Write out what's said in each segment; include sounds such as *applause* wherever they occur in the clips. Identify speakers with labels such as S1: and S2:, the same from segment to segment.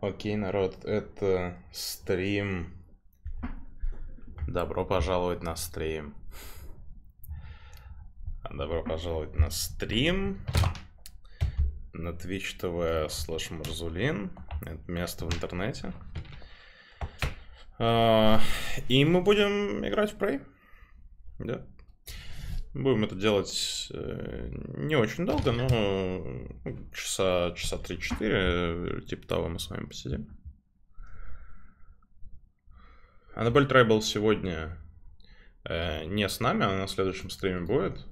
S1: Окей, народ, это стрим. Добро пожаловать на стрим. Добро пожаловать на стрим. На Twitch TV слэш Марзулин. Это место в интернете. А, И мы будем играть в Prey. Да. Будем это делать э, не очень долго, но ну, часа, часа 3-4, типа того, мы с вами посидим. Аннабель Трайбл сегодня э, не с нами, она на следующем стриме будет,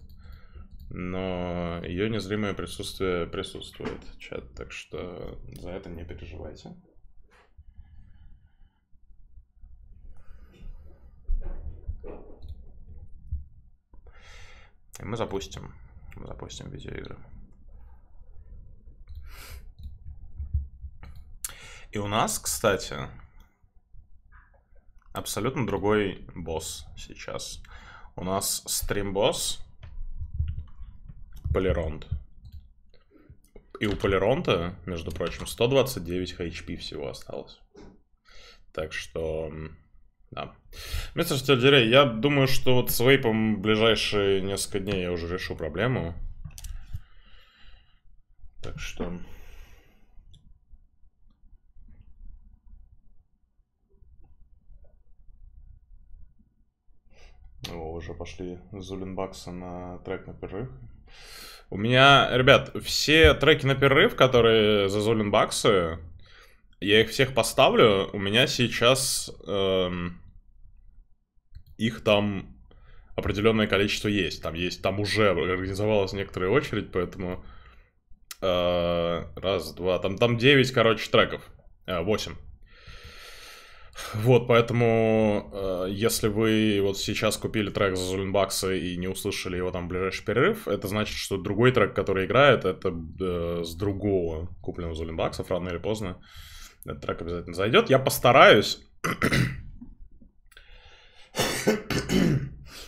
S1: но ее незримое присутствие присутствует, чат, так что за это не переживайте. И мы запустим. Мы запустим видеоигры. И у нас, кстати, абсолютно другой босс сейчас. У нас стрим-босс Полиронт. И у Полиронта, между прочим, 129 HP всего осталось. Так что да. Мистер Стельдерей, я думаю, что вот с вейпом в ближайшие несколько дней я уже решу проблему. Так что... О, уже пошли Зулинбакса на трек на перерыв. У меня, ребят, все треки на перерыв, которые за Зулинбаксы, я их всех поставлю. У меня сейчас эм, их там определенное количество есть. Там есть, там уже организовалась некоторая очередь, поэтому э, раз, два, там, там 9, короче, треков. Э, 8. Вот, поэтому, э, если вы вот сейчас купили трек за Зулинбакса и не услышали его там в ближайший перерыв, это значит, что другой трек, который играет, это э, с другого купленного Зулинбаксов, рано или поздно. Этот трек обязательно зайдет. Я постараюсь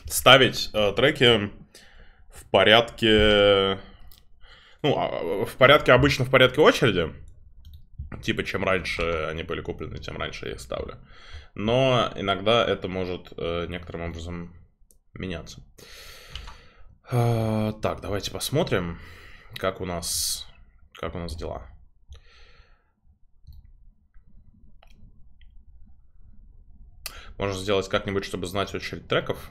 S1: ставить э, треки в порядке... Ну, а, в порядке, обычно в порядке очереди. Типа, чем раньше они были куплены, тем раньше я их ставлю. Но иногда это может э, некоторым образом меняться. Э, так, давайте посмотрим, как у нас, как у нас дела. Можно сделать как-нибудь, чтобы знать очередь треков.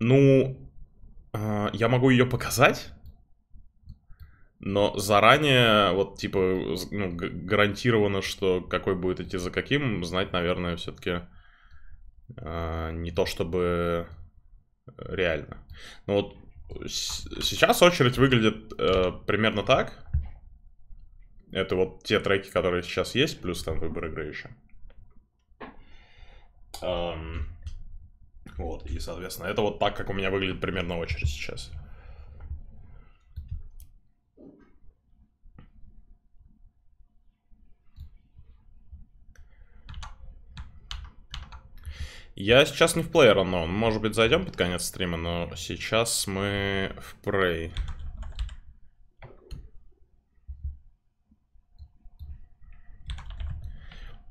S1: Ну, э, я могу ее показать, но заранее, вот, типа, ну, гарантированно, что какой будет идти за каким, знать, наверное, все-таки э, не то чтобы реально. Но вот сейчас очередь выглядит э, примерно так. Это вот те треки, которые сейчас есть, плюс там выбор игры еще. Um, вот, и, соответственно, это вот так, как у меня выглядит примерно очередь сейчас. Я сейчас не в Player Unknown. Может быть, зайдем под конец стрима, но сейчас мы в Prey.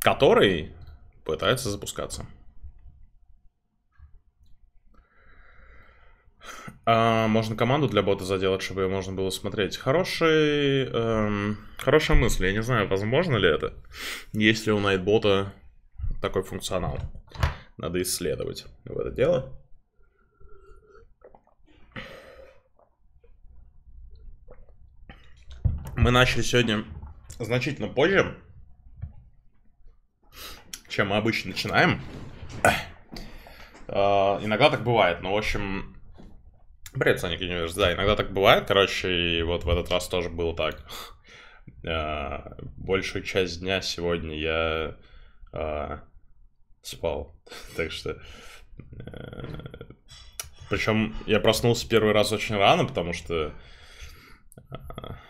S1: Который пытается запускаться. А, можно команду для бота заделать, чтобы ее можно было смотреть. Хороший, эм, хорошая мысль. Я не знаю, возможно ли это. Есть ли у Найтбота такой функционал. Надо исследовать в это дело. Мы начали сегодня значительно позже, чем мы обычно начинаем. Uh, иногда так бывает, но, в общем... Привет, Sonic Universe, да, иногда так бывает, короче, и вот в этот раз тоже было так. Uh, большую часть дня сегодня я uh, спал, *laughs* так что... Причем я проснулся первый раз очень рано, потому что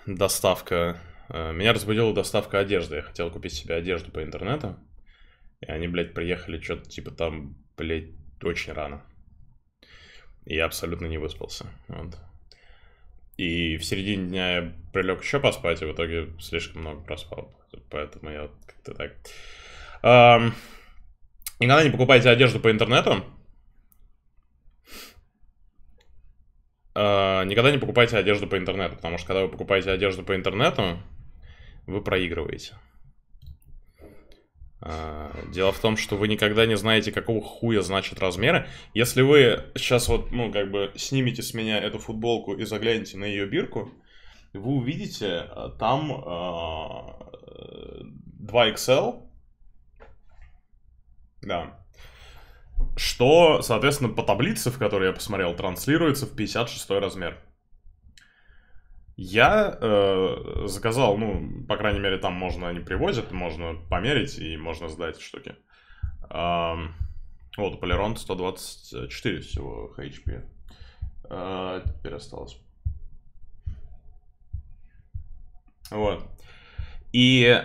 S1: доставка... Меня разбудила доставка одежды. Я хотел купить себе одежду по интернету. И они, блядь, приехали что-то типа там, блядь, очень рано. И я абсолютно не выспался. Вот. И в середине дня я прилег еще поспать, и в итоге слишком много проспал. Поэтому я вот как-то так. Um, никогда не покупайте одежду по интернету. Uh, никогда не покупайте одежду по интернету, потому что когда вы покупаете одежду по интернету, вы проигрываете. А, дело в том, что вы никогда не знаете, какого хуя значат размеры. Если вы сейчас вот, ну, как бы снимете с меня эту футболку и заглянете на ее бирку, вы увидите а, там э, 2XL. Да. Что, соответственно, по таблице, в которой я посмотрел, транслируется в 56 размер. Я э, заказал, ну, по крайней мере, там можно, они привозят, можно померить и можно сдать штуки. Э, вот, Полирон 124 всего HP. Э, теперь осталось. Вот. И,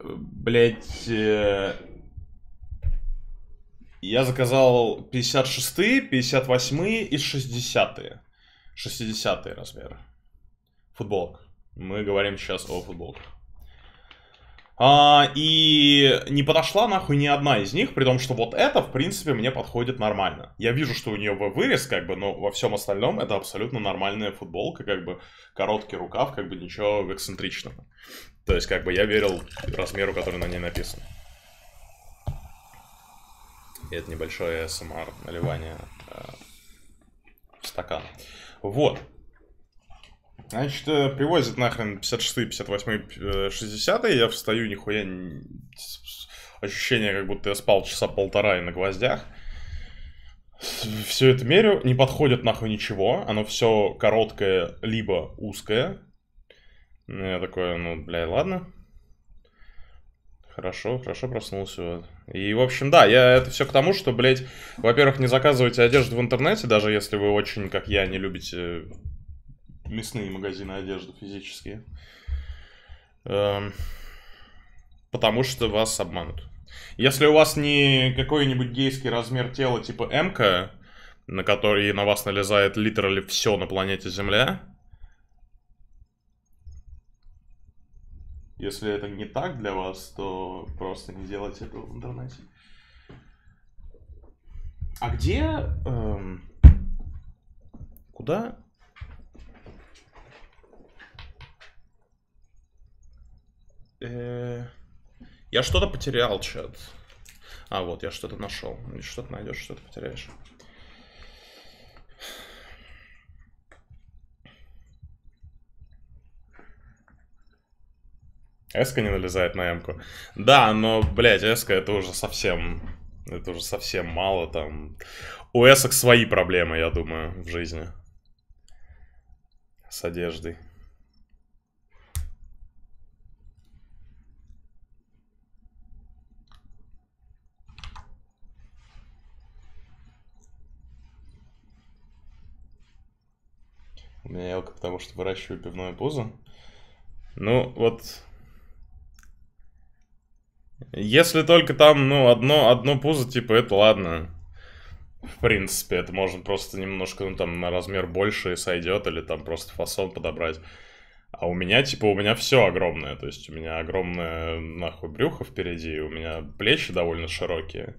S1: блядь, э, я заказал 56, 58 и 60. 60 размеры футболок. Мы говорим сейчас о футболках. А, и не подошла нахуй ни одна из них, при том, что вот это, в принципе, мне подходит нормально. Я вижу, что у нее вырез, как бы, но во всем остальном это абсолютно нормальная футболка, как бы, короткий рукав, как бы, ничего эксцентричного. То есть, как бы, я верил размеру, который на ней написан. И это небольшое СМР наливание э, в стакан. Вот. Значит, э, привозят нахрен 56, 58, 60 я встаю, нихуя... Ощущение, как будто я спал часа полтора и на гвоздях. Все это мерю, не подходит нахуй ничего. Оно все короткое, либо узкое. Я такой, ну, бля, ладно. Хорошо, хорошо проснулся. И, в общем, да, я это все к тому, что, блядь, во-первых, не заказывайте одежду в интернете, даже если вы очень, как я, не любите мясные магазины одежды физические. Эм, потому что вас обманут. Если у вас не какой-нибудь гейский размер тела типа м на который на вас налезает литерали все на планете Земля, если это не так для вас, то просто не делайте этого в интернете. А где... Эм, куда я что-то потерял, чат. А, вот, я что-то нашел. Что-то найдешь, что-то потеряешь. Эска не налезает на эмку. Да, но, блядь, эска это уже совсем... Это уже совсем мало там. У эсок свои проблемы, я думаю, в жизни. С одеждой. У меня елка, потому что выращиваю пивное пузо. Ну, вот... Если только там, ну, одно, одно пузо, типа, это ладно. В принципе, это можно просто немножко, ну, там, на размер больше сойдет, или там просто фасон подобрать. А у меня, типа, у меня все огромное. То есть у меня огромное, нахуй, брюхо впереди, у меня плечи довольно широкие.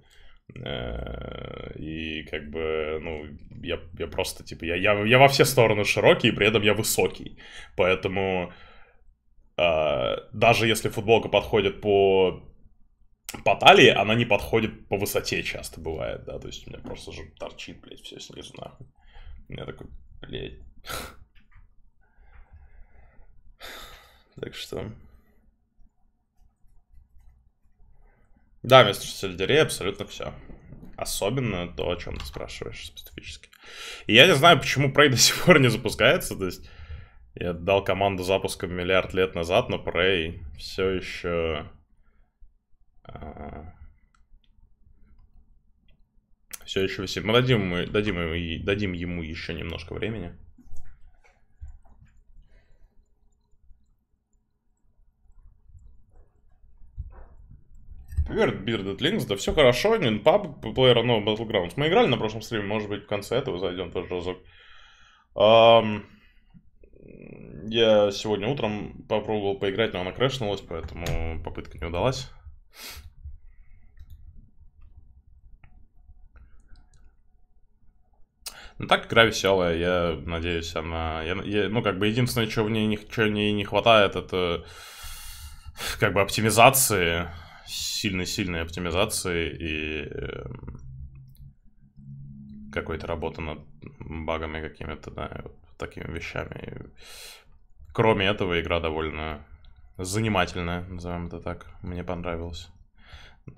S1: Э, и как бы, ну, я, я просто, типа, я, я, я во все стороны широкий, при этом я высокий. Поэтому э, даже если футболка подходит по, по талии, она не подходит по высоте часто бывает, да, то есть у меня просто же торчит, блядь, все снизу нахуй. Меня такой, блядь. Так что... Да, вместо сельдерея абсолютно все. Особенно то, о чем ты спрашиваешь специфически. И я не знаю, почему Prey до сих пор не запускается. То есть я дал команду запуска миллиард лет назад, но Prey все еще... А, все еще висит. Мы дадим, мы дадим, ему, дадим ему еще немножко времени. Привет, Bearded Links, да все хорошо, PUB, Player No Battlegrounds. Мы играли на прошлом стриме, может быть, в конце этого зайдем тоже разок. Um, Я сегодня утром попробовал поиграть, но она крэшнулась, поэтому попытка не удалась. Ну так, игра веселая, я надеюсь, она... Я, я, ну, как бы, единственное, что в ней не, что в ней не хватает, это как бы оптимизации, сильной-сильной оптимизации и эм, какой-то работы над багами какими-то, да, вот такими вещами. Кроме этого, игра довольно занимательная, назовем это так. Мне понравилось.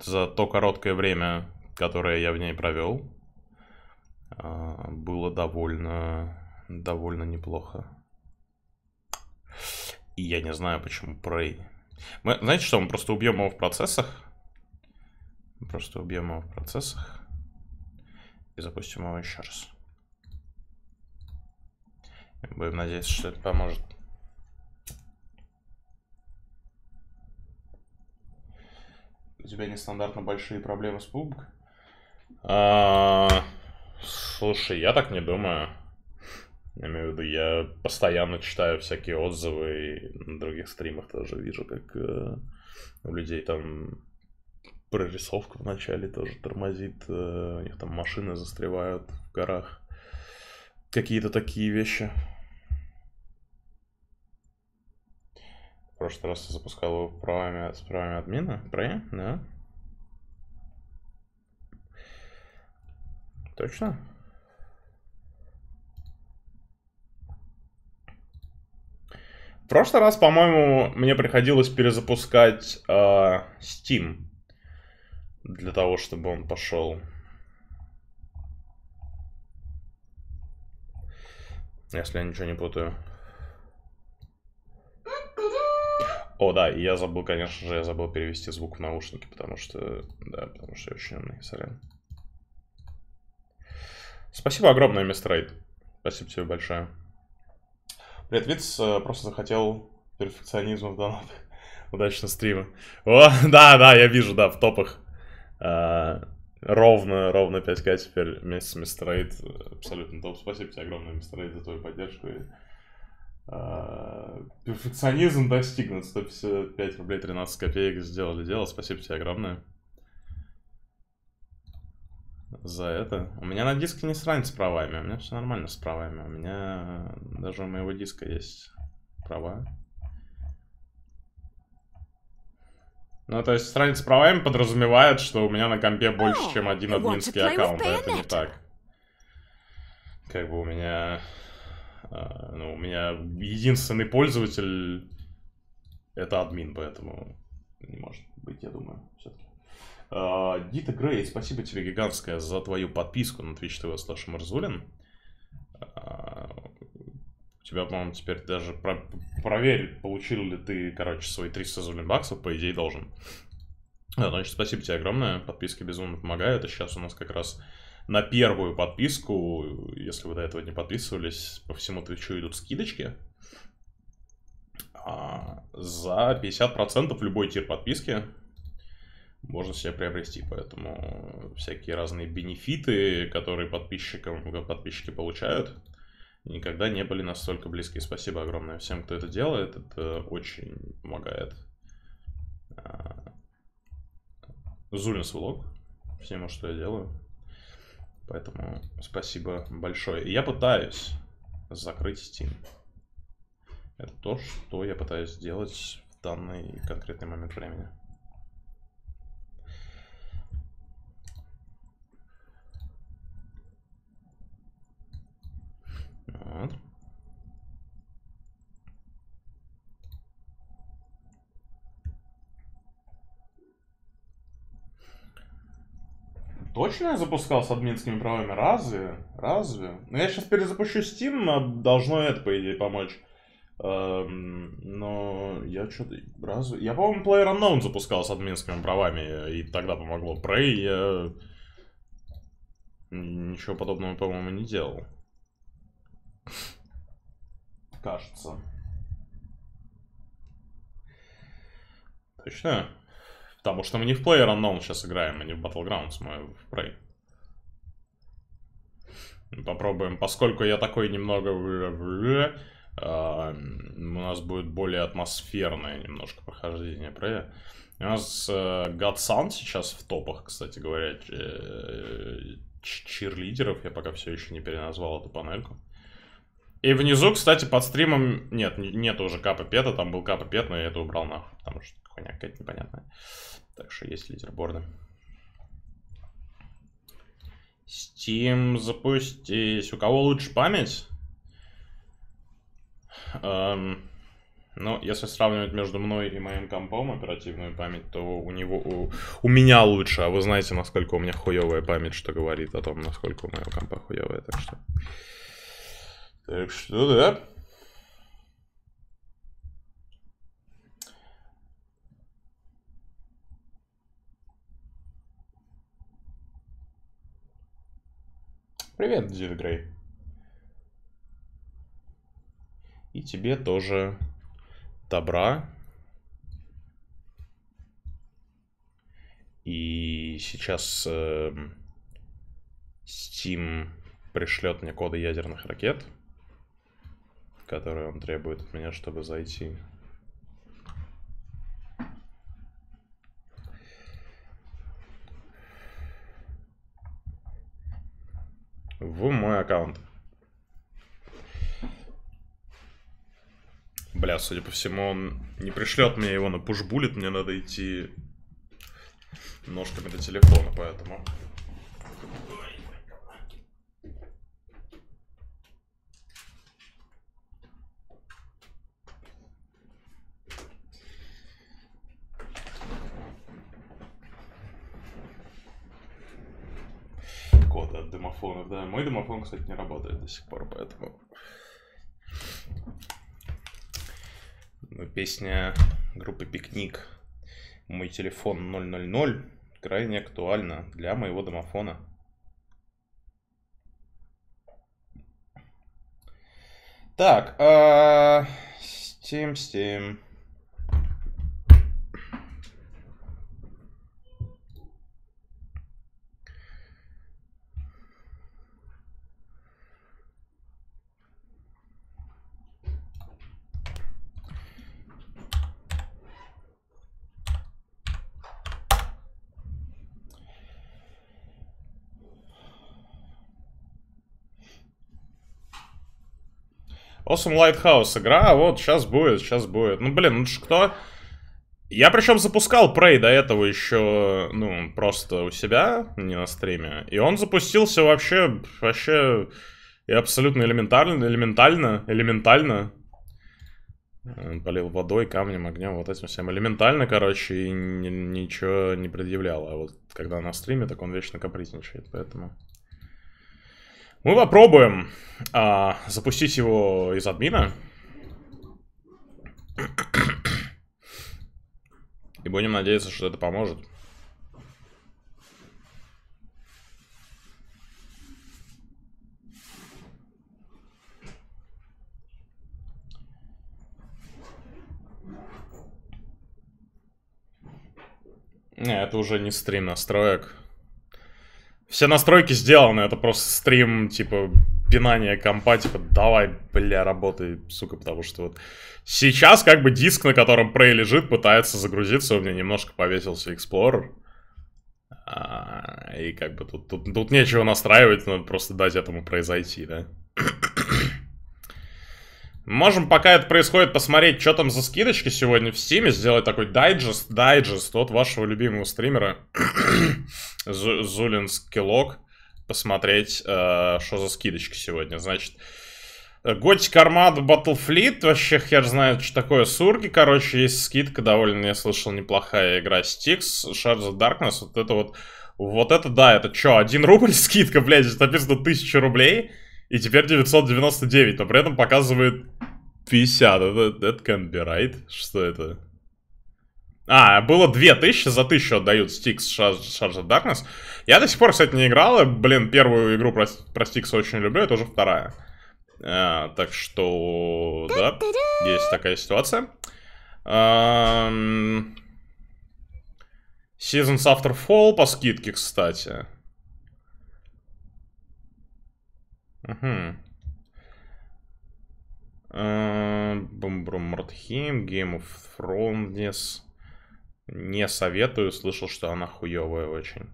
S1: За то короткое время, которое я в ней провел, а, было довольно, довольно неплохо. И я не знаю, почему Prey. Мы, знаете что, мы просто убьем его в процессах. Просто убьем его в процессах. И запустим его еще раз. Будем надеяться, что это поможет. У тебя нестандартно большие проблемы с PUBG? А, слушай, я так не думаю. Я имею в виду, я постоянно читаю всякие отзывы и на других стримах тоже вижу, как э, у людей там прорисовка вначале тоже тормозит, э, у них там машины застревают в горах. Какие-то такие вещи. В прошлый раз ты запускал его правами, с правами админа? Про? Да? Точно? В прошлый раз, по-моему, мне приходилось перезапускать э, Steam для того, чтобы он пошел. Если я ничего не путаю. О, да, я забыл, конечно же, я забыл перевести звук в наушники, потому что, да, потому что я очень умный, сорян. Спасибо огромное, мистер Рейд. Спасибо тебе большое. Привет, Виц, э, просто захотел перфекционизма в донатах. *laughs* Удачного стрима. О, *laughs* да, да, я вижу, да, в топах. А, ровно, ровно 5к теперь вместе с Мистер Рейд. Абсолютно топ. Спасибо тебе огромное, Мистер Рейд, за твою поддержку. И а, перфекционизм достигнут. 155 рублей 13 копеек сделали дело. Спасибо тебе огромное за это. У меня на диске не срань с правами. У меня все нормально с правами. У меня даже у моего диска есть права. Ну, то есть страница с правами подразумевает, что у меня на компе больше, чем один админский аккаунт, а это не так. Как бы у меня а, ну, у меня единственный пользователь это админ, поэтому не может быть, я думаю, Дита Грей, спасибо тебе гигантское за твою подписку на Twitch TV slash Марзулин. А, у тебя, по-моему, теперь даже про проверь, получил ли ты, короче, свои 300 зулин баксов, по идее, должен. Да, значит, спасибо тебе огромное, подписка безумно помогает, и сейчас у нас как раз на первую подписку, если вы до этого не подписывались, по всему Твичу идут скидочки. А за 50% любой тир подписки можно себе приобрести. Поэтому всякие разные бенефиты, которые подписчикам, подписчики получают, никогда не были настолько близки. Спасибо огромное всем, кто это делает. Это очень помогает. А, Зулинс влог. Всему, что я делаю. Поэтому спасибо большое. Я пытаюсь закрыть Steam. Это то, что я пытаюсь сделать в данный конкретный момент времени. Вот. Точно я запускал с админскими правами? Разве? Разве? Ну, я сейчас перезапущу Steam, должно это, по идее, помочь. Эм, но я что-то... Разве? Я, по-моему, PlayerUnknown запускал с админскими правами, и тогда помогло. Prey я... Ничего подобного, по-моему, не делал. Кажется. Точно? Потому что мы не в Player Unknown сейчас играем, а не в Battlegrounds, мы в Prey. Попробуем, поскольку я такой немного... Uh, у нас будет более атмосферное немножко прохождение прея. У нас uh, God сейчас в топах, кстати говоря, чирлидеров. Я пока все еще не переназвал эту панельку. И внизу, кстати, под стримом... Нет, нет уже капа пета, там был капа пет, но я это убрал нахуй, потому что хуйня какая-то непонятная. Так что есть лидерборды. Steam запустись. У кого лучше память? Эм, ну, если сравнивать между мной и моим компом оперативную память, то у него у, у меня лучше. А вы знаете, насколько у меня хуевая память, что говорит о том, насколько у моего компа хуевая. Так что. Так что, да. Привет, Дид Грей. И тебе тоже добра. И сейчас э, Steam пришлет мне коды ядерных ракет, которые он требует от меня, чтобы зайти. в мой аккаунт. Бля, судя по всему, он не пришлет мне его на пушбулет, мне надо идти ножками до телефона, поэтому... код от домофонов, да. Мой домофон, кстати, не работает до сих пор, поэтому... Песня группы Пикник «Мой телефон 000» крайне актуальна для моего домофона. Так, Steam, Steam. Awesome Lighthouse игра, вот, сейчас будет, сейчас будет. Ну, блин, ну что? Я причем запускал Prey до этого еще, ну, просто у себя, не на стриме. И он запустился вообще, вообще, и абсолютно элементарно, элементально, элементально. Полил водой, камнем, огнем, вот этим всем. Элементально, короче, и ничего не предъявлял. А вот когда на стриме, так он вечно капризничает, поэтому... Мы попробуем а, запустить его из админа. И будем надеяться, что это поможет. Не, это уже не стрим настроек. Все настройки сделаны, это просто стрим, типа, пинание компа, типа, давай, бля, работай, сука, потому что вот сейчас как бы диск, на котором Prey лежит, пытается загрузиться, у меня немножко повесился Explorer. А, и как бы тут, тут, тут нечего настраивать, надо просто дать этому произойти, да. Можем, пока это происходит, посмотреть, что там за скидочки сегодня в Стиме, сделать такой дайджест, дайджест от вашего любимого стримера. *coughs* Зулин Скиллок, посмотреть, э, что за скидочки сегодня. Значит, Готик Армада Battlefleet, вообще хер знает, что такое сурги, короче, есть скидка довольно, я слышал, неплохая игра Styx, Shards of Darkness, вот это вот, вот это да, это что, один рубль *laughs* скидка, блядь, здесь написано 1000 рублей, и теперь 999, но при этом показывает 50. Это, that can't be right. Что это? А, было 2000, за 1000 отдают Stix Charge of Darkness. Я до сих пор, кстати, не играл. Блин, первую игру про, про Stix очень люблю, это уже вторая. А, так что, да, есть такая ситуация. А, Seasons After Fall по скидке, кстати. Угу. Бумбрум Мортхим, Game of Thrones. Не советую, слышал, что она хуевая очень.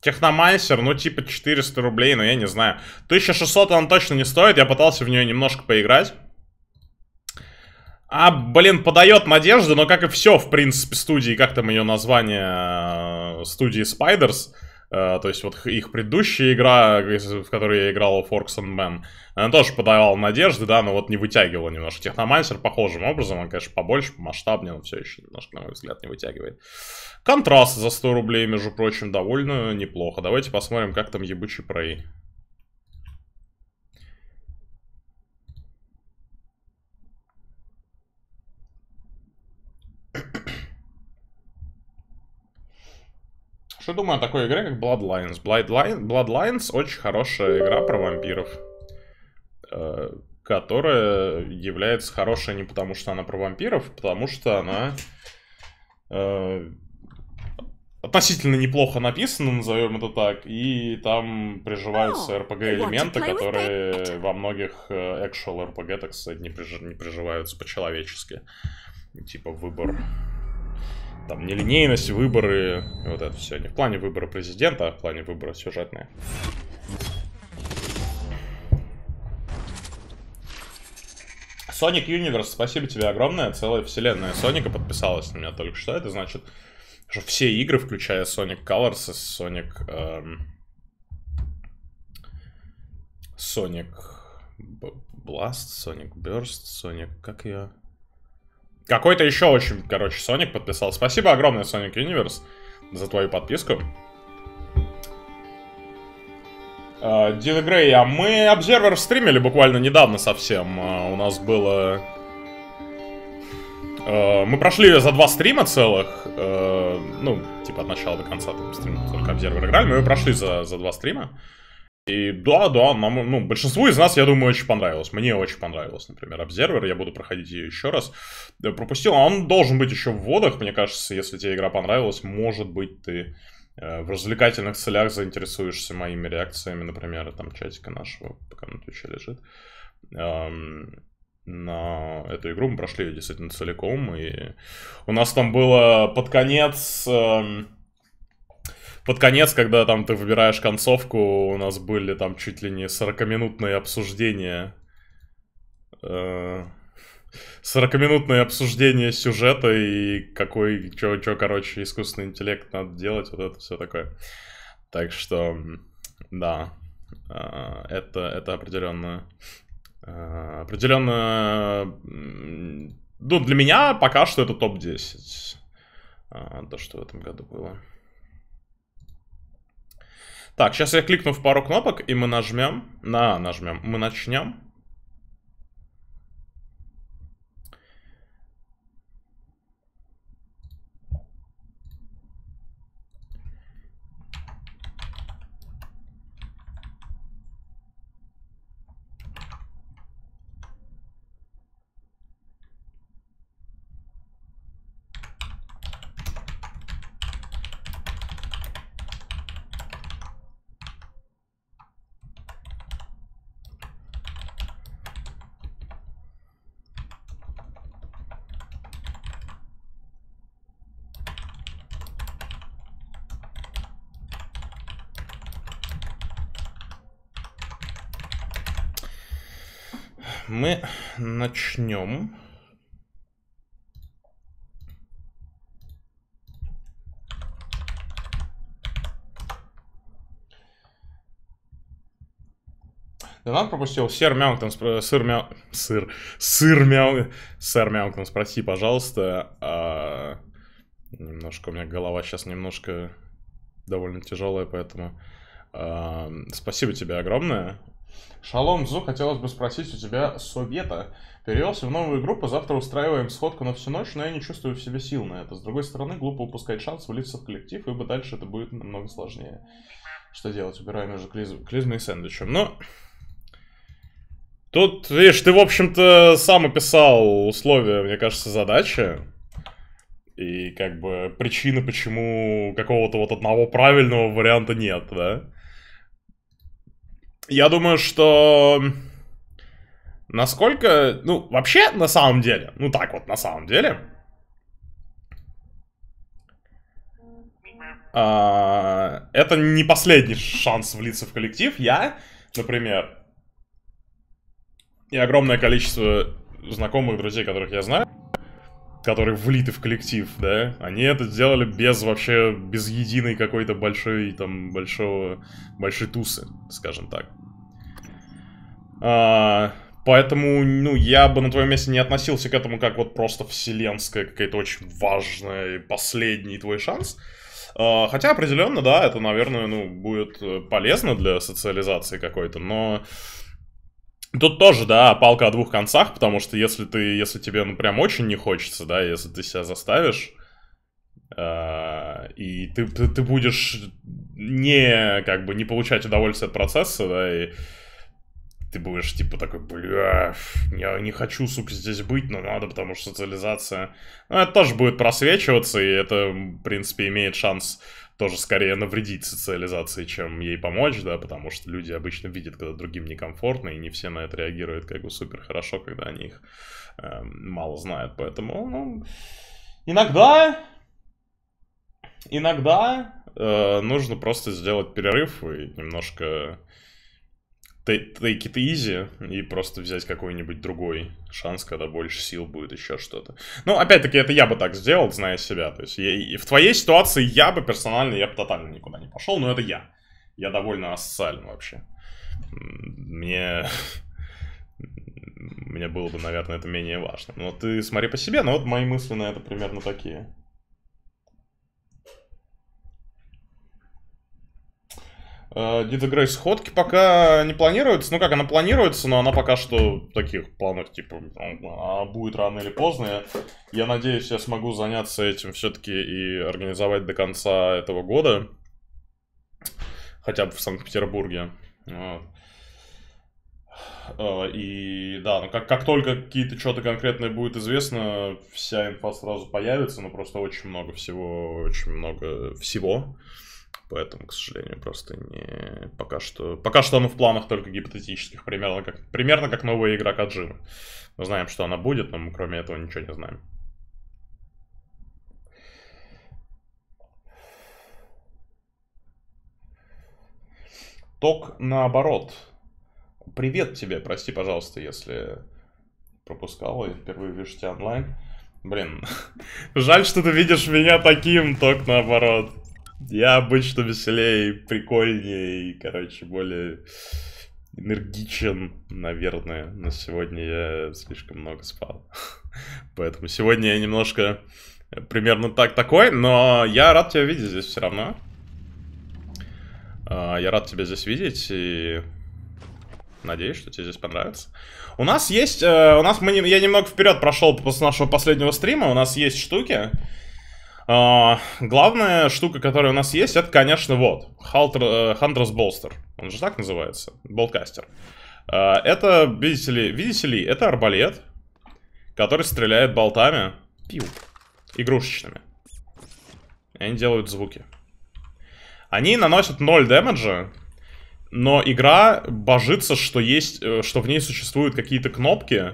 S1: Техномайсер, ну типа 400 рублей, но я не знаю. 1600 он точно не стоит, я пытался в нее немножко поиграть. А, блин, подает надежду, но как и все, в принципе, студии, как там ее название, э, студии Spiders, то есть вот их предыдущая игра, в которой я играл Forks and Man, она тоже подавала надежды, да, но вот не вытягивала немножко. Техномансер похожим образом, он, конечно, побольше, помасштабнее, но все еще немножко, на мой взгляд, не вытягивает. Контраст за 100 рублей, между прочим, довольно неплохо. Давайте посмотрим, как там ебучий прей. Что думаю о такой игре, как Bloodlines? Bloodlines, Bloodlines очень хорошая игра про вампиров. Э, которая является хорошей не потому, что она про вампиров, потому что она э, относительно неплохо написана, назовем это так, и там приживаются RPG-элементы, которые во многих э, actual RPG, так сказать, не, приж... не приживаются по-человечески. Типа выбор там нелинейность, выборы, вот это все. Не в плане выбора президента, а в плане выбора сюжетные. Sonic Universe, спасибо тебе огромное. Целая вселенная Соника подписалась на меня только что. Это значит, что все игры, включая Sonic Colors и Sonic... Эм, Sonic Blast, Sonic Burst, Sonic... Как ее... Какой-то еще очень, короче, Sonic подписал. Спасибо огромное, Sonic Universe, за твою подписку. Uh, Дин Грей, а мы Observer стримили буквально недавно совсем. Uh, у нас было... Uh, мы прошли за два стрима целых. Uh, ну, типа от начала до конца там стрим только Observer играли. Мы прошли за, за два стрима. И да, да, нам, ну, большинству из нас, я думаю, очень понравилось. Мне очень понравилось, например, Observer. Я буду проходить ее еще раз. Пропустил, а он должен быть еще в водах, мне кажется, если тебе игра понравилась. Может быть, ты э, в развлекательных целях заинтересуешься моими реакциями, например, там чатика нашего, пока на Твиче лежит. Эм, на эту игру мы прошли ее действительно целиком. И у нас там было под конец... Эм, под конец, когда там ты выбираешь концовку, у нас были там чуть ли не 40-минутные обсуждения. 40-минутное э, обсуждение сюжета и какой, что, что, короче, искусственный интеллект надо делать, вот это все такое. Так что, да, э, это, это определенно, э, определенно, ну, для меня пока что это топ-10, то, что в этом году было. Так, сейчас я кликну в пару кнопок, и мы нажмем. На, нажмем. Мы начнем. Мы начнем. Донат пропустил. Сэр Мяунгтон, сыр Мяу... Сыр. Сыр Мяу... Сэр Мяунгтон, спроси, пожалуйста. А... Немножко, у меня голова сейчас немножко довольно тяжелая, поэтому... А... Спасибо тебе огромное. Шалом, Зу, хотелось бы спросить у тебя совета. Перевелся в новую группу, завтра устраиваем сходку на всю ночь, но я не чувствую в себе сил на это. С другой стороны, глупо упускать шанс влиться в коллектив, ибо дальше это будет намного сложнее. Что делать? Убираю между клиз... клизмой и сэндвичем. Ну, тут, видишь, ты, в общем-то, сам описал условия, мне кажется, задачи. И как бы причины, почему какого-то вот одного правильного варианта нет, да? Я думаю, что насколько, ну, вообще, на самом деле, ну так вот, на самом деле, а, это не последний шанс влиться в коллектив. Я, например, и огромное количество знакомых друзей, которых я знаю, которые влиты в коллектив, да, они это сделали без вообще, без единой какой-то большой, там, большого, большой тусы, скажем так. А, поэтому, ну, я бы на твоем месте не относился к этому как вот просто вселенская, какая-то очень важная, последний твой шанс. А, хотя определенно, да, это, наверное, ну, будет э, полезно для социализации какой-то, но Тут тоже, да, палка о двух концах, потому что если ты, если тебе, ну, прям очень не хочется, да, если ты себя заставишь, э, и ты, ты, ты будешь не, как бы, не получать удовольствие от процесса, да, и ты будешь, типа, такой, бля, я не хочу, сука, здесь быть, но надо, потому что социализация... Ну, это тоже будет просвечиваться, и это, в принципе, имеет шанс тоже скорее навредить социализации, чем ей помочь, да, потому что люди обычно видят, когда другим некомфортно, и не все на это реагируют как бы супер хорошо, когда они их э, мало знают. Поэтому, ну, иногда, иногда э, нужно просто сделать перерыв и немножко take it easy и просто взять какой-нибудь другой шанс, когда больше сил будет, еще что-то. Ну, опять-таки, это я бы так сделал, зная себя. То есть, я, в твоей ситуации я бы персонально, я бы тотально никуда не пошел, но это я. Я довольно асоциален вообще. Мне... *laughs* Мне было бы, наверное, это менее важно. Но ты смотри по себе, но вот мои мысли на это примерно такие. Дида Грей сходки пока не планируется. Ну как, она планируется, но она пока что таких планах, типа, а будет рано или поздно. Я надеюсь, я смогу заняться этим все-таки и организовать до конца этого года. Хотя бы в Санкт-Петербурге. Вот. А, и да, ну как, как только какие-то что-то конкретное будет известно, вся инфа сразу появится, но просто очень много всего, очень много всего. Поэтому, к сожалению, просто не... Пока что... Пока что оно в планах только гипотетических. Примерно как, примерно как новая игра Каджима. Мы знаем, что она будет, но мы кроме этого ничего не знаем. Ток наоборот. Привет тебе, прости, пожалуйста, если пропускал, я впервые вижу тебя онлайн. Блин, *laughs* жаль, что ты видишь меня таким, ток наоборот. Я обычно веселее, прикольнее и, короче, более энергичен, наверное. Но сегодня я слишком много спал. *laughs* Поэтому сегодня я немножко примерно так такой, но я рад тебя видеть здесь все равно. А, я рад тебя здесь видеть и надеюсь, что тебе здесь понравится. У нас есть, э, у нас мы, я немного вперед прошел после нашего последнего стрима, у нас есть штуки, Uh, главная штука, которая у нас есть, это, конечно, вот. Hunter's uh, Bolster. Он же так называется. Болткастер. Это, видите ли, видите ли, это арбалет, который стреляет болтами. Пиу. Игрушечными. И они делают звуки. Они наносят 0 дэмэджа, но игра божится, что есть, э, что в ней существуют какие-то кнопки,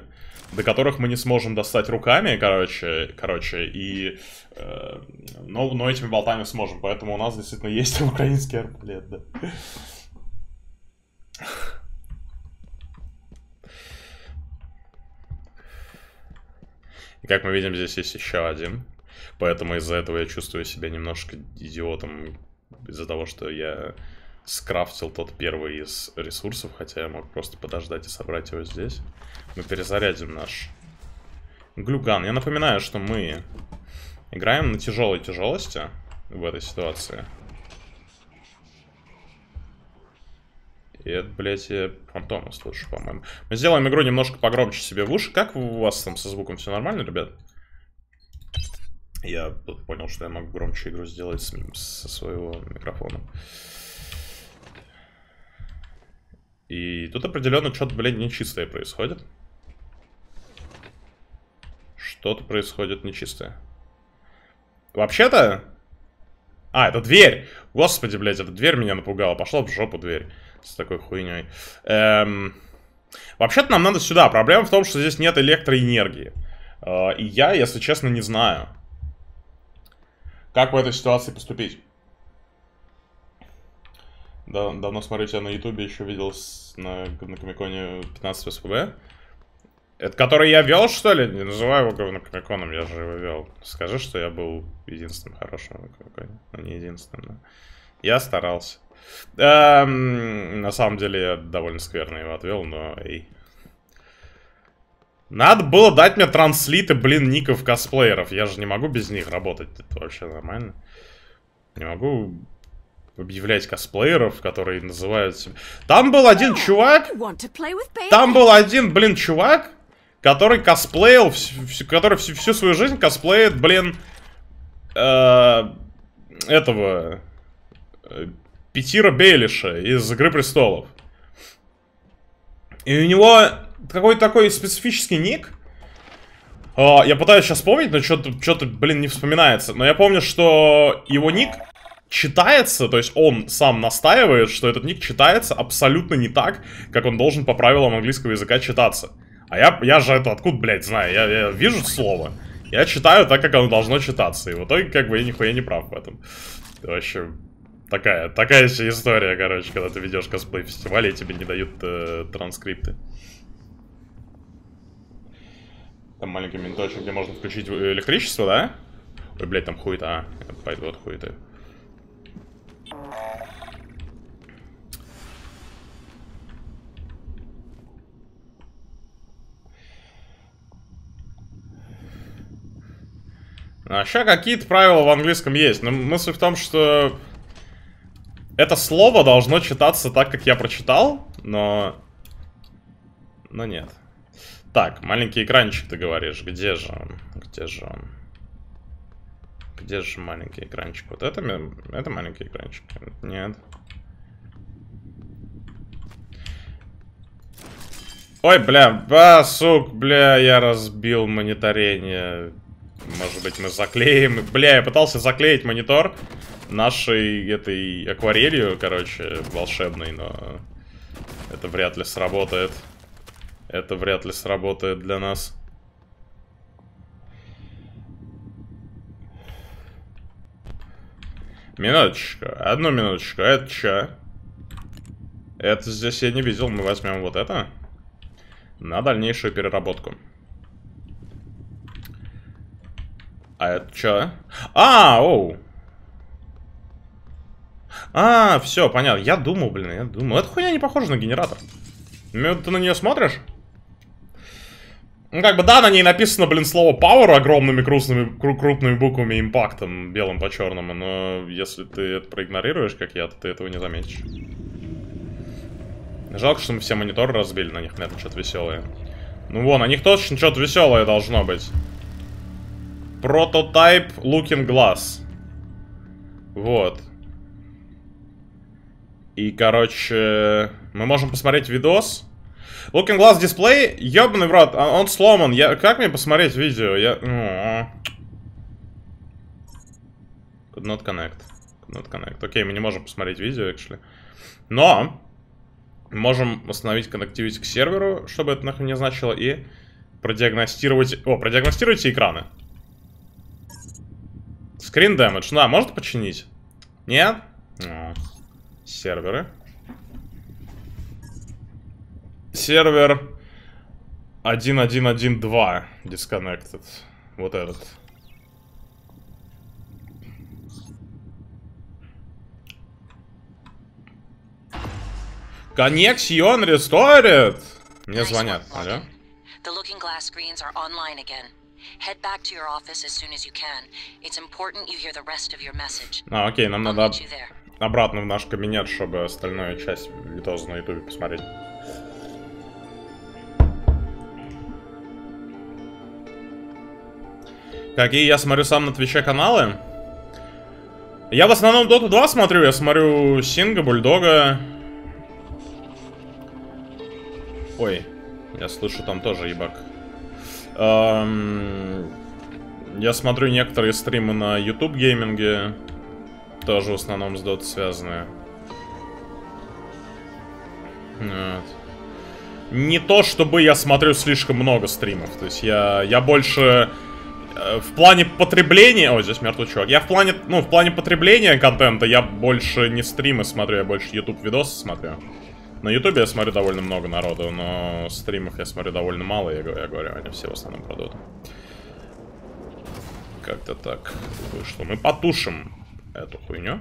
S1: до которых мы не сможем достать руками, короче, короче, и э, но, но этими болтами сможем, поэтому у нас действительно есть украинский арбалет, да. И как мы видим, здесь есть еще один. Поэтому из-за этого я чувствую себя немножко идиотом. Из-за того, что я скрафтил тот первый из ресурсов, хотя я мог просто подождать и собрать его здесь. Мы перезарядим наш глюган. Я напоминаю, что мы играем на тяжелой тяжелости в этой ситуации. И это, блядь, я фантома слышу, по-моему. Мы сделаем игру немножко погромче себе в уши. Как у вас там со звуком все нормально, ребят? Я понял, что я могу громче игру сделать с, со своего микрофона. И тут определенно что-то, блядь, нечистое происходит. Что-то происходит нечистое. Вообще-то... А, это дверь! Господи, блядь, эта дверь меня напугала. Пошла в жопу дверь с такой хуйней. Эм... Вообще-то нам надо сюда. Проблема в том, что здесь нет электроэнергии. Э, и я, если честно, не знаю, как в этой ситуации поступить. Да, давно смотрю тебя на ютубе, еще видел с, на, на Комиконе 15 СПБ. Это который я вел, что ли? Не называю его говнокомиконом, я же его вел. Скажи, что я был единственным хорошим на комиконе. Ну, не единственным, но... Я старался. Эм, на самом деле, я довольно скверно его отвел, но эй. Надо было дать мне транслиты, блин, ников косплееров. Я же не могу без них работать. Это вообще нормально. Не могу объявлять косплееров, которые называют себя... Там был один чувак... Там был один, блин, чувак, который косплеил, который всю, всю свою жизнь косплеит, блин, э, этого э, Петира Бейлиша из Игры Престолов. И у него какой-то такой специфический ник. Э, я пытаюсь сейчас вспомнить, но что-то, блин, не вспоминается. Но я помню, что его ник читается, то есть он сам настаивает, что этот ник читается абсолютно не так, как он должен по правилам английского языка читаться. А я, я же это откуда, блядь, знаю? Я, я вижу слово. Я читаю так, как оно должно читаться. И в итоге, как бы, я нихуя не прав в этом. Это вообще такая, такая себе история, короче, когда ты ведешь косплей фестивале, и тебе не дают э, транскрипты. Там маленький менточек, где можно включить электричество, да? Ой, блядь, там хуй-то, а. Пойду от хуй-то. Вообще какие-то правила в английском есть. Но мысль в том, что это слово должно читаться так, как я прочитал, но... Но нет. Так, маленький экранчик, ты говоришь. Где же он? Где же он? Где же маленький экранчик? Вот это, это маленький экранчик? Нет. Ой, бля, басук, бля, я разбил мониторение. Может быть, мы заклеим. Бля, я пытался заклеить монитор нашей этой акварелью, короче, волшебной, но это вряд ли сработает. Это вряд ли сработает для нас. Минуточку, одну минуточку, это что? Это здесь я не видел, мы возьмем вот это на дальнейшую переработку. А это что? А, оу. А, все, понятно. Я думал, блин, я думал. Эта хуйня не похожа на генератор. Ты на нее смотришь? Ну, как бы, да, на ней написано, блин, слово power огромными крупными, крупными буквами, импактом, белым по черному, но если ты это проигнорируешь, как я, то ты этого не заметишь. Жалко, что мы все мониторы разбили, на них, наверное, что-то веселое. Ну, вон, на них точно что-то веселое должно быть. Прототайп Looking Glass. Вот. И, короче, мы можем посмотреть видос. Looking Glass дисплей, ёбаный в а он сломан. Я, как мне посмотреть видео? Я... Ну, Could not connect. Could not connect. Окей, мы не можем посмотреть видео, actually. Но, можем установить коннективить к серверу, чтобы это нахуй не значило, и продиагностировать... О, продиагностируйте экраны. Скрин damage. Да, может починить? Нет? Серверы. Сервер 1112 disconnected. Вот этот. Connection restored. Мне звонят, алло. Head back to your office as soon as you can. It's important you hear the rest of your message. А, окей, нам надо обратно в наш кабинет, чтобы остальную часть видоса на ютубе посмотреть. Какие я смотрю сам на Твиче каналы? Я в основном Dota 2 смотрю, я смотрю Синга, Бульдога. Ой, я слышу там тоже ебак. Я смотрю некоторые стримы на YouTube гейминге. Тоже в основном с Dota связанные. Вот. не то, чтобы я смотрю слишком много стримов. То есть я, я больше э, в плане потребления... О, здесь мертвый чувак. Я в плане, ну, в плане потребления контента я больше не стримы смотрю, я больше YouTube видосы смотрю. На ютубе я смотрю довольно много народу, но стримах я смотрю довольно мало, я, я говорю, они все в основном про. Как-то так вышло. Мы потушим эту хуйню.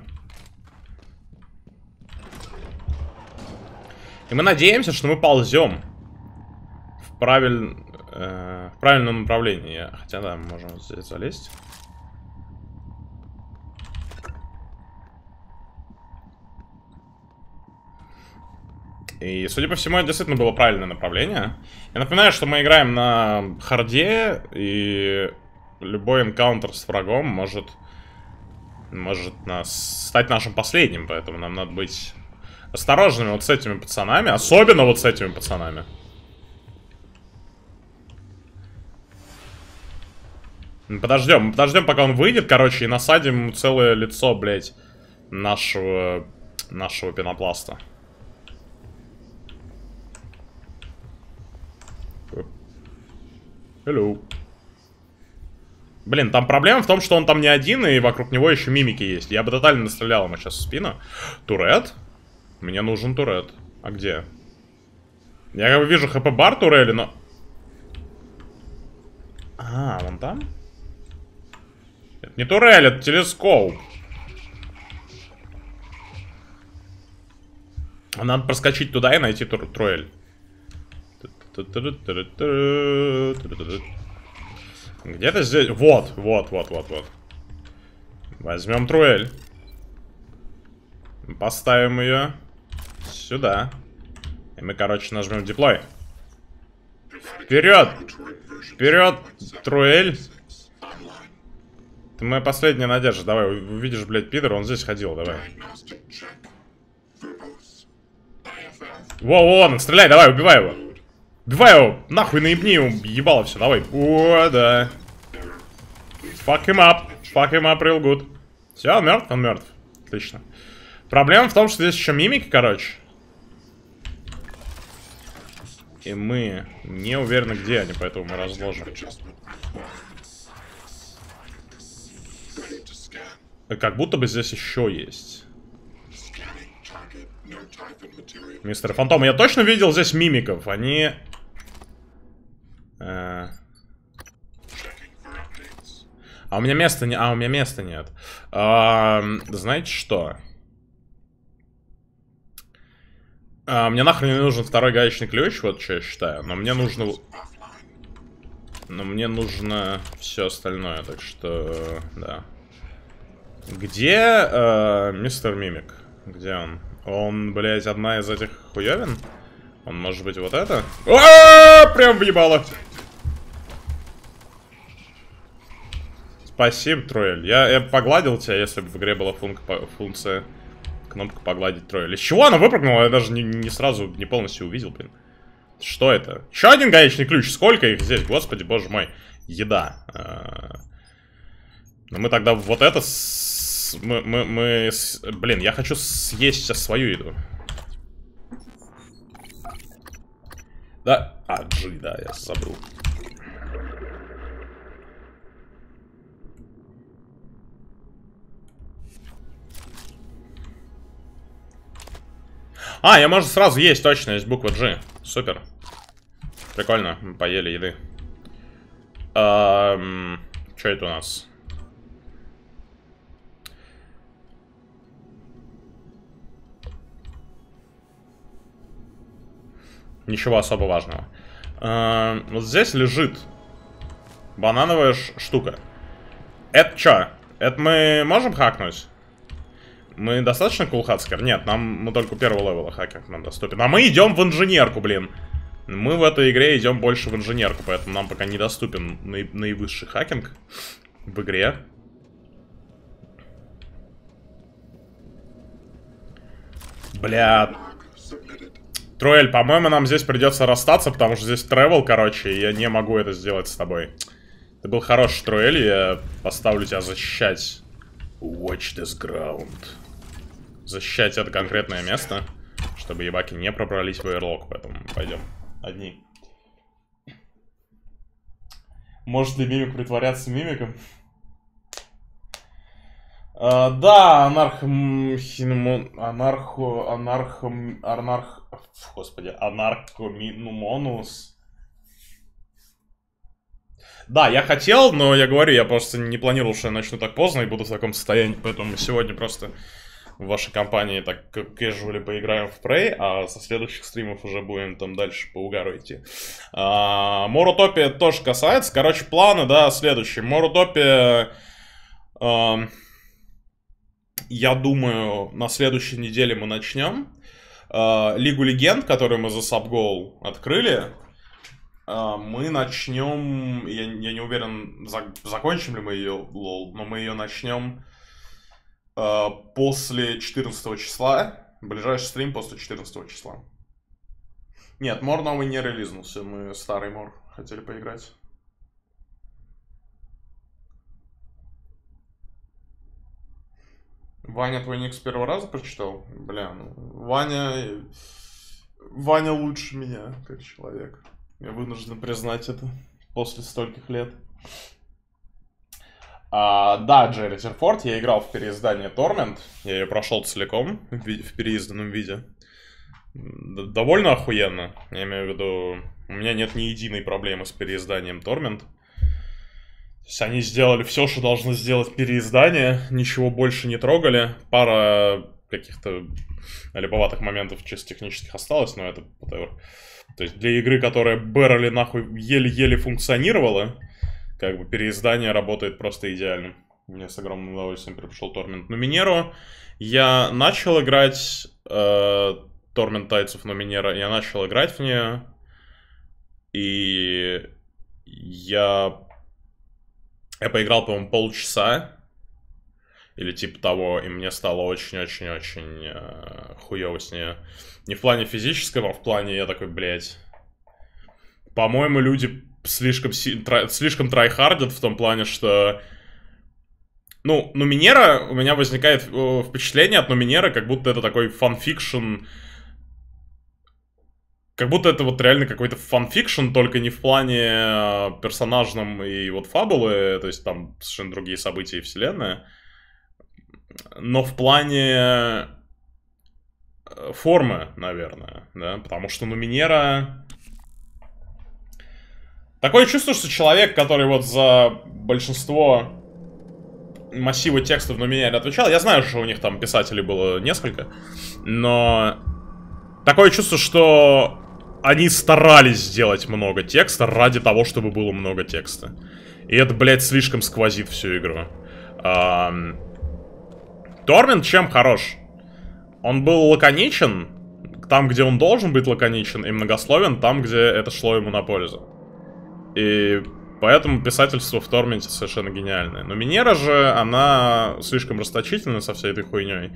S1: И мы надеемся, что мы ползем в, правиль... э, в правильном направлении. Хотя, да, мы можем здесь залезть. И, судя по всему, это действительно было правильное направление. Я напоминаю, что мы играем на харде, и любой энкаунтер с врагом может, может нас стать нашим последним, поэтому нам надо быть осторожными вот с этими пацанами, особенно вот с этими пацанами. Подождем, подождем, пока он выйдет, короче, и насадим целое лицо, блядь, нашего, нашего пенопласта. Hello. Блин, там проблема в том, что он там не один, и вокруг него еще мимики есть. Я бы тотально настрелял ему сейчас в спину. Турет? Мне нужен турет. А где? Я как бы вижу хп-бар турели, но... А, вон там? Это не турель, это телескоп. Надо проскочить туда и найти тур турель. Где-то здесь... Вот, вот, вот, вот, вот. Возьмем Труэль. Поставим ее сюда. И мы, короче, нажмем деплой. Вперед! Вперед, Труэль! Ты моя последняя надежда. Давай, увидишь, блядь, пидор, он здесь ходил, давай. Во-во, стреляй, давай, убивай его. Убивай его! Нахуй наебни его, ебало все, давай. О, да. Fuck him up. Fuck him up real good. Все, он мертв? Он мертв. Отлично. Проблема в том, что здесь еще мимики, короче. И мы не уверены, где они, поэтому мы разложим. Как будто бы здесь еще есть. Мистер Фантом, я точно видел здесь мимиков. Они. А у меня места не, а у меня места нет. А, знаете что? А, мне нахрен не нужен второй гаечный ключ, вот что я считаю. Но мне нужно... Но мне нужно все остальное, так что... Да. Где э, мистер Мимик? Где он? Он, блядь, одна из этих хуевин? Он может быть вот это? А, -а, -а прям въебало. Спасибо, Троэль. Я, я погладил тебя, если бы в игре была функция, функция кнопка погладить Троэль. Из чего она выпрыгнула? Я даже не, не сразу, не полностью увидел, блин. Что это? Еще один гаечный ключ. Сколько их здесь? Господи, боже мой. Еда. А, ну, мы тогда вот это... С... Мы, мы, мы... С... Блин, я хочу съесть сейчас свою еду. Да? А, G, да, я забыл. А, я можно сразу есть, точно, есть буква G. Супер. Прикольно, мы поели еды. Эм, что это у нас? Ничего особо важного. Эм, вот здесь лежит банановая штука. Это что? Это мы можем хакнуть? Мы достаточно кулхацкер? Нет, нам мы только первого левела хакер нам доступен. А мы идем в инженерку, блин. Мы в этой игре идем больше в инженерку, поэтому нам пока недоступен наи наивысший хакинг в игре. Бля. Троэль, по-моему, нам здесь придется расстаться, потому что здесь тревел, короче, и я не могу это сделать с тобой. Ты был хороший, Троэль, я поставлю тебя защищать. Watch this ground защищать это конкретное место, чтобы ебаки не пробрались в эйрлок, поэтому пойдем. одни. Может ли мимик притворяться мимиком? А, да, анарх... Анарх... Анарх... Анарх... Господи, анархоминумонус. Да, я хотел, но я говорю, я просто не планировал, что я начну так поздно и буду в таком состоянии, поэтому сегодня просто в вашей компании так casually поиграем в Prey, а со следующих стримов уже будем там дальше по угару идти. А, Морутопия тоже касается. Короче, планы, да, следующие. Морутопия... А, я думаю, на следующей неделе мы начнем. А, Лигу Легенд, которую мы за Сабгол открыли, а, мы начнем... Я, я не уверен, за, закончим ли мы ее, лол, но мы ее начнем Э, после 14 числа. Ближайший стрим после 14 числа. Нет, мор новый не релизнулся. Мы старый мор хотели поиграть. Ваня твой ник с первого раза прочитал? Бля, ну, Ваня... Ваня лучше меня, как человек. Я вынужден признать это после стольких лет. А, да, Джерри Терфорд, я играл в переиздание Torment, я ее прошел целиком в, в переизданном виде. Довольно охуенно, я имею в виду, у меня нет ни единой проблемы с переизданием Torment. То есть они сделали все, что должны сделать переиздание, ничего больше не трогали. Пара каких-то липоватых моментов чисто технических осталось, но это whatever. То есть для игры, которая Берли нахуй еле-еле функционировала, как бы переиздание работает просто идеально. Мне с огромным удовольствием пришел Тормент Номинеру. Я начал играть э, Тормент Тайцев Номинера, я начал играть в нее. И я... Я поиграл, по-моему, полчаса. Или типа того, и мне стало очень-очень-очень э, хуево с нее. Не в плане физического, а в плане я такой, блядь. По-моему, люди слишком, слишком трайхардят в том плане, что... Ну, Numenera, у меня возникает впечатление от Numenera, как будто это такой fanfiction... Как будто это вот реально какой-то fanfiction, только не в плане э, персонажном и вот фабулы, то есть там совершенно другие события и вселенная, но в плане э, формы, наверное, да, потому что Нуминера Такое чувство, что человек, который вот за большинство массива текстов на меня отвечал, я знаю, что у них там писателей было несколько, но такое чувство, что они старались сделать много текста ради того, чтобы было много текста. И это, блядь, слишком сквозит всю игру. Тормин чем хорош? Он был лаконичен там, где он должен быть лаконичен, и многословен там, где это шло ему на пользу. И поэтому писательство в Торменте совершенно гениальное. Но Минера же, она слишком расточительна со всей этой хуйней.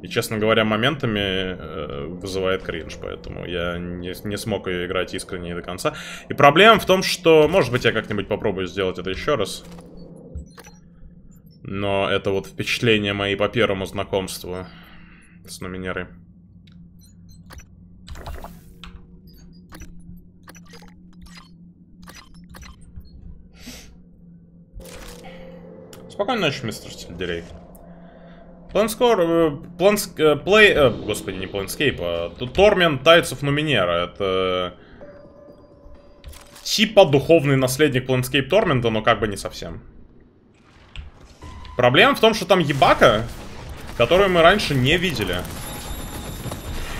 S1: И, честно говоря, моментами э, вызывает кринж, поэтому я не, не смог ее играть искренне и до конца. И проблема в том, что, может быть, я как-нибудь попробую сделать это еще раз. Но это вот впечатления мои по первому знакомству с Numenera 'ой. Спокойной ночи, мистер Сельдерей. Планскор... Планс... Плей... Э, господи, не Planescape, а... Torment Tides of Numenera. Это... Типа духовный наследник Planescape Torment 'а, но как бы не совсем. Проблема в том, что там ебака, которую мы раньше не видели.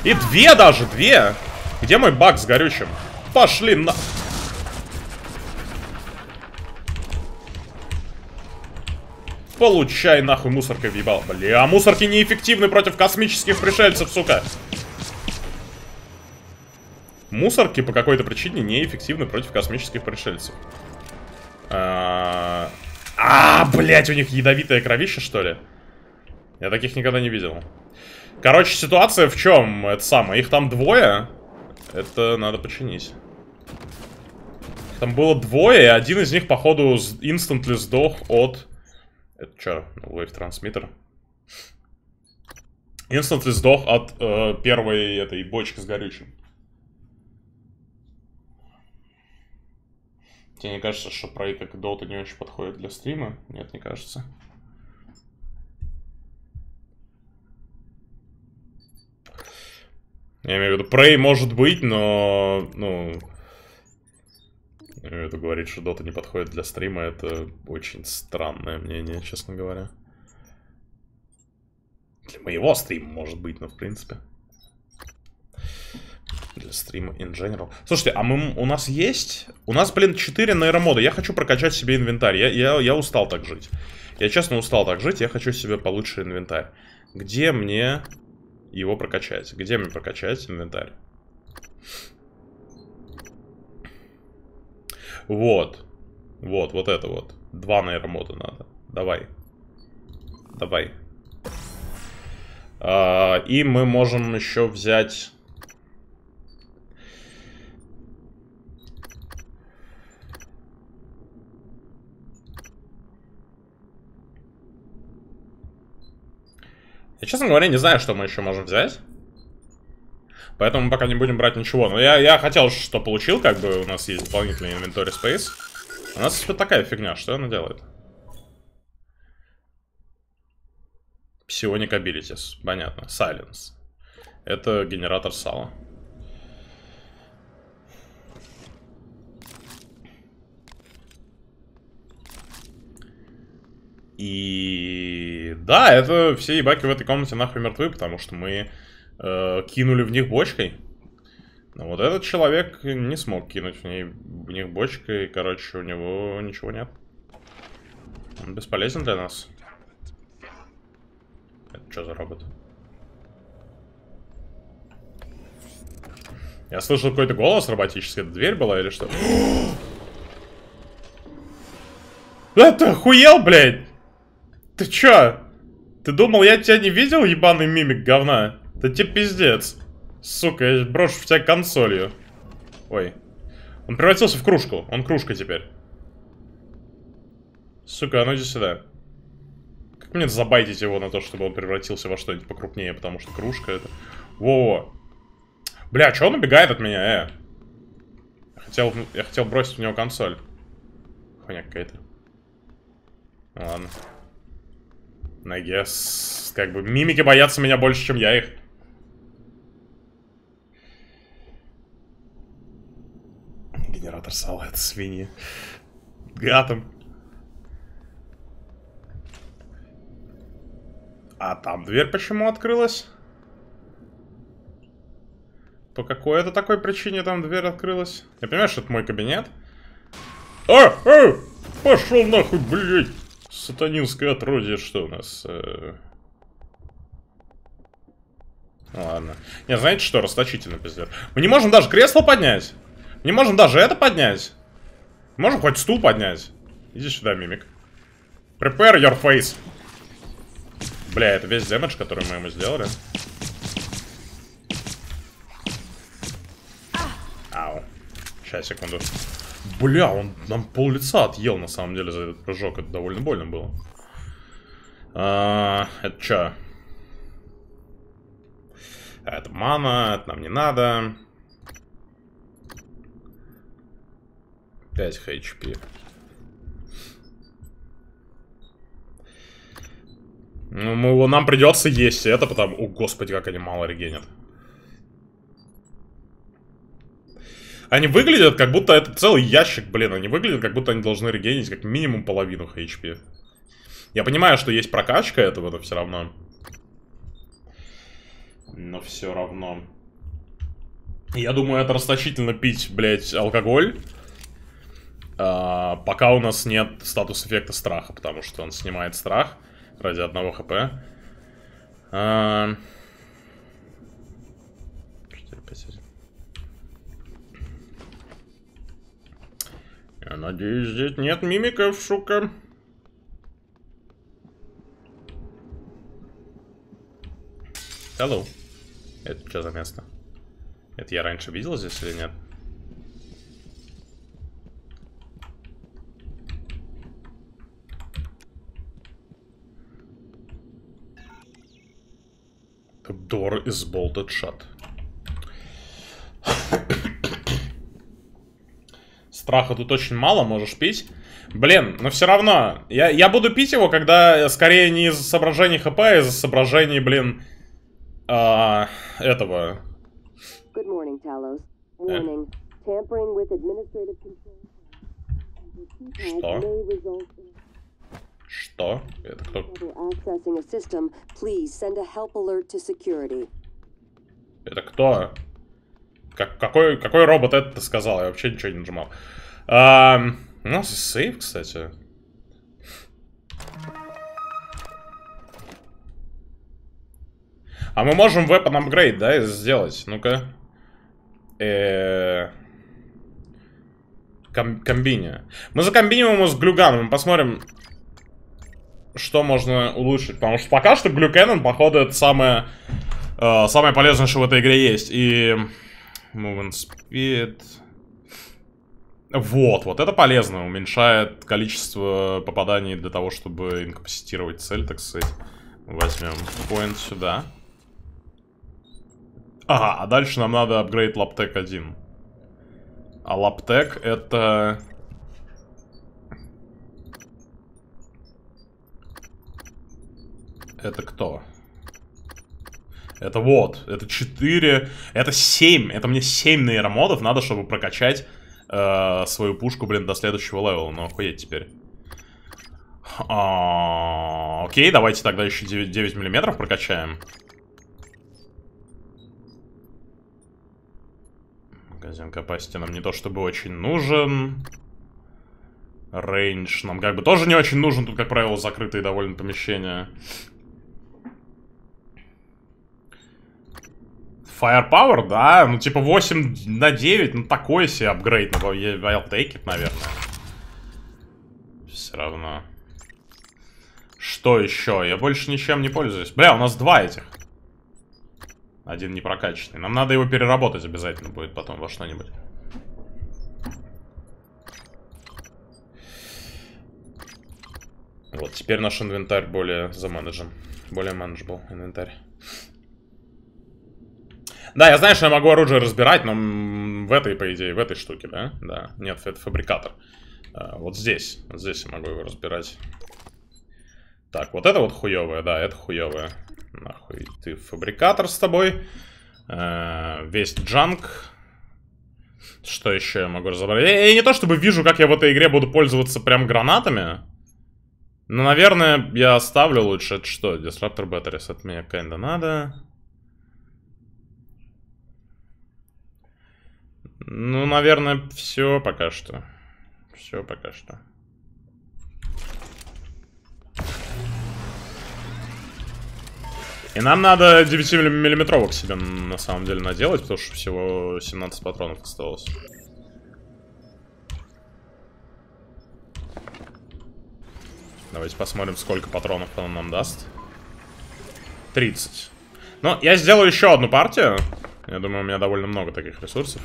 S1: И две даже, две! Где мой баг с горючим? Пошли на... Получай нахуй мусоркой въебал. Бля, мусорки неэффективны против космических пришельцев, сука. Мусорки по какой-то причине неэффективны против космических пришельцев. А, а, блять, у них ядовитое кровище, что ли? Я таких никогда не видел. Короче, ситуация в чем? Это самое, их там двое. Это надо починить. Там было двое, и один из них, походу, инстантли сдох от это что? Wave трансмиттер. Instantly сдох от э, первой этой бочки с горючим. Тебе не кажется, что Prey как Dota не очень подходит для стрима? Нет, не кажется. Я имею в виду, Prey может быть, но, ну... Виду, говорить, что Dota не подходит для стрима, это очень странное мнение, честно говоря. Для моего стрима, может быть, но в принципе. Для стрима in general. Слушайте, а мы, у нас есть... У нас, блин, 4 нейромода. Я хочу прокачать себе инвентарь. Я, я, я устал так жить. Я честно устал так жить. Я хочу себе получше инвентарь. Где мне его прокачать? Где мне прокачать инвентарь? Вот. Вот, вот это вот. Два нейромота надо. Давай. Давай. А, и мы можем еще взять... Я, честно говоря, не знаю, что мы еще можем взять. Поэтому мы пока не будем брать ничего. Но я, я хотел, что получил, как бы у нас есть дополнительный инвентарь space. У нас вот такая фигня, что она делает? Psionic Abilities, понятно. Silence. Это генератор сала. И да, это все ебаки в этой комнате нахуй мертвы, потому что мы э, кинули в них бочкой. Но вот этот человек не смог кинуть в, ней, в них бочкой, короче, у него ничего нет. Он бесполезен для нас. Это что за робот? Я слышал какой-то голос роботический. Это дверь была или что? *gasps* Это охуел, блядь! Ты чё? Ты думал, я тебя не видел, ебаный мимик говна? Да тебе пиздец. Сука, я брошу в тебя консолью. Ой. Он превратился в кружку. Он кружка теперь. Сука, а ну иди сюда. Как мне забайтить его на то, чтобы он превратился во что-нибудь покрупнее, потому что кружка это... Во-во. Бля, что он убегает от меня, э? Я хотел, я хотел бросить в него консоль. Хуйня какая-то. Ладно. I. Как бы мимики боятся меня больше, чем я их. Генератор сала, это свиньи. Гатом. А там дверь почему открылась? По какой это такой причине там дверь открылась? Я понимаю, что это мой кабинет. А! А! Пошел нахуй, блядь! Сатанинское отродье, что у нас? Э... Ладно. Не, знаете что, расточительно, пиздец. Мы не можем даже кресло поднять. Не можем даже это поднять. Можем хоть стул поднять. Иди сюда, мимик. Prepare your face. Бля, это весь дэмэдж, который мы ему сделали. Ау. Сейчас, секунду. Бля, он нам пол лица отъел, на самом деле, за этот прыжок. Это довольно больно было. А, это чё? Это мана, это нам не надо. 5 HP. Ну, мы, нам придется есть это, потому... О, господи, как они мало регенят. Они выглядят, как будто это целый ящик, блин. Они выглядят, как будто они должны регенить как минимум половину HP. Я понимаю, что есть прокачка этого, но все равно. Но все равно. Я думаю, это расточительно пить, блядь, алкоголь. А, пока у нас нет статус-эффекта страха, потому что он снимает страх ради одного хп. 4, 5, 1. Я надеюсь, здесь нет мимиков, сука. Hello. Это что за место? Это я раньше видел здесь или нет? Door is bolted shut. Страха тут очень мало, можешь пить. Блин, но все равно. Я, я буду пить его, когда скорее не из-за соображений ХП, а из-за соображений, блин, а, этого. Good morning, Talos. Warning. Tampering with administrative control. Что? Что? Это кто? Это кто? Как, какой, какой робот это сказал? Я вообще ничего не нажимал. А, у нас сейф, кстати. А мы можем weapon upgrade, да, сделать? Ну-ка. Э Ком комбине. Мы закомбиним его с глюганом, посмотрим, что можно улучшить. Потому что пока что глюкенон, походу, это самое, э, самое полезное, что в этой игре есть. И... Movement speed... Вот, вот это полезно. Уменьшает количество попаданий для того, чтобы инкапацитировать цель, так сказать. Возьмем point сюда. Ага, а дальше нам надо апгрейд лаптек 1. А лаптек это... Это кто? Это вот, это 4, это 7, это мне 7 нейромодов надо, чтобы прокачать э, свою пушку, блин, до следующего левела. Ну, охуеть теперь. А, окей, давайте тогда еще 9, 9 миллиметров прокачаем. Магазин capacity нам не то чтобы очень нужен. Рейндж нам как бы тоже не очень нужен. Тут, как правило, закрытые довольно помещения. Firepower, да, ну типа 8 на 9, ну такой себе апгрейд, ну I'll take it, наверное. Все равно. Что еще? Я больше ничем не пользуюсь. Бля, у нас два этих. Один не прокачанный. Нам надо его переработать обязательно будет потом во что-нибудь. Вот, теперь наш инвентарь более заменеджен. Более менеджбл инвентарь. Да, я знаю, что я могу оружие разбирать, но в этой, по идее, в этой штуке, да? Да, нет, это фабрикатор. А, вот здесь, вот здесь я могу его разбирать. Так, вот это вот хуевое, да, это хуевое. Нахуй, ты фабрикатор с тобой. Э, весь джанк. Что еще я могу разобрать? Я, я не то чтобы вижу, как я в этой игре буду пользоваться прям гранатами. Но, наверное, я оставлю лучше. Это что? Disruptor Batteries от меня kinda надо. Ну, наверное, все пока что. Все пока что. И нам надо 9-миллиметровок себе на самом деле наделать, потому что всего 17 патронов осталось. Давайте посмотрим, сколько патронов он нам даст. 30. Ну, я сделаю еще одну партию. Я думаю, у меня довольно много таких ресурсов.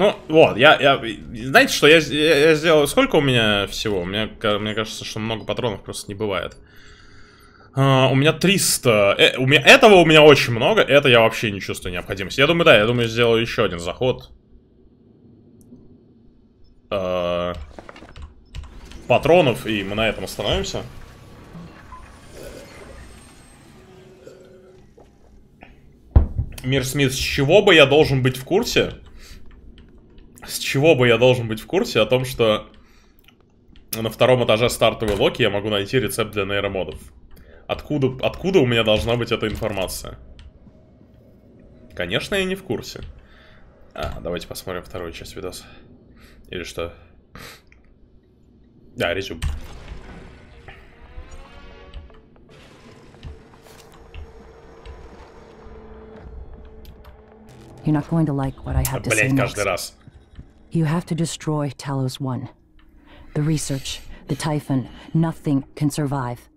S1: Ну, вот, я, я... Знаете, что я, я, я сделал... Сколько у меня всего? Мне, мне кажется, что много патронов просто не бывает. Uh, у меня 300. Э, у меня, этого у меня очень много. Это я вообще не чувствую необходимости. Я думаю, да, я думаю, сделаю еще один заход. Uh, патронов, и мы на этом остановимся. Мир Смит, с чего бы я должен быть в курсе? С чего бы я должен быть в курсе о том, что на втором этаже стартовой локи я могу найти рецепт для нейромодов? Откуда, откуда у меня должна быть эта информация? Конечно, я не в курсе. А, давайте посмотрим вторую часть видоса. Или что? Да, резюм. You're not going to like what I have to say next. каждый раз.
S2: You have to destroy Talos 1. The research, the Typhon, nothing can survive.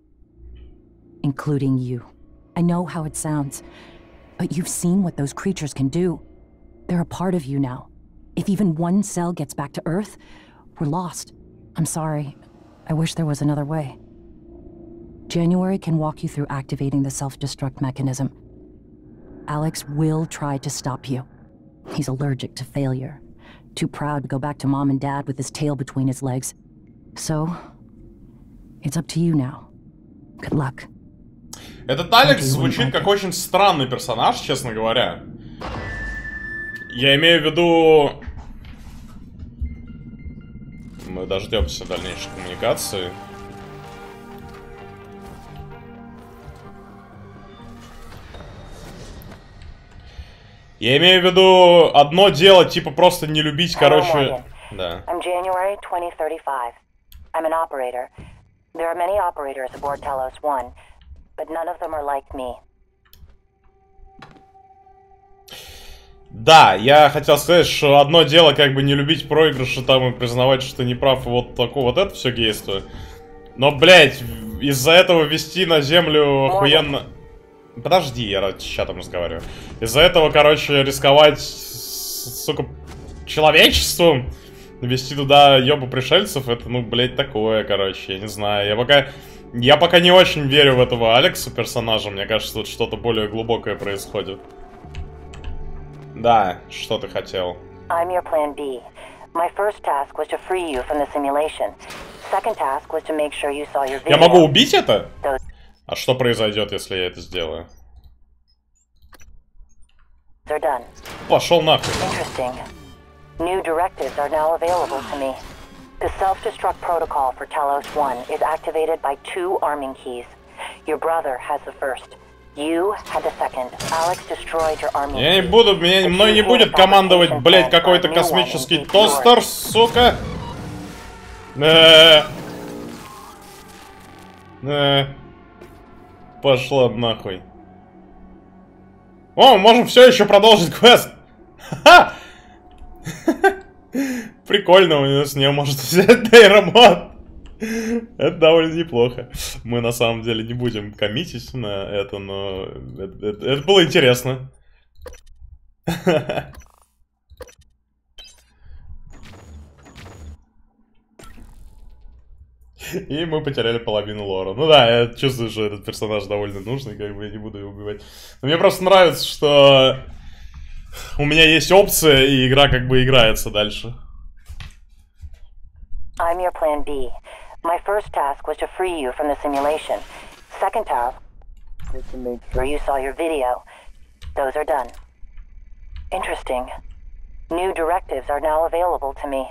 S2: Including you. I know how it sounds, but you've seen what those creatures can do. They're a part of you now. If even one cell gets back to Earth, we're lost. I'm sorry. I wish there was another way. January can walk you through activating the self-destruct mechanism. Alex will try to stop you. He's allergic to failure. Too proud to go back to mom and dad with his tail between his legs. So, it's up to you now. Good luck.
S1: Этот Алекс звучит как очень странный персонаж, честно говоря. Я имею в виду... Мы дождемся дальнейшей коммуникации. Я имею в виду одно дело, типа просто не любить, короче... Да.
S2: I'm January 2035. I'm an operator. There are many operators aboard Talos 1, but none of them are like me.
S1: Да, я хотел сказать, что одно дело как бы не любить проигрыши там и признавать, что ты не прав, и вот такое вот это все гейство. Но, блядь, из-за этого вести на землю охуенно... Подожди, я с чатом разговариваю. Из-за этого, короче, рисковать, сука, человечеством, вести туда ёбу пришельцев, это, ну, блядь, такое, короче, я не знаю. Я пока... Я пока не очень верю в этого Алекса персонажа, мне кажется, тут что-то более глубокое происходит. Да, что ты хотел?
S2: I'm your plan B. My first task was to free you from the simulation. Second task was to make sure you saw your video.
S1: Я могу убить это?
S2: Those
S1: А что произойдет, если я это сделаю? Пошел нахуй.
S2: Interesting. New directives are now available to me. The self-destruct protocol for Talos 1 is activated by two arming keys. Your brother has the first. You had the second. Alex destroyed your arming
S1: Я не буду, меня, мной не будет командовать, блять, какой-то космический тостер, сука. Э. Э. Пошла нахуй. О, можем все еще продолжить квест. *laughs* Прикольно, у нас не может взять *laughs* нейромод. Это довольно неплохо. Мы на самом деле не будем коммитить на это, но это, это- это было интересно. *laughs* И мы потеряли половину лора. Ну да, я чувствую, что этот персонаж довольно нужный, как бы я не буду его убивать. Но мне просто нравится, что у меня есть опция, и игра как бы играется дальше.
S2: I'm your plan B. My first task was to free you from the simulation. Second task was to make sure you saw your video. Those are done. Interesting. New directives are now available to me.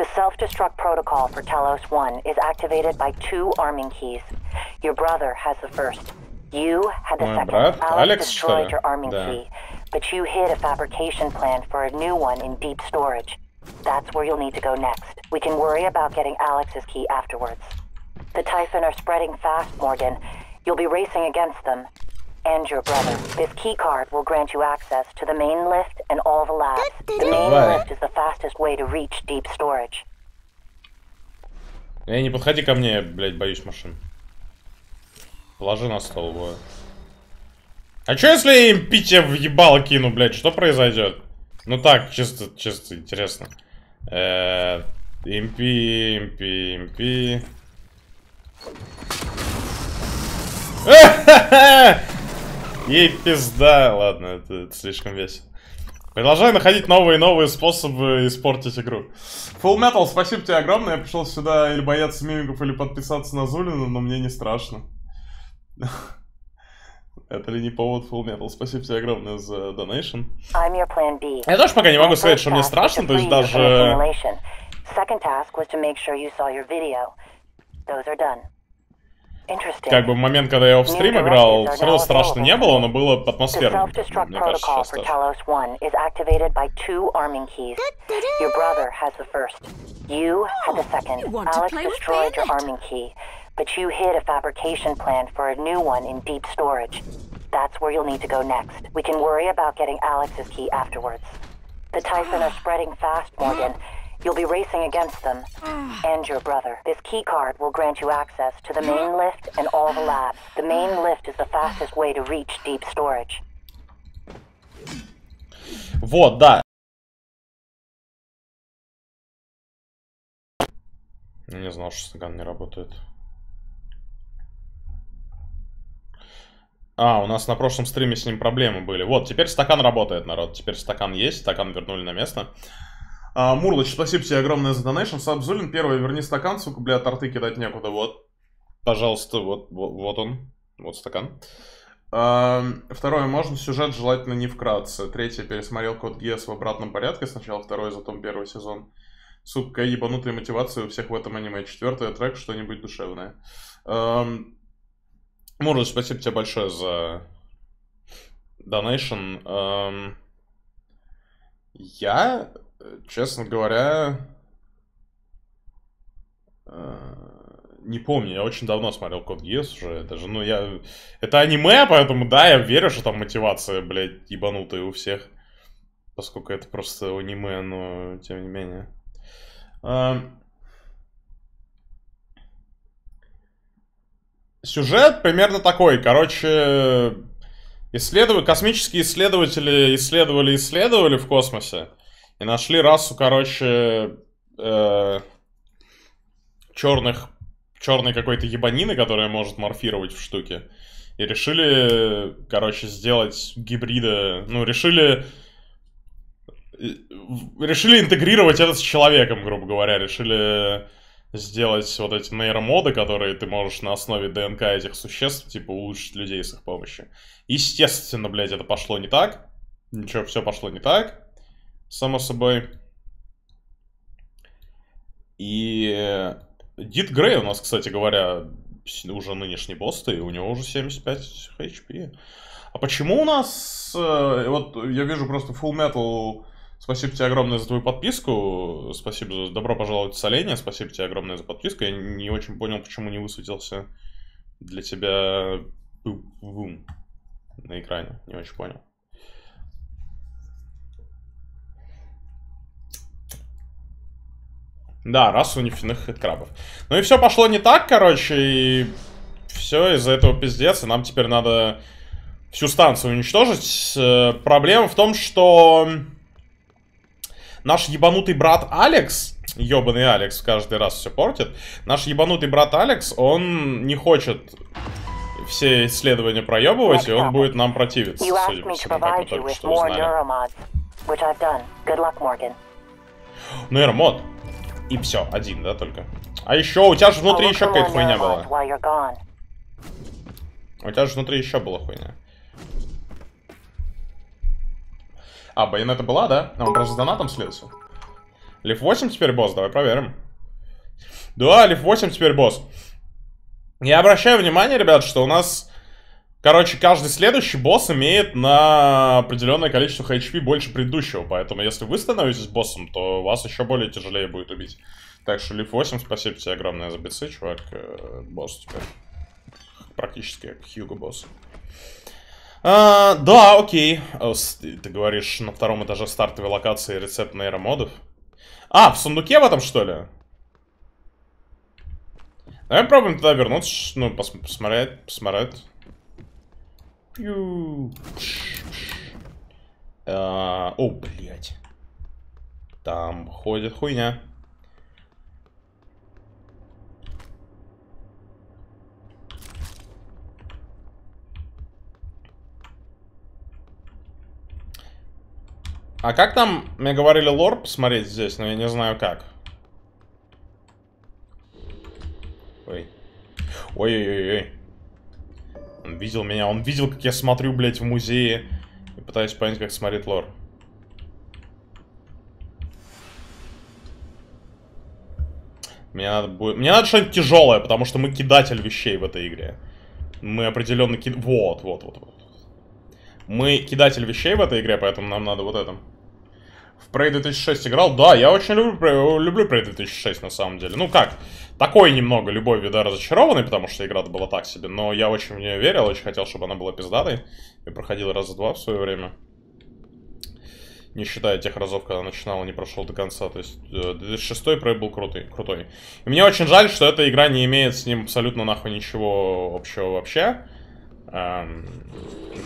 S2: The self-destruct protocol for Talos 1 is activated by two arming keys. Your brother has the first. You had the
S1: Мой
S2: second.
S1: брат?
S2: Alex
S1: Алекс, что
S2: destroyed
S1: ли?
S2: your arming
S1: Да.
S2: key, but you hid a fabrication plan for a new one in deep storage. That's where you'll need to go next. We can worry about getting Alex's key afterwards. The Typhon are spreading fast, Morgan. You'll be racing against them. And your brother. This key card will grant you access to the main lift and all the labs. The main
S1: Давай.
S2: lift is the fastest way to reach deep storage.
S1: Эй, не подходи ко мне, я, блядь, боюсь машин. Положи на стол его. А чё если я им пить в ебало кину, блядь, что произойдет? Ну так, чисто, чисто интересно. Э, импи, импи, импи. *laughs* Ей пизда. Ладно, это, это слишком весело. Продолжаю находить новые и новые способы испортить игру. Full Metal, спасибо тебе огромное. Я пришел сюда или бояться мимиков, или подписаться на Зулина, но мне не страшно. *laughs* Это ли не повод Full Metal? Спасибо тебе огромное за донейшн. Я тоже пока не могу сказать, что мне страшно, то есть даже...
S2: simulation. Second task was to make sure you saw your video. Those are done. Interesting.
S1: Как бы в момент, когда я в стрим играл, все равно страшно не было, но было
S2: The
S1: атмосферно.
S2: self-destruct
S1: Мне кажется,
S2: protocol
S1: сейчас
S2: for
S1: тоже.
S2: Talos 1 is activated by two arming keys. Your brother has the first. You had the second.
S3: you want to
S2: Alex
S3: play with
S2: destroyed your
S3: Bayonetta.
S2: arming key, but you hid a fabrication plan for a new one in deep storage. That's where you'll need to go next. We can worry about getting Alex's key afterwards. The Typhon are spreading fast, Morgan. *gasps* You'll be racing against them. And your brother. This key card will grant you access to the main lift and all the labs. The main lift is the fastest way to reach deep storage.
S1: Вот, да. Не знал, что стакан не работает. А, у нас на прошлом стриме с ним проблемы были. Вот, теперь стакан работает, народ. Теперь стакан есть, стакан вернули на место. А, Мурлыч, спасибо тебе огромное за донейшн. Сабзулин, первый, верни стакан, сука, бля, торты кидать некуда. Вот, пожалуйста, вот, вот, вот он. Вот стакан. А, второе, можно сюжет желательно не вкратце. Третье, пересмотрел Код Гиас в обратном порядке. Сначала второй, затем первый сезон. Сука, ебанутая мотивация у всех в этом аниме. Четвертое, трек, что-нибудь душевное. Эм... Мурлыч, спасибо тебе большое за донейшн. Эм... Я, честно говоря, э, не помню, я очень давно смотрел Код Гиас уже, даже, ну, я... Это аниме, поэтому, да, я верю, что там мотивация, блядь, ебанутая у всех, поскольку это просто аниме, но тем не менее. Сюжет примерно такой. Короче, исследовали, космические исследователи исследовали, исследовали в космосе. И нашли расу, короче, э, черных, черной какой-то ебанины, которая может морфировать в штуке. И решили, короче, сделать гибрида. Ну, решили решили интегрировать это с человеком, грубо говоря. Решили сделать вот эти нейромоды, которые ты можешь на основе ДНК этих существ, типа, улучшить людей с их помощью. Естественно, блядь, это пошло не так. Ничего, все пошло не так. Само собой. И Дит Грей у нас, кстати говоря, уже нынешний босс, и у него уже 75 HP. А почему у нас... Э, вот я вижу просто Full Metal Спасибо тебе огромное за твою подписку. Спасибо за добро пожаловать в соление. Спасибо тебе огромное за подписку. Я не очень понял, почему не высветился для тебя на экране. Не очень понял. Да, расу нефтяных хиткрабов. Ну и все пошло не так, короче, и все из-за этого пиздец, и нам теперь надо всю станцию уничтожить. Э, проблема в том, что наш ебанутый брат Алекс, ебаный Алекс каждый раз все портит, наш ебанутый брат Алекс, он не хочет все исследования проебывать, и он будет нам противиться, судя по всему, как мы только что узнали. Нейромод. И все, один, да, только. А еще, у тебя же внутри еще какая-то хуйня была. У тебя же внутри еще была хуйня. А, байонета была, да? А он просто с донатом слился. Лиф 8 теперь босс, давай проверим. Да, Лиф 8 теперь босс. Я обращаю внимание, ребят, что у нас... Короче, каждый следующий босс имеет на определенное количество HP больше предыдущего. Поэтому, если вы становитесь боссом, то вас еще более тяжелее будет убить. Так что, Лиф 8, спасибо тебе огромное за бицы, чувак. Э, босс теперь. Практически как Хьюго босс. А, да, окей. Ты говоришь, на втором этаже стартовой локации рецепт нейромодов. А, в сундуке в этом, что ли? Давай пробуем туда вернуться, ну, пос посмотреть, посмотреть. А, о, блядь. Там ходит хуйня. А как там, мне говорили, лор посмотреть здесь, но я не знаю как. Ой. Ой-ой-ой. Он видел меня, он видел, как я смотрю, блядь, в музее. И пытаюсь понять, как смотреть лор. Мне надо будет... Мне надо что-нибудь тяжелое, потому что мы кидатель вещей в этой игре. Мы определенно кид... Вот, вот, вот, вот. Мы кидатель вещей в этой игре, поэтому нам надо вот это. В Prey 2006 играл? Да, я очень люблю, люблю Prey 2006 на самом деле. Ну как, такой немного любовью, да, разочарованный, потому что игра была так себе. Но я очень в нее верил, очень хотел, чтобы она была пиздатой. И проходил раза два в свое время. Не считая тех разов, когда начинал и не прошел до конца. То есть 2006 э, Prey был крутой. крутой. И мне очень жаль, что эта игра не имеет с ним абсолютно нахуй ничего общего вообще. Эм,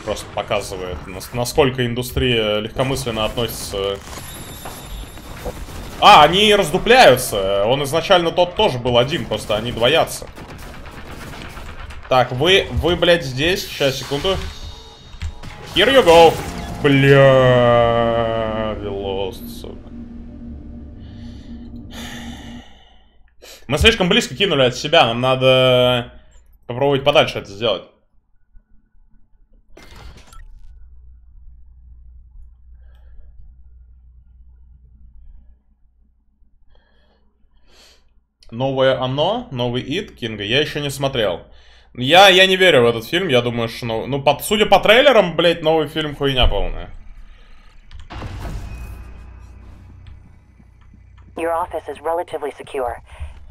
S1: просто показывает, насколько индустрия легкомысленно относится... А, они раздупляются. Он изначально тот тоже был один, просто они двоятся. Так, вы, вы, блядь, здесь. Сейчас, секунду. Here you go. Бля, Велос, сука. Мы слишком близко кинули от себя. Нам надо попробовать подальше это сделать. Новое оно, новый Ит Кинга, я еще не смотрел. Я, я не верю в этот фильм, я думаю, что, ну, ну под, судя по трейлерам, блять, новый фильм хуйня полная.
S2: Your office is relatively secure.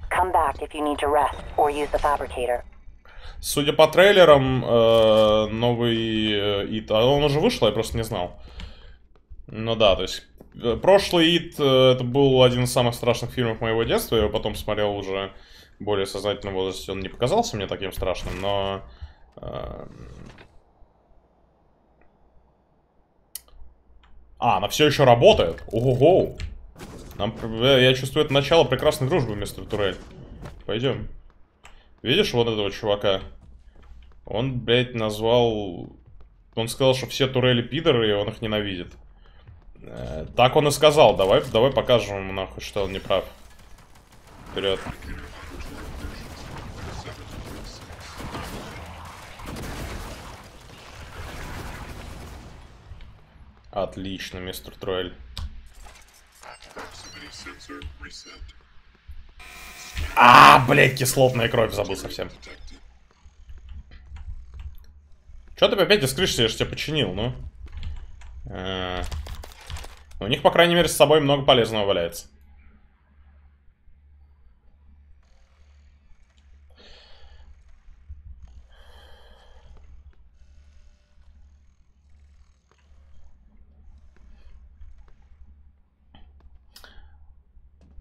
S2: Come back if you need to rest or use the fabricator.
S1: Судя по трейлерам, э, новый э, Ит, а он уже вышел, я просто не знал. Ну да, то есть Э, прошлый Ит э, это был один из самых страшных фильмов моего детства. Я его потом смотрел уже более сознательном возрасте. Он не показался мне таким страшным, но... Э, а, она все еще работает. Ого-го. Нам, я чувствую, это начало прекрасной дружбы, мистер Турель. Пойдем. Видишь вот этого чувака? Он, блядь, назвал... Он сказал, что все турели пидоры, и он их ненавидит. Э, так он и сказал. Давай, давай покажем ему нахуй, что он не прав. Вперед. Отлично, мистер Троэль. А, блядь, кислотная кровь забыл совсем. Че ты опять крыши, я же тебя починил, ну? А -а -а. У них, по крайней мере, с собой много полезного валяется.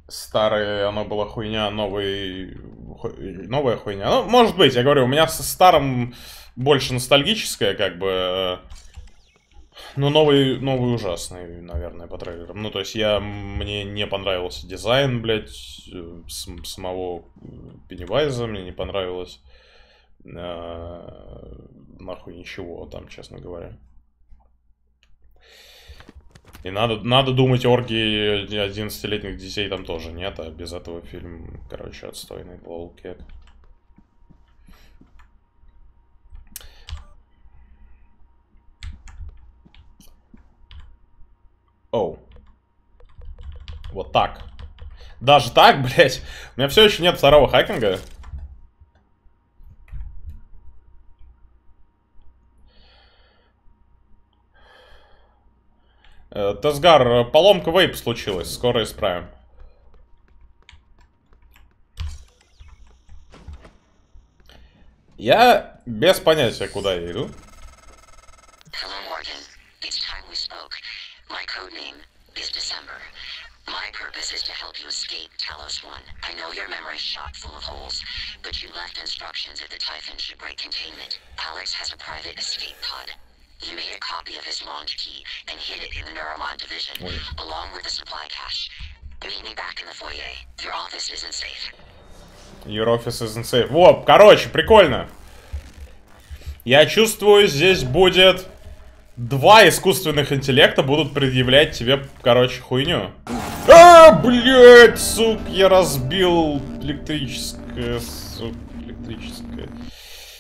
S1: Старое, оно было хуйня, новый... Новая хуйня. Ну, может быть, я говорю, у меня со старым больше ностальгическое, как бы... Э, ну, новый, новый ужасный, наверное, по трейлерам. Ну, то есть я, мне не понравился дизайн, блядь, э, самого Пеннивайза, мне не понравилось э, нахуй ничего там, честно говоря. И надо, надо думать, оргии 11-летних детей там тоже нет, а без этого фильм, короче, отстойный лолкек. Оу. Вот так. Даже так, *laughs* блядь? У меня все еще нет второго хакинга. Э, Тесгар, поломка вейп случилась. Скоро исправим. Я без понятия, куда я иду. Instructions if the Typhon should break containment. Alex has a private escape pod. You made a copy of his launch key and hid it in the Neuromod division, Ой. along with the supply cache. Meet me back in the foyer. Your office isn't safe. Your office isn't safe. Вот, короче, прикольно. Я чувствую, здесь будет... Два искусственных интеллекта будут предъявлять тебе, короче, хуйню. А, блядь, сук, я разбил электрическое, сук электрическая.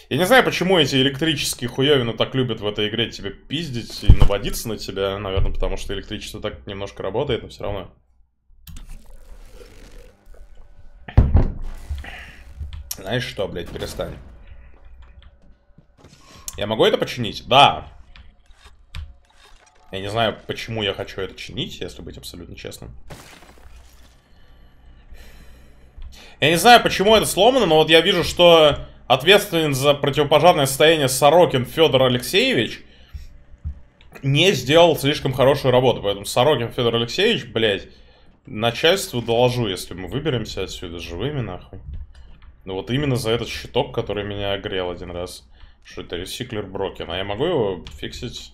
S1: Я не знаю, почему эти электрические хуевины так любят в этой игре тебе пиздить и наводиться на тебя. Наверное, потому что электричество так немножко работает, но все равно. Знаешь что, блядь, перестань. Я могу это починить? Да. Я не знаю, почему я хочу это чинить, если быть абсолютно честным. Я не знаю, почему это сломано, но вот я вижу, что ответственен за противопожарное состояние Сорокин Федор Алексеевич не сделал слишком хорошую работу. Поэтому Сорокин Федор Алексеевич, блядь, начальству доложу, если мы выберемся отсюда живыми, нахуй. Ну вот именно за этот щиток, который меня огрел один раз. Что это ресиклер Брокен. А я могу его фиксить?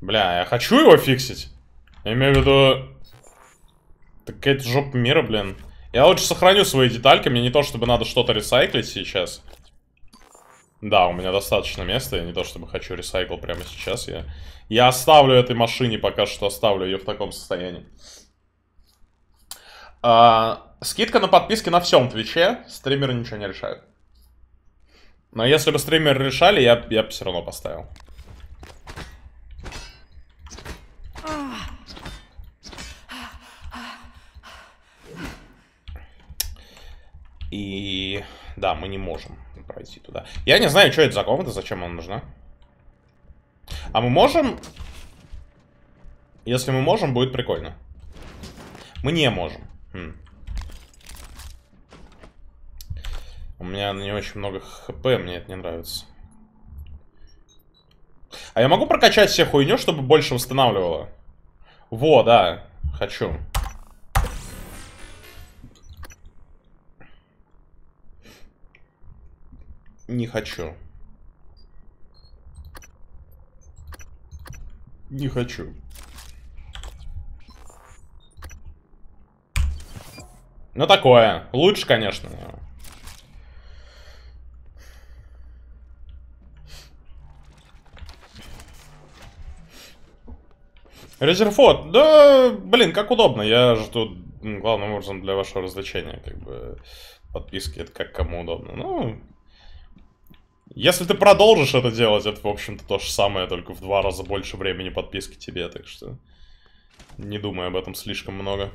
S1: Бля, я хочу его фиксить. Я имею в виду... Какая-то жопа мира, блин. Я лучше сохраню свои детальки, мне не то, чтобы надо что-то ресайклить сейчас. Да, у меня достаточно места, я не то, чтобы хочу ресайкл прямо сейчас. Я, я оставлю этой машине, пока что оставлю ее в таком состоянии. А, скидка на подписки на всем Твиче, стримеры ничего не решают. Но если бы стримеры решали, я, я бы все равно поставил. И да, мы не можем пройти туда. Я не знаю, что это за комната, зачем она нужна. А мы можем... Если мы можем, будет прикольно. Мы не можем. Хм. У меня не очень много хп, мне это не нравится. А я могу прокачать все хуйню, чтобы больше восстанавливало? Во, да, хочу. Не хочу. Не хочу. Ну такое. Лучше, конечно. Резерфот, да, блин, как удобно. Я тут главным образом для вашего развлечения, как бы подписки, это как кому удобно. Ну, если ты продолжишь это делать, это, в общем-то, то же самое, только в два раза больше времени подписки тебе, так что не думай об этом слишком много.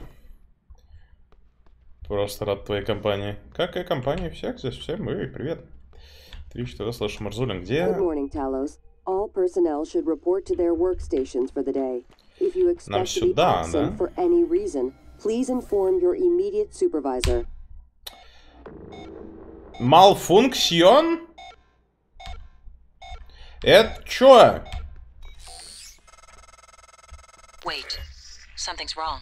S1: Просто рад твоей компании. Как и компании всех здесь, всем мы, привет. Три, четыре, слышь, Марзулин, где? Нам сюда, да?
S4: for
S1: Это чё?
S5: Wait. Something's wrong.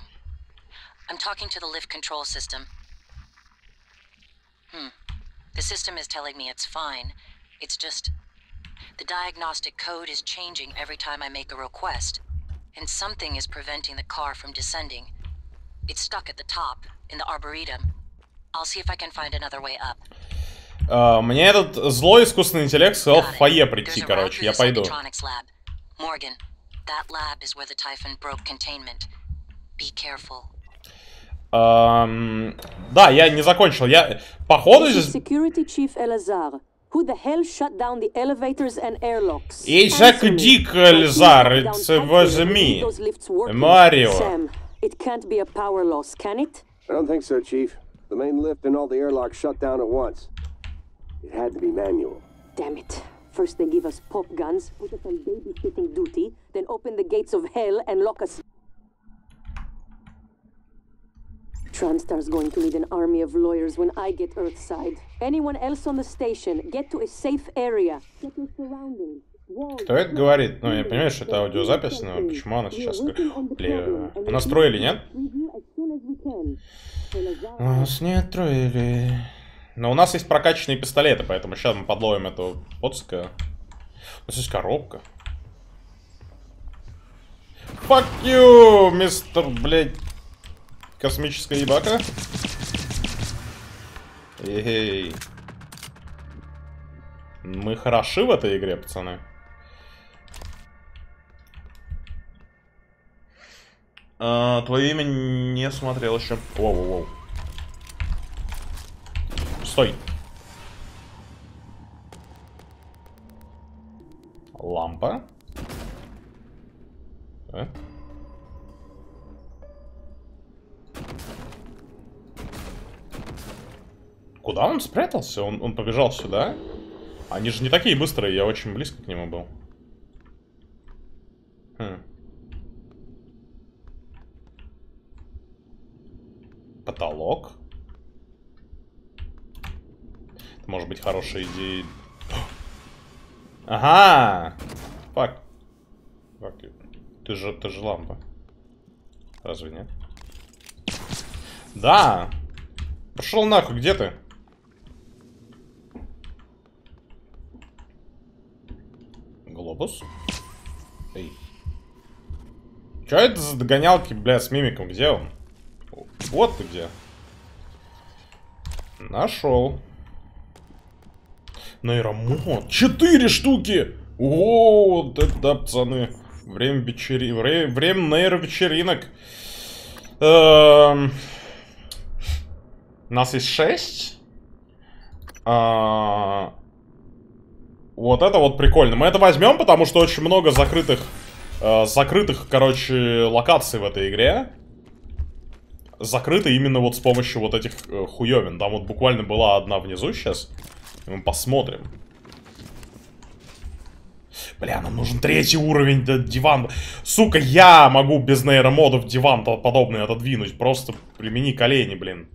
S5: I'm talking to the lift control system. Hmm. The system is telling me it's fine. It's just. The diagnostic code is changing every time I make a request. And something is preventing the car from descending. It's stuck at the top, in the arboretum. I'll see if I can find another way up.
S1: А, мне этот злой искусственный интеллект сказал в фойе прийти, короче. Я пойду. Ам, да, я не закончил. Я, походу, здесь...
S4: Security Chief Elazar. Who the hell shut down the elevators and airlocks? We
S1: me.
S4: need those lifts working.
S1: Mario.
S4: Sam, it can't be a power loss, can it?
S6: I don't think so, Chief. The main lift and all the airlocks shut down at once. It had to be manual.
S4: Damn it. First they give us pop guns, put us on babysitting duty, then open the gates of hell and lock us. Transtar's going to need an army of lawyers when I get Earthside. Anyone else on the station, get to a safe area. Check your surroundings.
S1: Кто это говорит? Ну, я понимаю, что это аудиозапись, но почему она сейчас... Бля, у нас троили, нет? Нас не троили. Но у нас есть прокачанные пистолеты, поэтому сейчас мы подловим этого поцика. У нас есть коробка. Fuck you, мистер, блядь, космическая ебака. Эй. Мы хороши в этой игре, пацаны. А, твое имя не смотрел еще. Воу-воу-воу. Стой. Лампа. Э? Куда он спрятался? Он, он побежал сюда? Они же не такие быстрые, я очень близко к нему был. Хм. Потолок. Это может быть хорошая идея. Ага! Фак. Фак. Ты же, ты же лампа. Разве нет? Да! Пошел нахуй, где ты? Глобус? Эй. Че это за догонялки, бля, с мимиком? Где он? Вот ты где. Нашел. Нейромод. Четыре штуки! О, вот это да, пацаны. Время вечери... Время, время нейровечеринок. Эм... Нас есть шесть. А... Вот это вот прикольно. Мы это возьмем, потому что очень много закрытых... Э, закрытых, короче, локаций в этой игре. Закрыты именно вот с помощью вот этих э, хуёвин. Там вот буквально была одна внизу сейчас. Мы посмотрим. Бля, нам нужен третий уровень да, диван. Сука, я могу без нейромодов диван подобный отодвинуть. Просто примени колени, блин.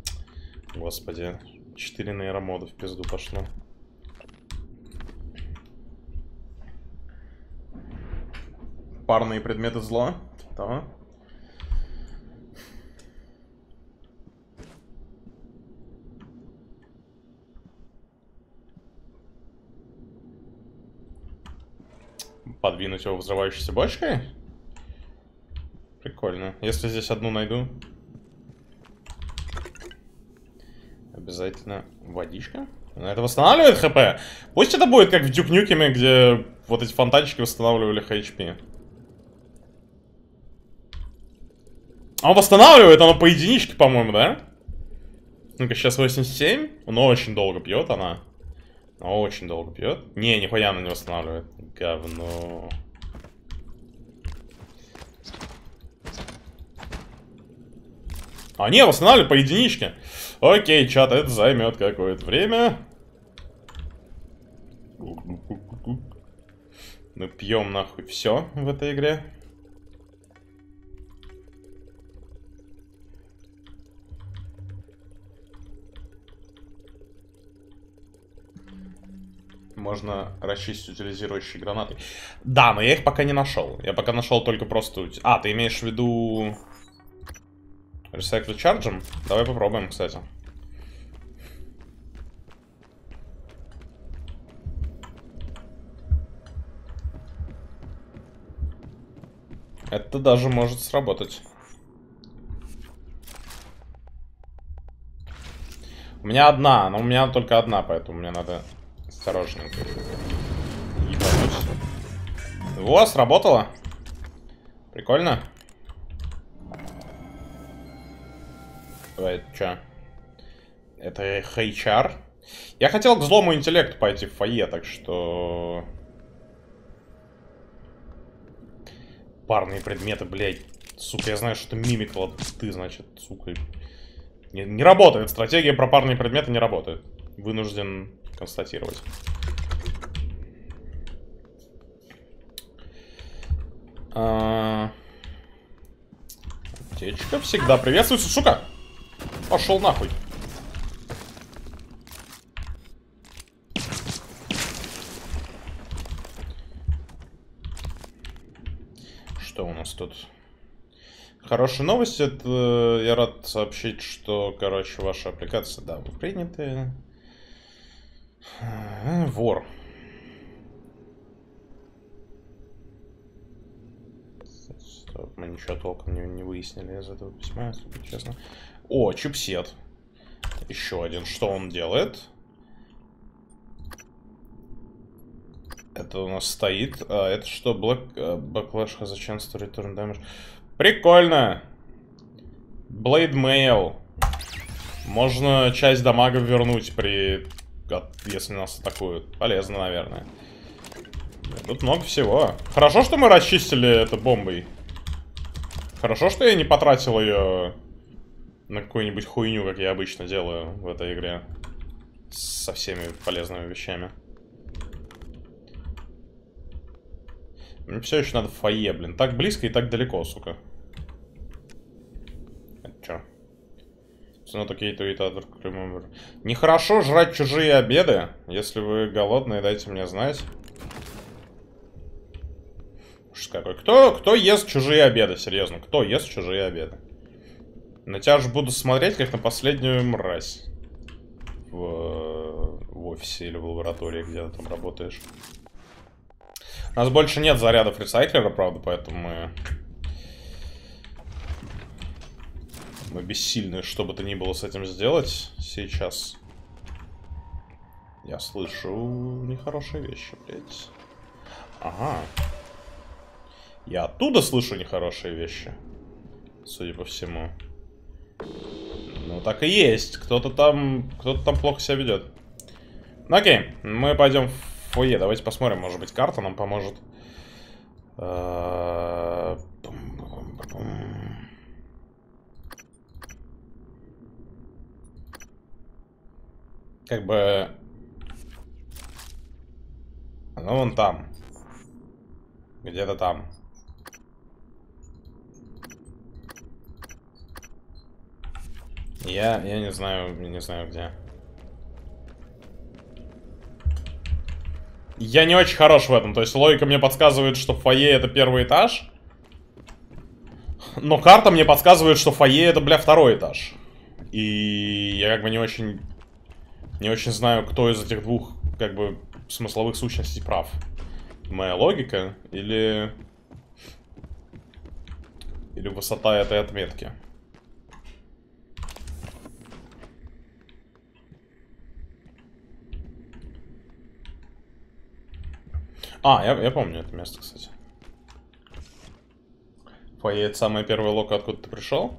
S1: Господи. Четыре нейромода в пизду пошло. Парные предметы зла. Да. Подвинуть его взрывающейся бочкой? Прикольно. Если здесь одну найду. Обязательно водичка. Это восстанавливает хп? Пусть это будет как в Дюк Нюкеме, где вот эти фонтанчики восстанавливали HP. А он восстанавливает, оно по единичке, по-моему, да? Ну-ка, сейчас 87. Но очень долго пьет она. Она очень долго пьет. Не, нихуя она не восстанавливает. Говно. А, не, восстанавливает по единичке. Окей, чат, это займет какое-то время. Мы пьем нахуй все в этой игре. Можно расчистить утилизирующие гранаты. Да, но я их пока не нашел. Я пока нашел только просто... А, ты имеешь в виду... Recycle чарджем? Давай попробуем, кстати. Это даже может сработать. У меня одна, но у меня только одна, поэтому мне надо осторожненько ебануть. Во, сработало. Прикольно. Это что? Это HR. Я хотел к злому интеллекту пойти в фойе, так что... Парные предметы, блядь. Сука, я знаю, что это мимикла. Ты, значит, сука. Не, не работает. Стратегия про парные предметы не работает. Вынужден констатировать. А... Аптечка всегда приветствуется. Сука! Пошел нахуй. Что у нас тут? Хорошая новость, это я рад сообщить, что, короче, ваша аппликация, да, вы приняты. Вор. Мы ничего толком не, не выяснили из этого письма, если честно. О, чипсет. Еще один. Что он делает? Это у нас стоит. А, это что? Black, uh, backlash has a chance to return damage. Прикольно. Blade Mail. Можно часть дамага вернуть при... Если нас атакуют. Полезно, наверное. Тут много всего. Хорошо, что мы расчистили это бомбой. Хорошо, что я не потратил ее на какую-нибудь хуйню, как я обычно делаю в этой игре. Со всеми полезными вещами. Мне все еще надо фойе, блин. Так близко и так далеко, сука. Это чё? Not okay to eat other remember. Нехорошо жрать чужие обеды. Если вы голодные, дайте мне знать. Ужас какой. Кто, кто ест чужие обеды, серьезно? Кто ест чужие обеды? На тебя же буду смотреть, как на последнюю мразь. В, в офисе или в лаборатории, где ты там работаешь. У нас больше нет зарядов ресайклера, правда, поэтому мы... Мы бессильны, что бы то ни было с этим сделать сейчас. Я слышу нехорошие вещи, блядь. Ага. Я оттуда слышу нехорошие вещи. Судя по всему. Ну, так и есть. Кто-то там... Кто-то там плохо себя ведет. Ну, окей. Мы пойдем в фойе. Давайте посмотрим. Может быть, карта нам поможет. А, как бы... Ну, вон там. Где-то там. Я, я не знаю, не знаю где. Я не очень хорош в этом. То есть логика мне подсказывает, что фойе это первый этаж. Но карта мне подсказывает, что фойе это, бля, второй этаж. И я как бы не очень... Не очень знаю, кто из этих двух, как бы, смысловых сущностей прав. Моя логика или... Или высота этой отметки. А, я, я помню это место, кстати. Фойе самая первая лока, откуда ты пришел?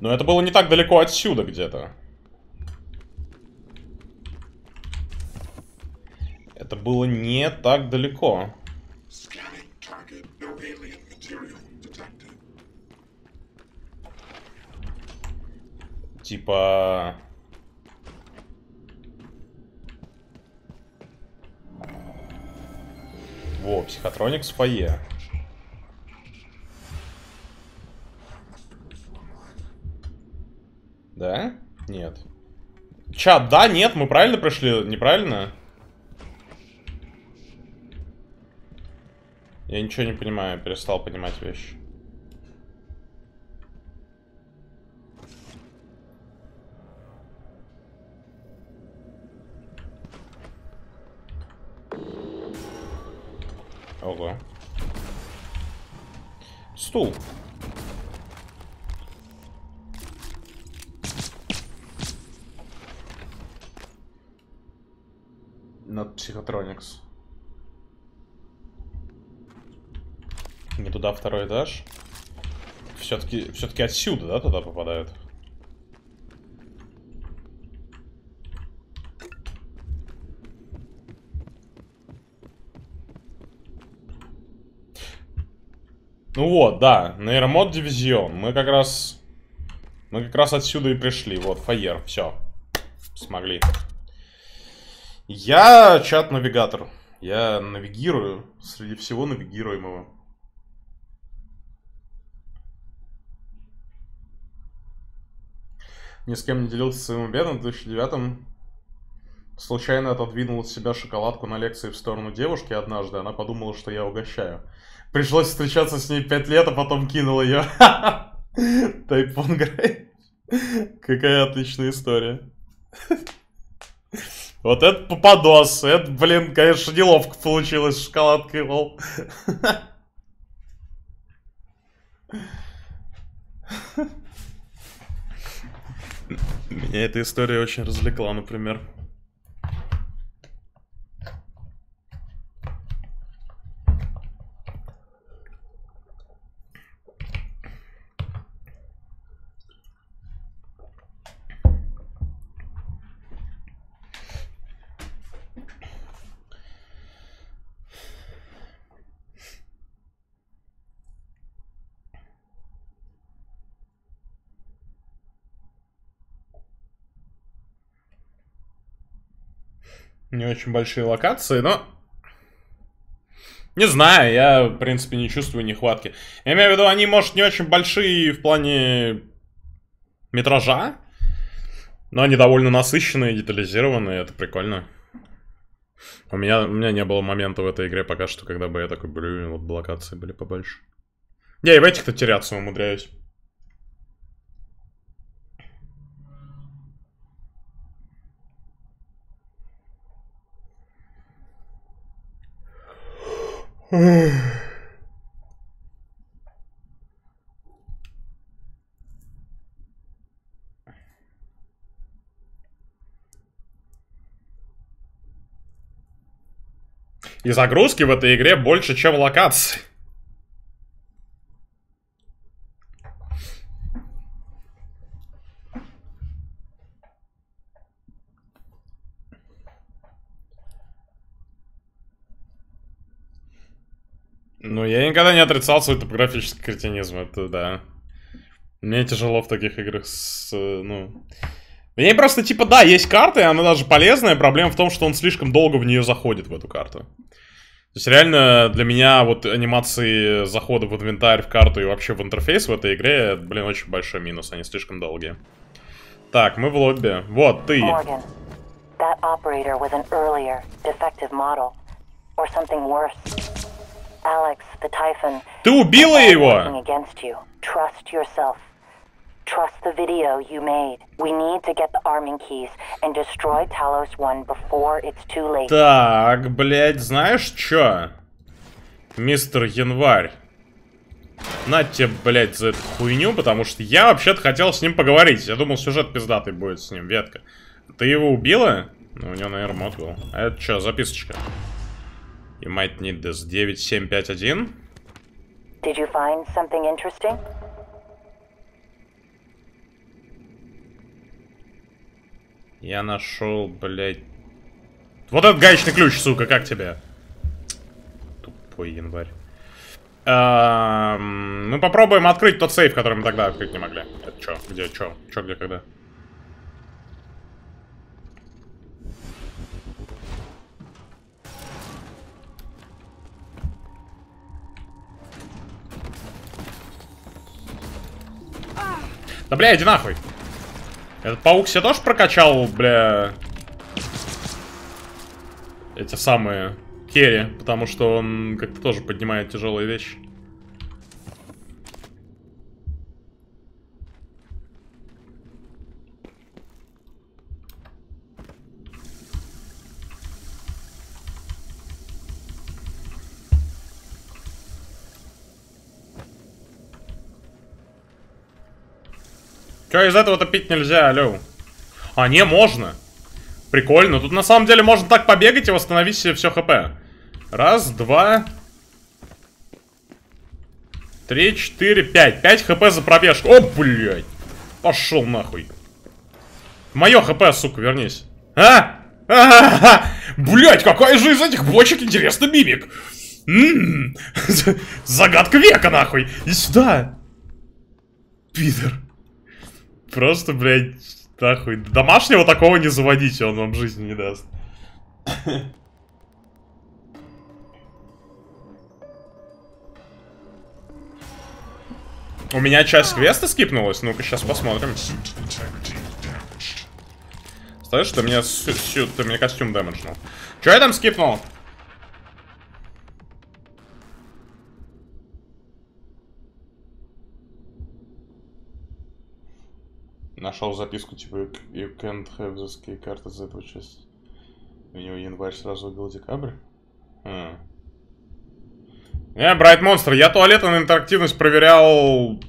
S1: Но это было не так далеко отсюда где-то. Это было не так далеко. Типа... Во, психотроник с фойе. Да? Нет. Чат, да, нет, мы правильно пришли? Неправильно? Я ничего не понимаю, перестал понимать вещи. Ого. Стул. Над психотроникс. Не туда второй этаж. Все-таки все-таки отсюда, да, туда попадают? Ну вот, да, нейромод дивизион. Мы как раз... Мы как раз отсюда и пришли. Вот, фаер, все. Смогли. Я чат-навигатор. Я навигирую среди всего навигируемого. Ни с кем не делился своим обедом в 2009-м. Случайно отодвинул от себя шоколадку на лекции в сторону девушки однажды. Она подумала, что я угощаю. Пришлось встречаться с ней пять лет, а потом кинул ее. *laughs* Тайпон Грей. Какая отличная история. Вот это попадос. Это, блин, конечно, неловко получилось с шоколадкой, лол. *laughs* Меня эта история очень развлекла, например. Не очень большие локации, но... Не знаю, я, в принципе, не чувствую нехватки. Я имею в виду, они, может, не очень большие в плане метража, но они довольно насыщенные, детализированные, это прикольно. У меня, у меня не было момента в этой игре пока что, когда бы я такой, блин, вот бы локации были побольше. Я и в этих-то теряться умудряюсь. И загрузки в этой игре больше, чем локаций. Ну, я никогда не отрицал свой топографический кретинизм, это да. Мне тяжело в таких играх с, ну... Мне просто, типа, да, есть карта, и она даже полезная. Проблема в том, что он слишком долго в нее заходит, в эту карту. То есть, реально, для меня вот анимации захода в инвентарь, в карту и вообще в интерфейс в этой игре, блин, очень большой минус. Они слишком долгие. Так, мы в лобби. Вот, ты.
S5: Morgan, that.
S1: Ты убила его?
S5: Trust the video you made. We need to get the arming keys and destroy Talos 1 before it's too late.
S1: Так, блядь, знаешь чё? Мистер Январь. На тебе, блядь, за эту хуйню, потому что я вообще-то хотел с ним поговорить. Я думал, сюжет пиздатый будет с ним, ветка. Ты его убила? Ну, у него, наверное, мод был. А это что, записочка? You might need this. 9751?
S5: Did you find something interesting?
S1: Я нашел, блядь... Вот этот гаечный ключ, сука, как тебе? Тупой январь. Эм, мы попробуем открыть тот сейф, который мы тогда открыть не могли. Это чё? Где? Чё? Чё, где, когда? Да бля, иди нахуй. Этот паук себе тоже прокачал, бля... Эти самые керри, потому что он как-то тоже поднимает тяжелые вещи. Чё, из этого-то пить нельзя, алло? А, не, можно. Прикольно. Тут на самом деле можно так побегать и восстановить себе все хп. Раз, два... Три, четыре, пять. Пять хп за пробежку. О, блядь. Пошел нахуй. Мое хп, сука, вернись. А? Блять, какая же из этих бочек интересный мимик. М-м-м. *laughs* Загадка века, нахуй. И сюда. Питер. Просто, блядь, нахуй. Домашнего такого не заводите, он вам жизни не даст. У меня часть квеста скипнулась? Ну-ка, сейчас посмотрим. Слышь, ты мне, ты мне костюм дэмэджнул. Чё я там скипнул? Нашел записку, типа, you can't have this key card из этого части. У него январь сразу убил декабрь. А. Не, Брайт Монстр, я туалеты на интерактивность проверял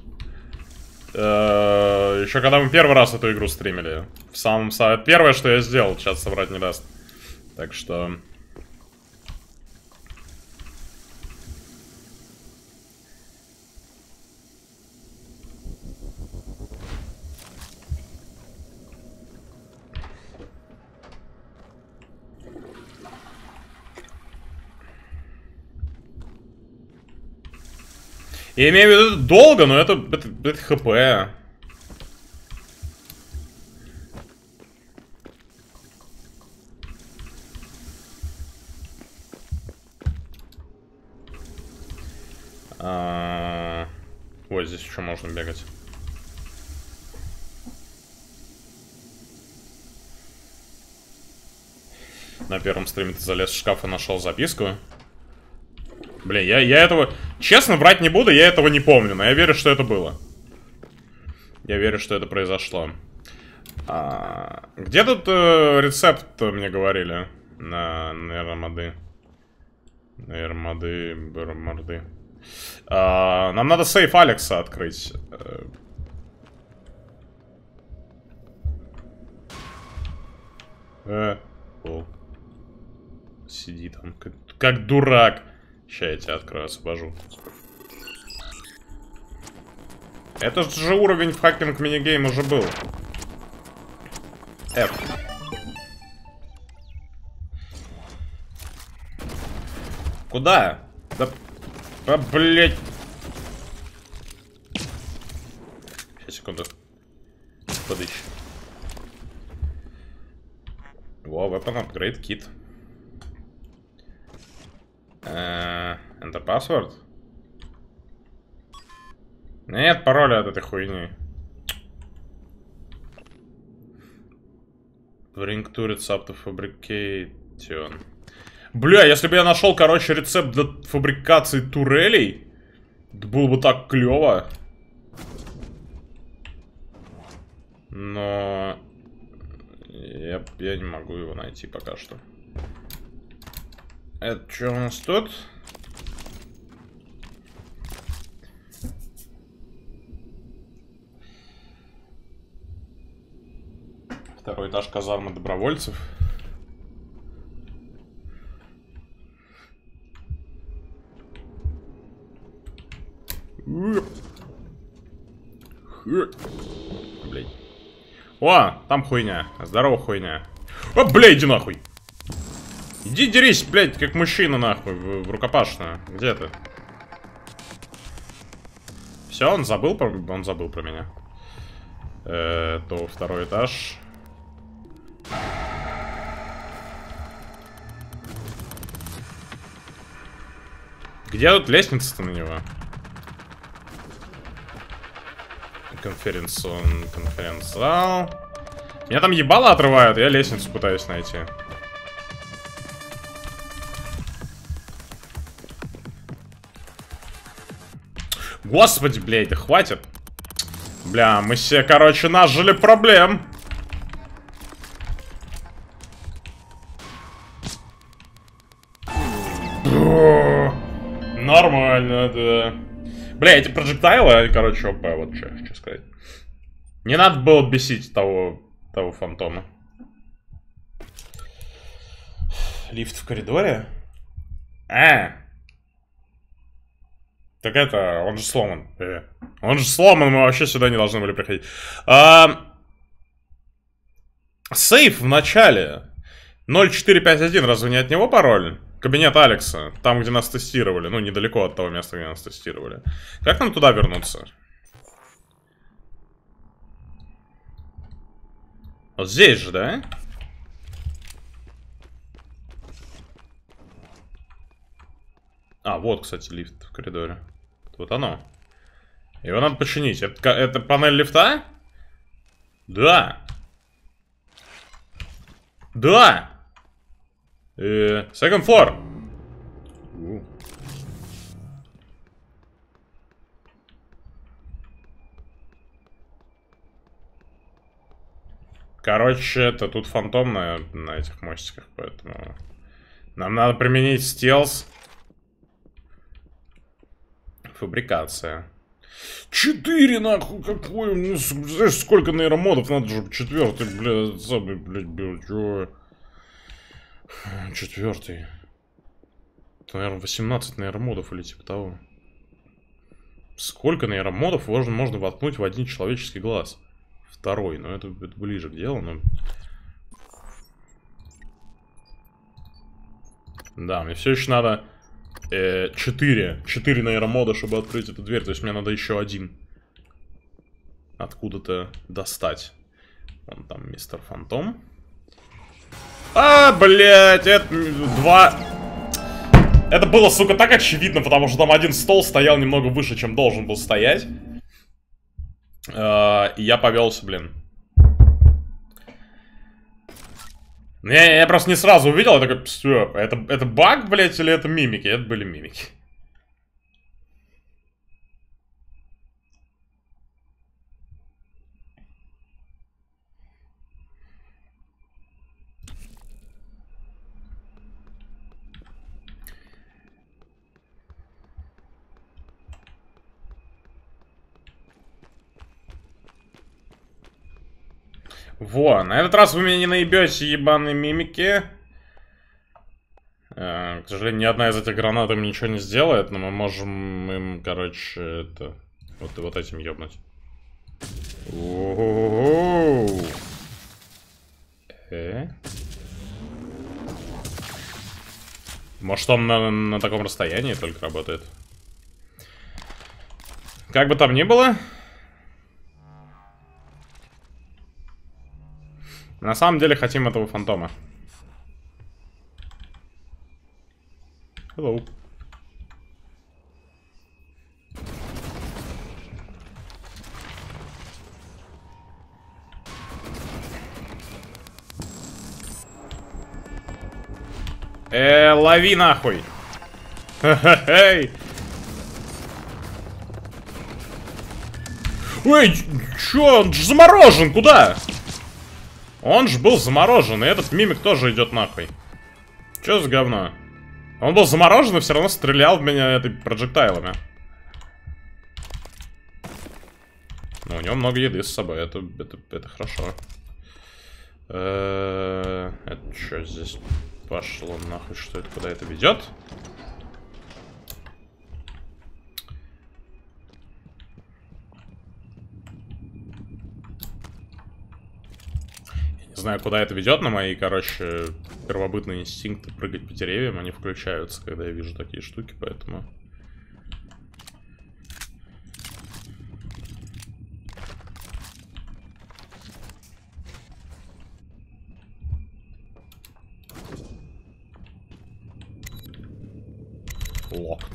S1: э, еще когда мы первый раз эту игру стримили. В самом первое, что я сделал, сейчас собрать не даст. Так что... Я имею в виду, долго, но это, это, это хп. А, Ой, здесь еще можно бегать. На первом стриме ты залез в шкаф и нашел записку. Блин, я, я этого... Честно, врать не буду, я этого не помню, но я верю, что это было. Я верю, что это произошло. А, где тут э, рецепт, мне говорили? На, на Эрмады. На Эрмады, Бермарды. А, нам надо сейф Алекса открыть. Э, Э, о. Сиди там, как, как дурак. Сейчас я тебя открою, освобожу. Это же уровень в хакинг минигейм уже был. F. Куда? Да... А, блядь. Сейчас, секунду. Подыщу. Во, weapon upgrade kit. Э, Enter password? Нет пароля от этой хуйни. Bring turrets up to. Бля, если бы я нашел, короче, рецепт для фабрикации турелей, это было бы так клево. Но я, я не могу его найти пока что. Это что у нас тут? Второй этаж казармы добровольцев. Блять. О, там хуйня. Здорово, хуйня. О, блядь, иди нахуй. Иди дерись, блядь, как мужчина, нахуй, в, в рукопашную. Где ты? Все, он забыл про... Он забыл про меня. Э, то второй этаж. Где тут лестница-то на него? Конференцион, конференц-зал. Меня там ебало отрывают, я лестницу пытаюсь найти. Господи, блядь, да хватит. Бля, мы все, короче, нажили проблем. Нормально, да. Бля, эти проджектайлы, короче, ОП, вот что хочу сказать. Не надо было бесить того, того фантома. Лифт в коридоре? А, так это, он же сломан. Э, он же сломан, мы вообще сюда не должны были приходить. А, сейф в начале. 0451, разве не от него пароль? Кабинет Алекса, там, где нас тестировали. Ну, недалеко от того места, где нас тестировали. Как нам туда вернуться? Вот здесь же, да? А, вот, кстати, лифт в коридоре. Вот оно. Его надо починить. Это, это панель лифта? Да. Да. Э, second floor. Короче, это тут фантом на, этих мостиках, поэтому... Нам надо применить стелс. Фабрикация. Четыре, нахуй, какой? Ну, знаешь, сколько нейромодов надо, чтобы четвертый, блядь, самый, блядь, был, чё? Четвертый. Это, наверное, 18 нейромодов или типа того. Сколько нейромодов можно, можно воткнуть в один человеческий глаз? Второй, но это, это ближе к делу, но... Да, мне все еще надо 4. Э, 4 нейромода, чтобы открыть эту дверь. То есть мне надо еще один откуда-то достать. Вон там мистер Фантом. А, блядь, это два... Это было, сука, так очевидно, потому что там один стол стоял немного выше, чем должен был стоять. Uh, и я повелся, блин. Не, я просто не сразу увидел, я такой, все, это, это баг, блядь, или это мимики? Это были мимики. Во, на этот раз вы меня не наебете, ебаные мимики. Э, К сожалению, ни одна из этих гранат им ничего не сделает, но мы можем им, короче, это... Вот, вот этим ёбнуть. О-о-о-о. Э? Может, он на, на таком расстоянии только работает? Как бы там ни было... На самом деле хотим этого фантома. Hello. Э, лови нахуй. Эй, чё, он ж заморожен, куда? Он ж был заморожен, и этот мимик тоже идет нахуй. Чё за говно? Он был заморожен и все равно стрелял в меня этой проджектайлами. Ну, у него много еды с собой, это, это, это хорошо. -э это что здесь пошло нахуй, что это, куда это ведет? Знаю, куда это ведет, но мои, короче, первобытные инстинкты прыгать по деревьям, они включаются, когда я вижу такие штуки, поэтому... Локт.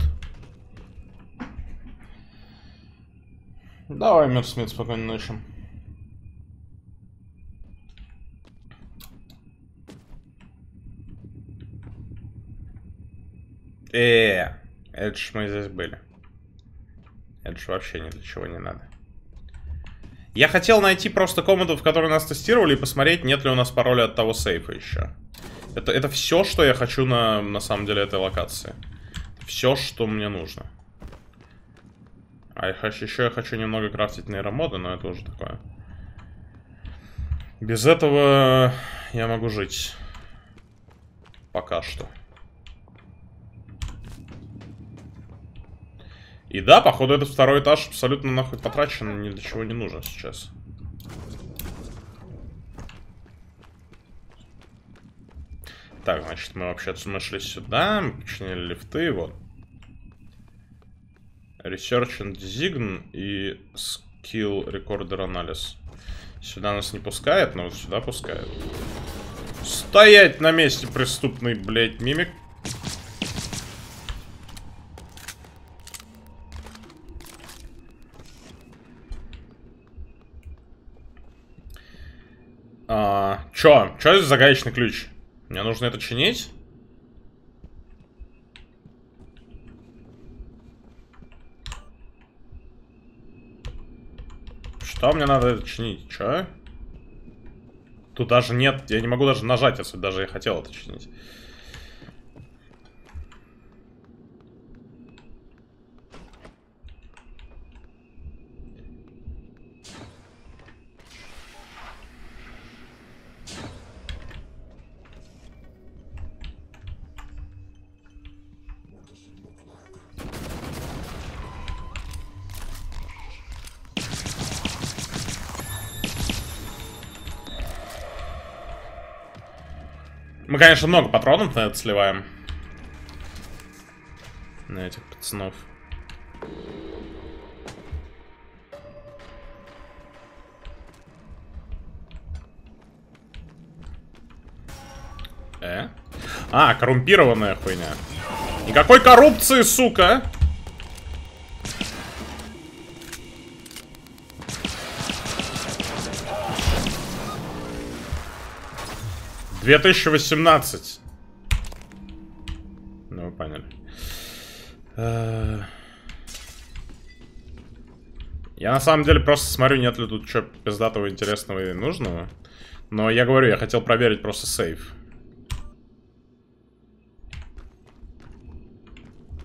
S1: Давай, Мир Смит, спокойной ночи. Э, это ж мы здесь были. Это ж вообще ни для чего не надо. Я хотел найти просто комнату, в которой нас тестировали, и посмотреть, нет ли у нас пароля от того сейфа еще. Это, это все, что я хочу на, на самом деле этой локации. Все, что мне нужно. А еще я хочу немного крафтить нейромоды, но это уже такое. Без этого я могу жить. Пока что. И да, походу, этот второй этаж абсолютно нахуй потрачен, ни для чего не нужен сейчас. Так, значит, мы вообще-то мы сюда, мы починили лифты, вот. Research and Design и Skill Recorder Analysis. Сюда нас не пускает, но вот сюда пускает. Стоять на месте, преступный, блядь, мимик. А, чё? Чё за гаечный ключ? Мне нужно это чинить? Что мне надо это чинить? Чё? Тут даже нет, я не могу даже нажать, если даже я хотел это чинить. Мы, конечно, много патронов на это сливаем. На этих пацанов. Э? А, коррумпированная хуйня. Никакой коррупции, сука! 2018. Ну, вы поняли. Э, я на самом деле просто смотрю, нет ли тут что пиздатого, интересного и нужного. Но я говорю, я хотел проверить просто сейф.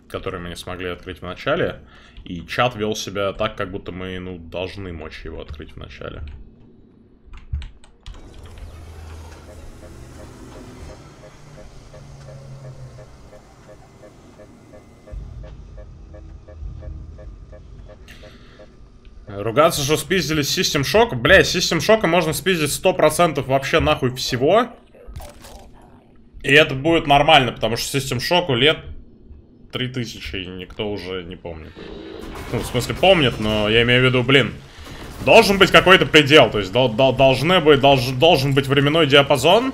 S1: Который мы не смогли открыть в начале. И чат вел себя так, как будто мы, ну, должны мочь его открыть в начале. Ругаться, что спиздили System Shock? Бля, System Shock можно спиздить 100% вообще нахуй всего. И это будет нормально, потому что System Shock лет 3000, и никто уже не помнит. Ну, в смысле, помнит, но я имею в виду, блин, должен быть какой-то предел, то есть дол дол должны быть, долж должен быть временной диапазон,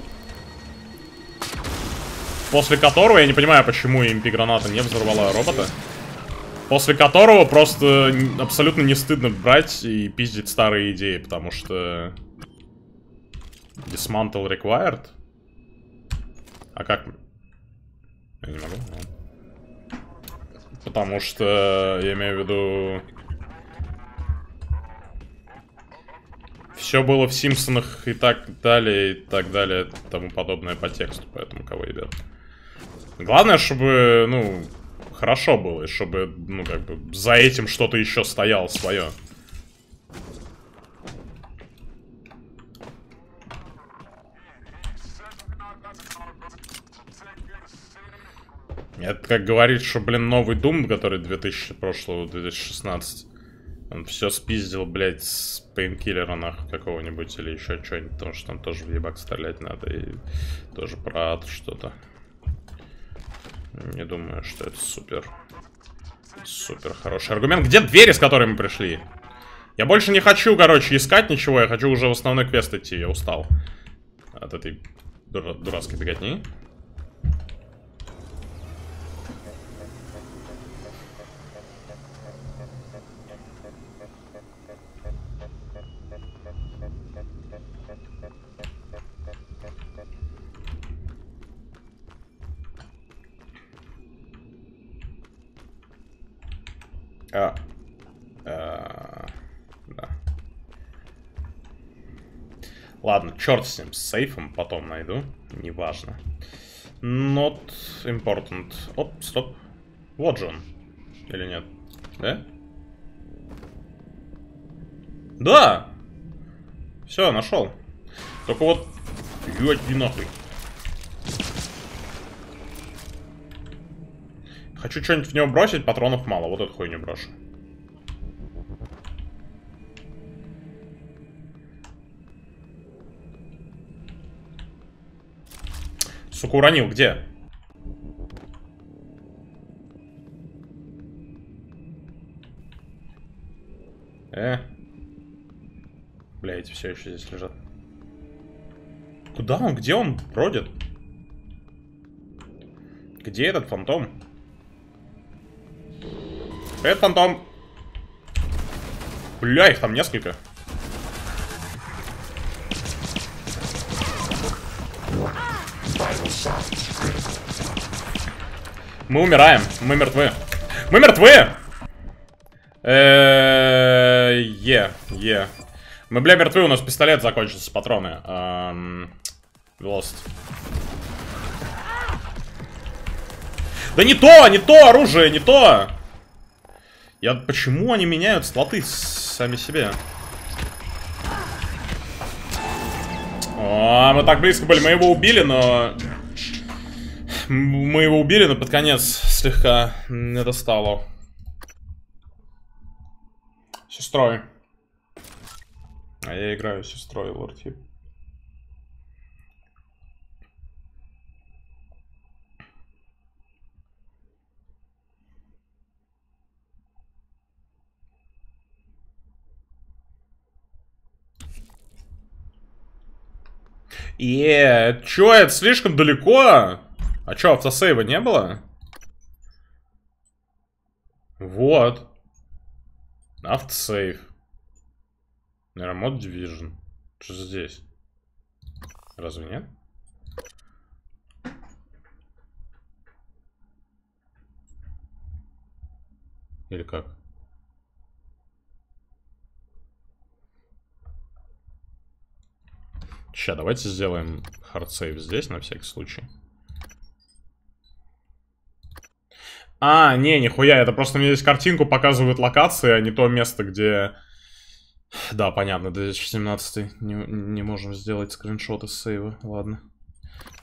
S1: после которого, я не понимаю, почему импи-граната не взорвала робота, после которого просто абсолютно не стыдно брать и пиздить старые идеи, потому что... Dismantle required? А как... Я не могу. Потому что, я имею в виду... Все было в Симпсонах и так далее, и так далее, тому подобное по тексту, поэтому кого ебет. Главное, чтобы, ну, хорошо было, и чтобы, ну, как бы, за этим что-то еще стояло свое. Это как говорит, что, блин, новый Doom, который 2000 прошлого, 2016, он все спиздил, блядь, с пейнкиллера нахуй какого-нибудь или еще что-нибудь, потому что там тоже в ебак стрелять надо и тоже про ад что-то. Не думаю, что это супер. Супер хороший аргумент. Где двери, с которой мы пришли? Я больше не хочу, короче, искать ничего. Я хочу уже в основной квест идти. Я устал от этой дура дурацкой беготни. А. а. Да. Ладно, черт с ним, с сейфом потом найду. Неважно. Not important. Оп, стоп. Вот же он. Или нет? Да? Да! Все, нашел. Только вот... Ёдь нахуй. Хочу что-нибудь в него бросить, патронов мало. Вот эту хуйню брошу. Сука, уронил. Где? Э. Бля, эти все еще здесь лежат. Куда он? Где он бродит? Где этот фантом? Привет, фантом. Бля, их там несколько. Мы умираем. Мы мертвы. Мы мертвы! Е, е. Мы, бля, мертвы, у нас пистолет закончился, патроны. Lost. Да не то, не то оружие, не то! Я... Почему они меняют слоты сами себе? О, мы так близко были. Мы его убили, но... Мы его убили, но под конец слегка не достало. Сестрой. А я играю сестрой, лорд Хип. Е, чё, это слишком далеко? А чё, автосейва не было? Вот. Автосейв. Mod Division. Что здесь? Разве нет? Или как? Сейчас, давайте сделаем хардсейв здесь, на всякий случай. А, не, нихуя, это просто мне здесь картинку показывают локации, а не то место, где... Да, понятно, 2017 не, не можем сделать скриншоты с сейва, ладно.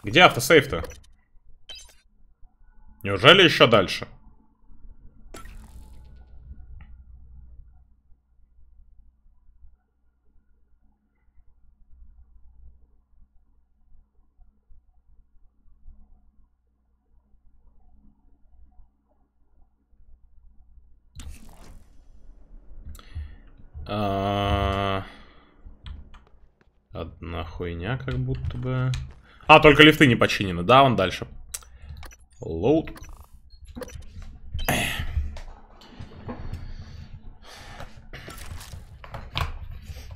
S1: Где автосейв-то? Неужели еще дальше? Одна хуйня, как будто бы. А, только лифты не починены. Да, он дальше. Лоуд.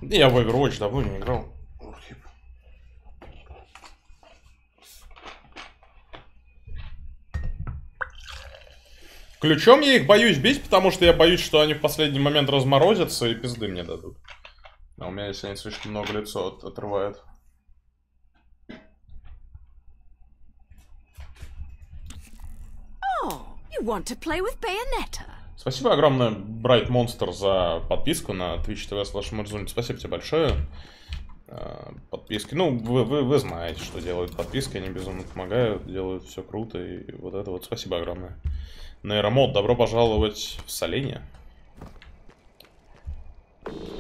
S1: Я в очень давно не играл. Ключом я их боюсь бить, потому что я боюсь, что они в последний момент разморозятся и пизды мне дадут. А у меня, если они слишком много лицо от отрывают.
S7: Oh?
S1: Спасибо огромное, Bright Monster, за подписку на Twitch TV slash Спасибо тебе большое. А, подписки. Ну, вы, вы, вы знаете, что делают подписки, они безумно помогают, делают все круто, и вот это вот. Спасибо огромное. Нейромод, добро пожаловать в Соление.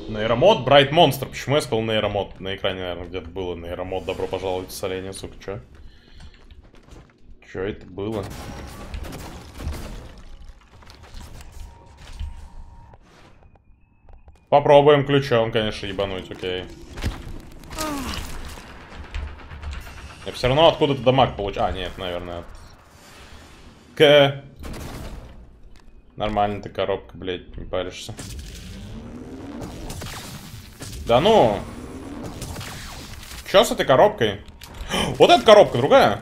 S1: Нейромод, Bright Monster. Почему я сказал нейромод? На экране, наверное, где-то было нейромод. Добро пожаловать в Соление, сука, чё? Чё это было? Попробуем ключом, конечно, ебануть, окей. Я все равно откуда-то дамаг получаю. А, нет, наверное. К. Нормально ты коробка, блядь, не паришься. Да ну! Чё с этой коробкой? *gasps* Вот эта коробка, другая.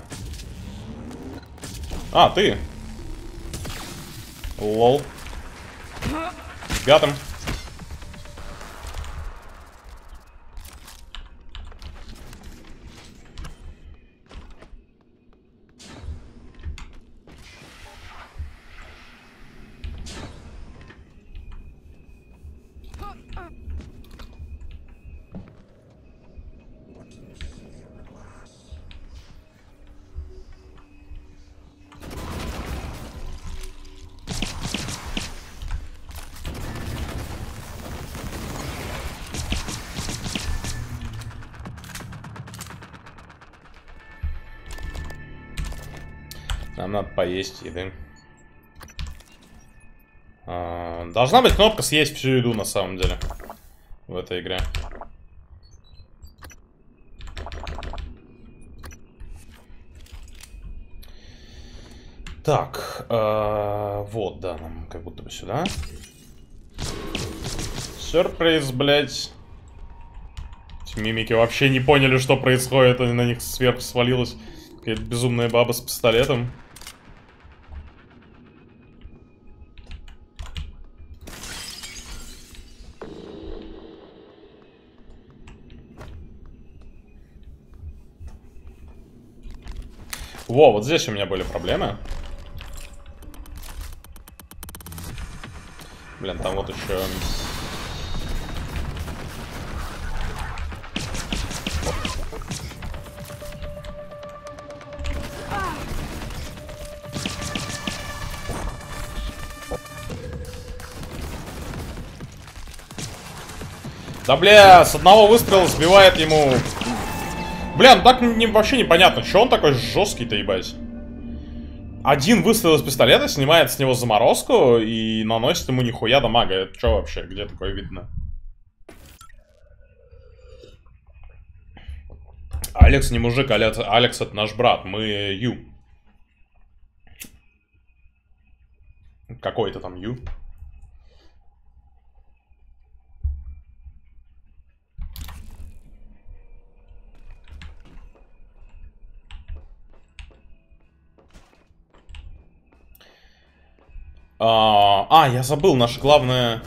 S1: А, ты. Лол. Пятым. Поесть еды. А, должна быть кнопка съесть всю еду на самом деле. В этой игре. Так, э, вот, да, нам как будто бы сюда. Сюрприз, блядь. Эти мимики вообще не поняли, что происходит, они на них сверху свалилась. Какая-то безумная баба с пистолетом. Во, вот здесь у меня были проблемы. Блин, там вот еще... Да бля, с одного выстрела сбивает ему Бля, ну так не, вообще непонятно, что он такой жесткий-то, ебать. Один выстрел из пистолета снимает с него заморозку и наносит ему нихуя дамага. Это что вообще? Где такое видно? Алекс не мужик, Алекс, Алекс это наш брат. Мы Ю. Какой-то там Ю. А, а, я забыл, наша главная...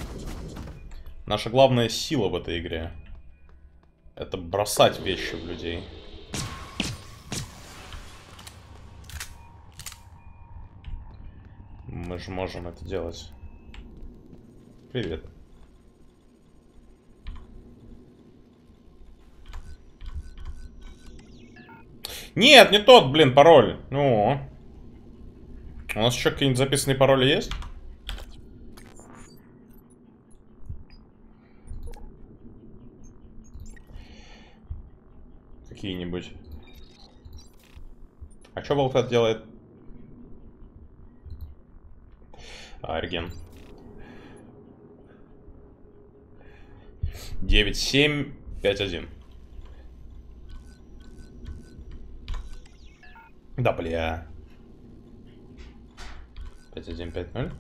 S1: Наша главная сила в этой игре. Это бросать вещи в людей. Мы же можем это делать. Привет. Нет, не тот, блин, пароль. Ну. У нас еще какие-нибудь записанные пароли есть? Какие-нибудь. А что Волкат делает? Арген. 9751. Да, бля. 5150?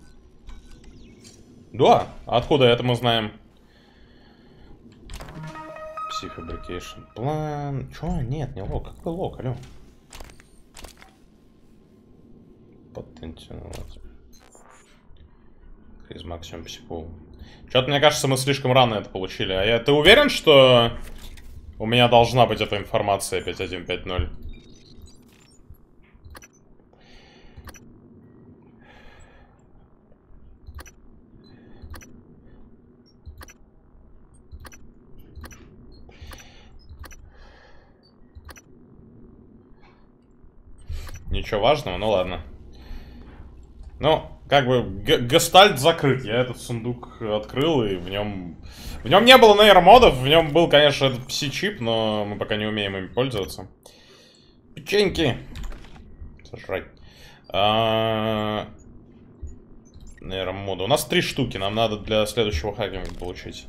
S1: Да, откуда это мы знаем? Psi План... Чё? Нет, не лог. Какой лог, алё? Потенциалать. Из максимум псипол. Чё-то, мне кажется, мы слишком рано это получили. А я... Ты уверен, что у меня должна быть эта информация 5150? Ничего важного, ну ладно. Ну, как бы, гестальт закрыт. Я этот сундук открыл, и в нем... В нем не было нейромодов, в нем был, конечно, этот пси-чип, но мы пока не умеем им пользоваться. Печеньки. Сожрать. А... Нейромоды. У нас три штуки, нам надо для следующего хакинга получить.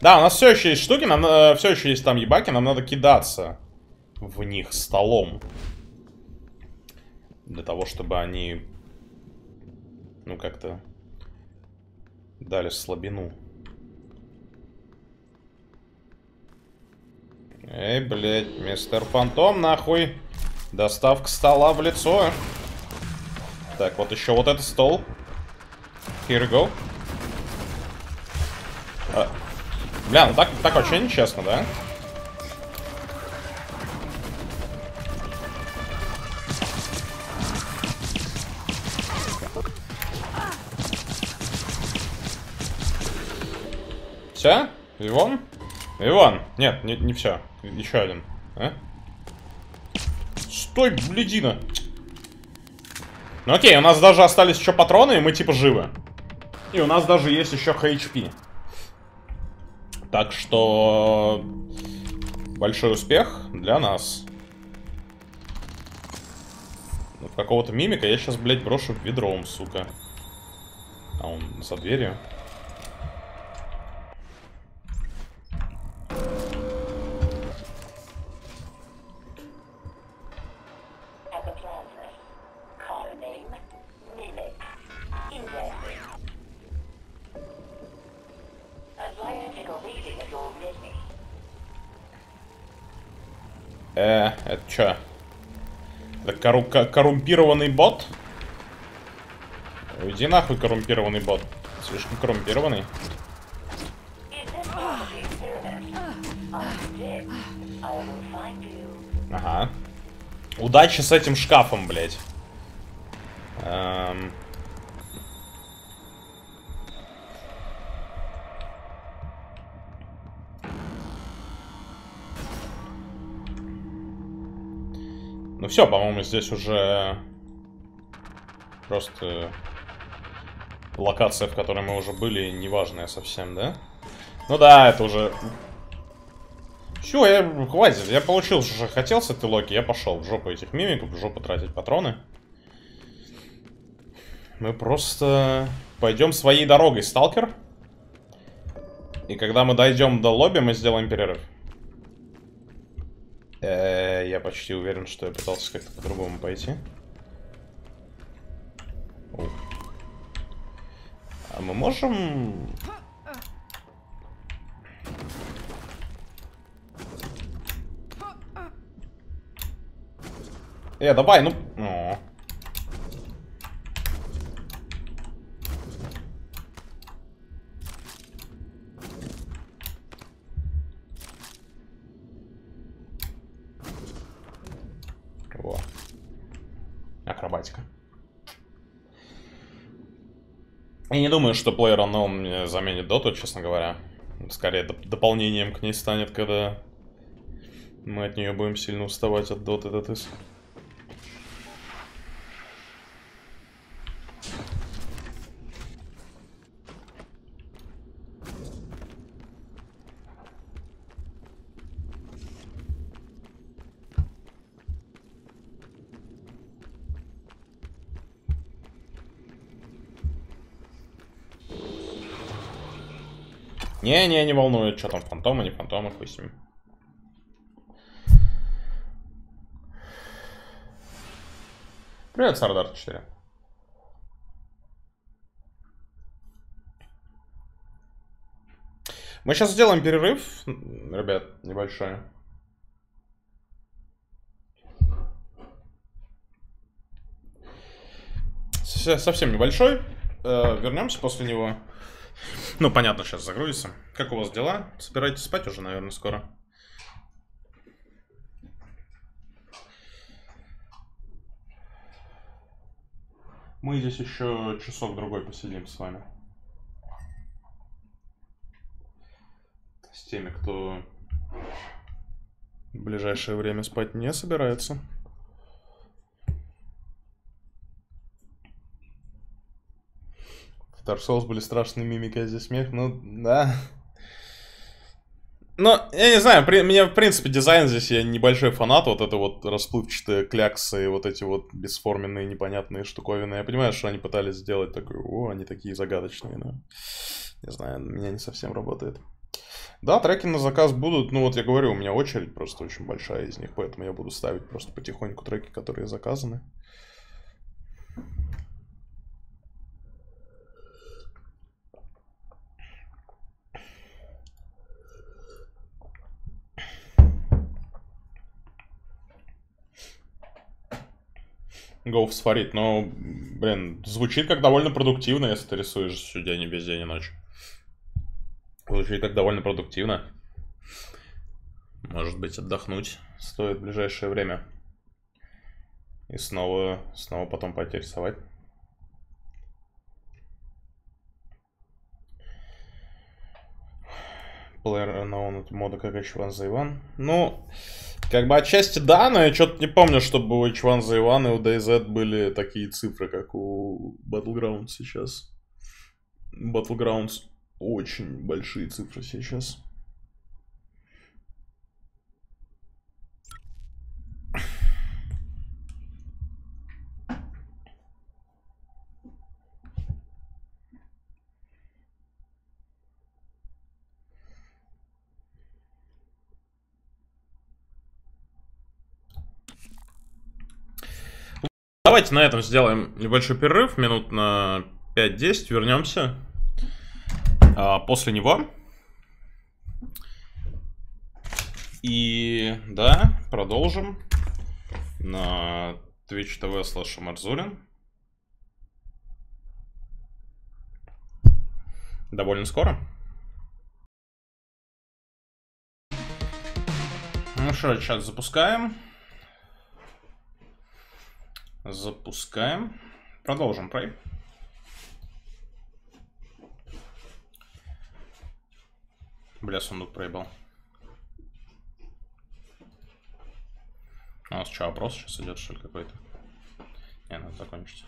S1: Да, у нас все еще есть штуки, нам э, все еще есть там ебаки, нам надо кидаться в них столом. Для того, чтобы они, ну, как-то дали слабину. Эй, блядь, мистер Фантом, нахуй. Доставка стола в лицо. Так, вот еще вот этот стол. Here we go. А, бля, ну так, так вообще нечестно, да? Все? Ивон? Иван! Нет, не, не все. Еще один. А? Стой, блядина! Ну окей, у нас даже остались еще патроны, и мы типа живы. И у нас даже есть еще HP. Так что... Большой успех для нас. Ну, какого-то мимика я сейчас, блядь, брошу ведром, сука. А он за дверью. Корру коррумпированный бот? Уйди нахуй, коррумпированный бот. Слишком коррумпированный. Ага. Удачи с этим шкафом, блядь. Эм... Ну все, по-моему, здесь уже просто локация, в которой мы уже были, неважная совсем, да? Ну да, это уже... Все, я... хватит, я получил, что хотел с этой локи, я пошел в жопу этих мимиков, в жопу тратить патроны. Мы просто пойдем своей дорогой, сталкер. И когда мы дойдем до лобби, мы сделаем перерыв. Э, я почти уверен, что я пытался как-то по-другому пойти. А мы можем... Э, давай, ну... О. акробатика. Я не думаю, что Unknown мне заменит доту, честно говоря. Скорее, доп дополнением к ней станет, когда мы от нее будем сильно уставать от доты DTS. Не-не, не волнует, что там фантомы, не фантомы, хуй с ними. Привет, Сардар 4. Мы сейчас сделаем перерыв, ребят, небольшой. Совсем небольшой. Э, вернемся после него. Ну, понятно, сейчас загрузится. Как у вас дела? Собираетесь спать уже, наверное, скоро? Мы здесь еще часок-другой посидим с вами. С теми, кто в ближайшее время спать не собирается. Dark Souls были страшные мимики, а здесь смех. Ну, да. Но, я не знаю, при, мне, в принципе, дизайн здесь, я небольшой фанат, вот это вот расплывчатые кляксы, вот эти вот бесформенные непонятные штуковины. Я понимаю, что они пытались сделать такой, о, они такие загадочные, но, не знаю, на меня не совсем работает. Да, треки на заказ будут, ну вот я говорю, у меня очередь просто очень большая из них, поэтому я буду ставить просто потихоньку треки, которые заказаны. Go сварить, но, блин, звучит как довольно продуктивно, если ты рисуешь всю день, весь день и ночь. Звучит как довольно продуктивно. Может быть, отдохнуть стоит в ближайшее время. И снова, снова потом пойти рисовать. Player Unknown мода как H1 за Иван. Ну, как бы отчасти да, но я что-то не помню, чтобы у H1 за Иван и у DayZ были такие цифры, как у Battlegrounds сейчас. Battlegrounds очень большие цифры сейчас. Давайте на этом сделаем небольшой перерыв, минут на 5-10, вернемся. А, после него. И да, продолжим на Twitch TV slash Марзулин. Довольно скоро. Ну что, сейчас запускаем. Запускаем. Продолжим прой. Бля, сундук проебал. А у нас что, опрос сейчас идет, что ли, какой-то? Не, надо закончить.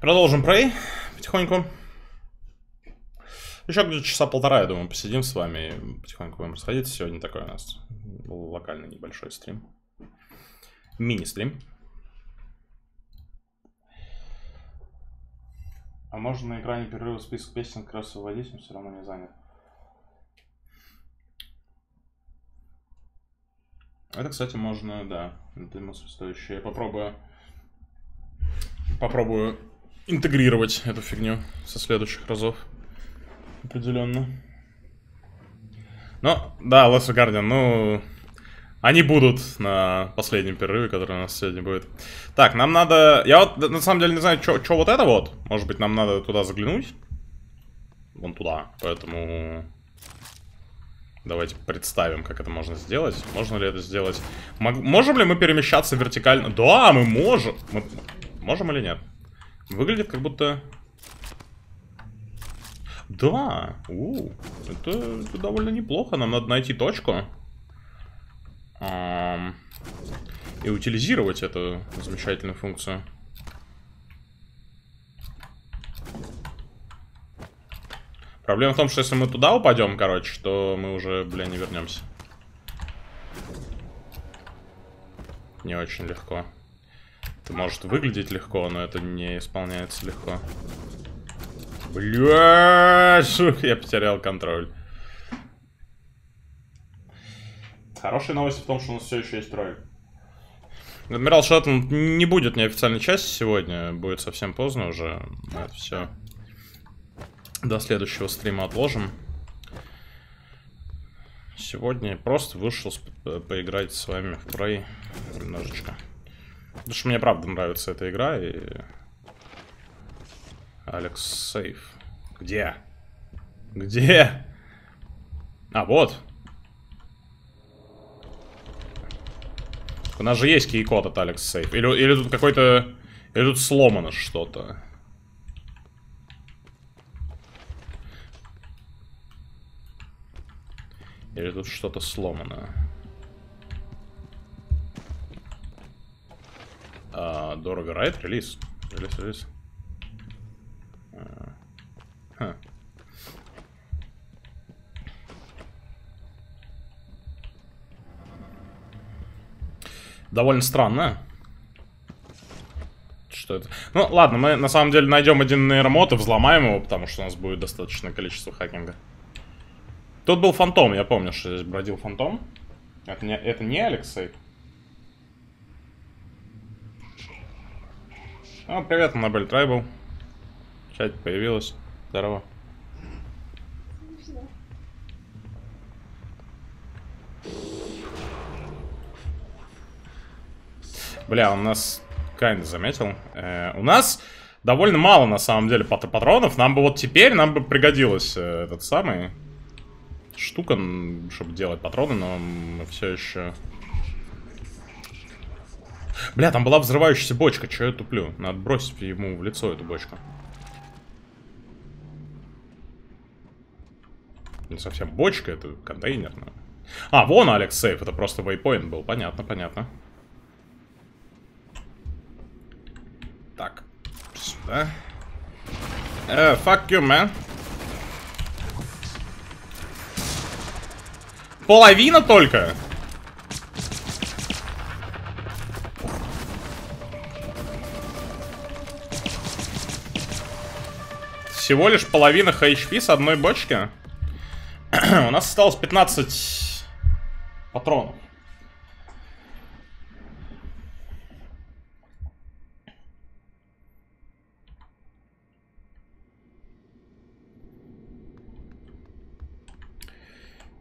S1: Продолжим прей потихоньку. Еще где-то часа полтора, я думаю, посидим с вами потихоньку будем расходиться. Сегодня такой у нас локальный небольшой стрим. Мини-стрим. А можно на экране перерыва список песен как раз выводить, но все равно не занят. Это, кстати, можно, да, это мысль стоящая. Я попробую, попробую интегрировать эту фигню со следующих разов определенно. Ну, да, Last Guardian, ну, они будут на последнем перерыве, который у нас сегодня будет. Так, нам надо... Я вот на самом деле не знаю, что вот это вот. Может быть, нам надо туда заглянуть. Вон туда. Поэтому... Давайте представим, как это можно сделать. Можно ли это сделать? Мог... Можем ли мы перемещаться вертикально? Да, мы можем. Мы... Можем или нет? Выглядит как будто... Да, у, это, это довольно неплохо. Нам надо найти точку. Эм, и утилизировать эту замечательную функцию. Проблема в том, что если мы туда упадем, короче, то мы уже, бля, не вернемся. Не очень легко. Это может выглядеть легко, но это не исполняется легко. Бля, я потерял контроль. Хорошая новость в том, что у нас все еще есть трое. Адмирал Шаттон не будет неофициальной части сегодня, будет совсем поздно уже. Это все до следующего стрима отложим. Сегодня просто вышел поиграть с вами в Prey немножечко. Потому что мне правда нравится эта игра и... Алекс Сейф. Где? Где? А, вот. У нас же есть кей-код от Алекс Сейф. Или, или тут какой-то... Или тут сломано что-то. Или тут что-то сломано. А, дорого райт, релиз. Релиз, релиз. Довольно странно. Что это? Ну, ладно, мы на самом деле найдем один нейромод и взломаем его, потому что у нас будет достаточное количество хакинга. Тут был фантом, я помню, что здесь бродил фантом. Это не, это не Алексей. О, привет, Аннабель Трайбл. Чатик появилась. Здорово. Бля, у нас Кайн заметил. Э, у нас довольно мало, на самом деле, пат патронов. Нам бы вот теперь, нам бы пригодилось э, этот самый штука, чтобы делать патроны, но мы все еще... Бля, там была взрывающаяся бочка, что я туплю? Надо бросить ему в лицо эту бочку. Не совсем бочка, это контейнер. Но... А, вон Алекс Сейф, это просто вейпоинт был. Понятно, понятно. Так, сюда. Uh, fuck you, man. Половина только? Всего лишь половина HP с одной бочки? *clears throat* У нас осталось 15 патронов.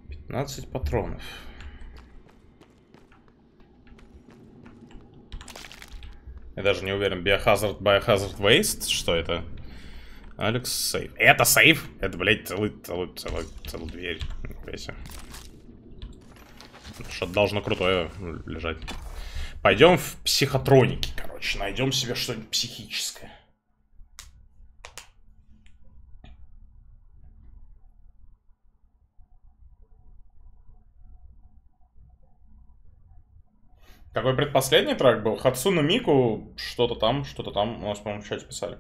S1: 15 патронов. Я даже не уверен. Biohazard, Biohazard Waste? Что это? Алекс сейф. Это сейф? Это, блядь, целый, целый, целый, целую дверь. Что-то должно крутое лежать. Пойдем в психотроники, короче. Найдем себе что-нибудь психическое. Какой предпоследний трек был? Хацуна Мику, что-то там, что-то там. У нас, по-моему, в чате писали.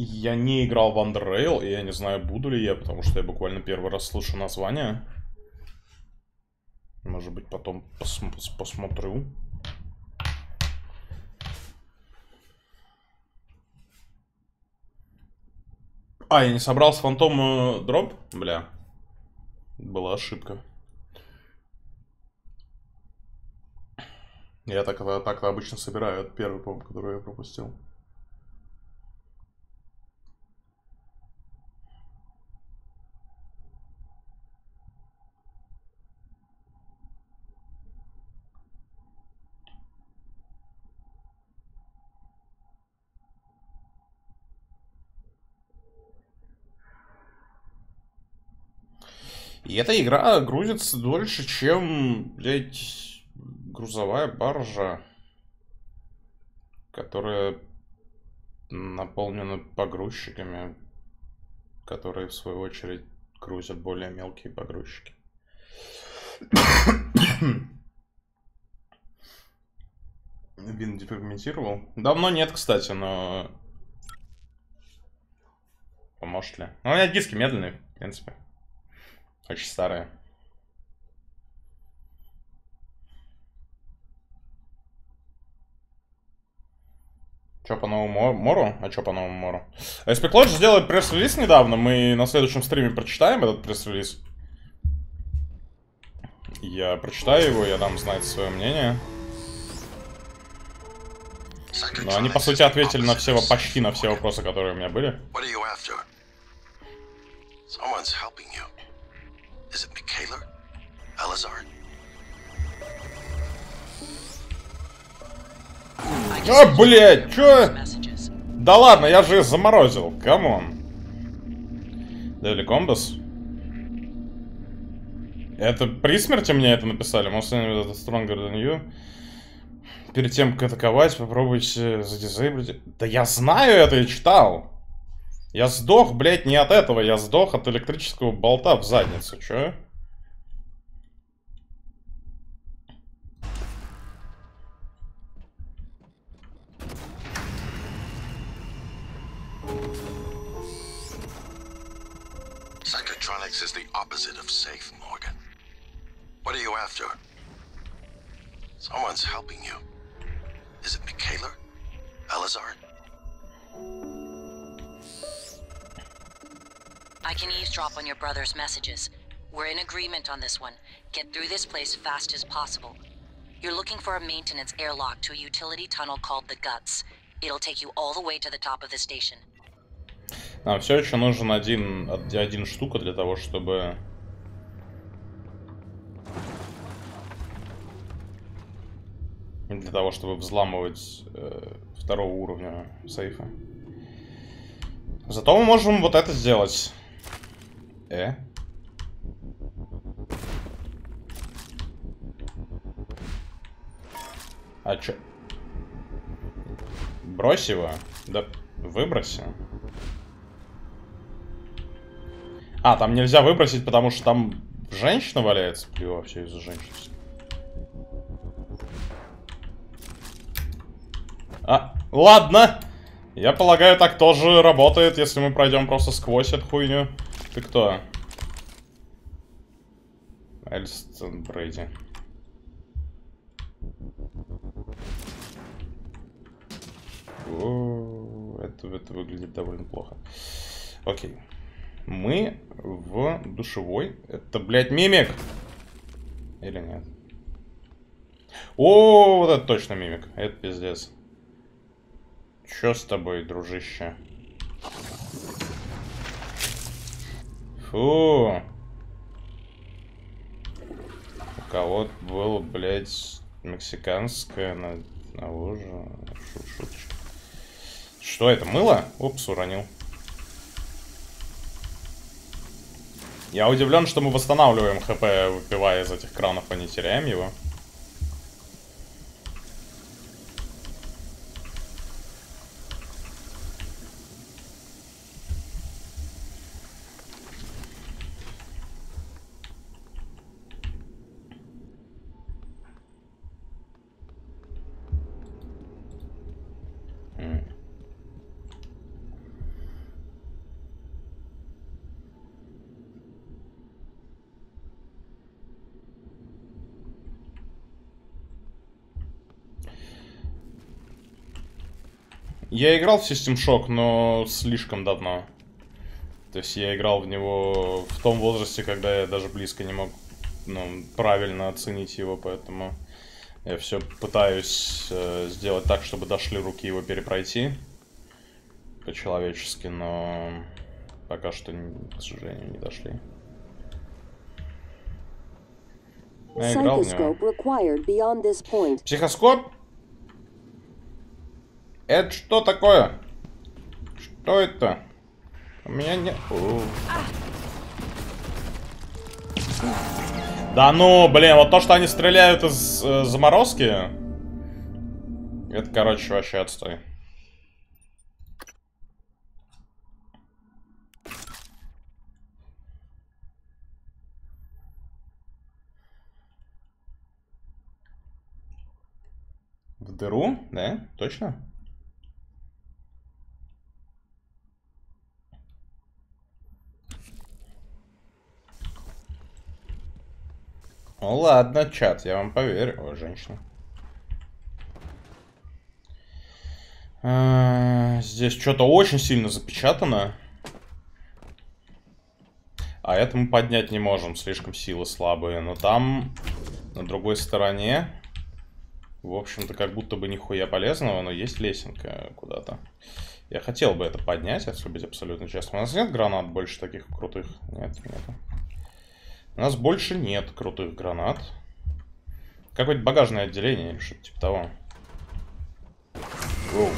S1: Я не играл в Underrail, и я не знаю, буду ли я, потому что я буквально первый раз слышу название. Может быть, потом пос пос посмотрю. А, я не собрал с фантом дроп? Бля. Была ошибка. Я так-то так обычно собираю. Это первый, по который я пропустил. И эта игра грузится дольше, чем, блядь, грузовая баржа, которая наполнена погрузчиками, которые, в свою очередь, грузят более мелкие погрузчики. Вин дефрагментировал. Давно нет, кстати, но... Поможет ли? Ну, у меня диски медленные, в принципе. Очень старые. Че по новому Мору? А что по новому Мору? А SP Lodge сделает пресс-релиз недавно. Мы на следующем стриме прочитаем этот пресс-релиз. Я прочитаю его, я дам знать свое мнение. Но они, по сути, ответили на все, почти на все вопросы, которые у меня были.
S8: Michaela? Elazar?
S1: А, блядь, чё? Да ладно, я же заморозил, камон. Дели Комбас? Это при смерти мне это написали? Может, это Stronger than you? Перед тем, как атаковать, попробуйте задизейблить. Да я знаю это и читал. Я сдох, блядь, не от этого. Я сдох от электрического болта в задницу. Чё?
S8: opposite of safe, Morgan. What are you after? Someone's helping you. Is it Michaela? Elazar?
S5: I can eavesdrop on your brother's messages. We're in agreement on this one. Get through this place fast as possible. You're looking for a maintenance airlock to a utility tunnel called the Guts. It'll take you all the way to the top of the station.
S1: Нам все еще нужен один, один штука для того, чтобы... Для того, чтобы взламывать э, второго уровня сейфа. Зато мы можем вот это сделать. Э? А чё? Брось его. Да выброси. А, там нельзя выбросить, потому что там женщина валяется. Плю вообще из-за женщин. А, ладно. Я полагаю, так тоже работает, если мы пройдем просто сквозь эту хуйню. Ты кто? Эльстон Брейди. О, это, это выглядит довольно плохо. Окей. Мы в душевой. Это, блядь, мимик! Или нет? О, вот это точно мимик. Это пиздец. Чё с тобой, дружище? Фу. У кого было, блядь, мексиканское на, на луже. Шуточка. Что это, мыло? Упс, уронил. Я удивлен, что мы восстанавливаем хп, выпивая из этих кранов, а не теряем его. Я играл в System Shock, но слишком давно. То есть я играл в него в том возрасте, когда я даже близко не мог ну, правильно оценить его, поэтому я все пытаюсь э, сделать так, чтобы дошли руки его перепройти по-человечески, но пока что, к сожалению, не дошли. Я играл в него. Психоскоп? Это что такое? Что это? У меня не... Да ну, блин, вот то, что они стреляют из э, заморозки... Это, короче, вообще отстой. В дыру? Да? Точно? Ну ладно, чат, я вам поверю. О, женщина. А, здесь что-то очень сильно запечатано. А это мы поднять не можем, слишком силы слабые. Но там, на другой стороне, в общем-то, как будто бы нихуя полезного, но есть лесенка куда-то. Я хотел бы это поднять, если быть абсолютно честным. У нас нет гранат больше таких крутых? Нет, нет. У нас больше нет крутых гранат. Какое-то багажное отделение или что-то типа того. Воу.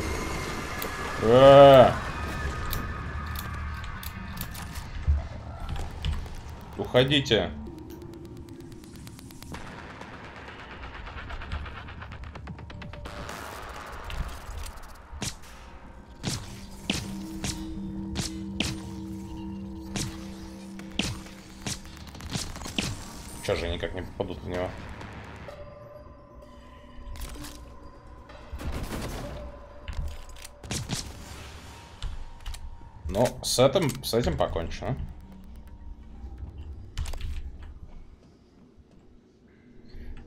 S1: А -а -а. Уходите. Этим, с этим покончено.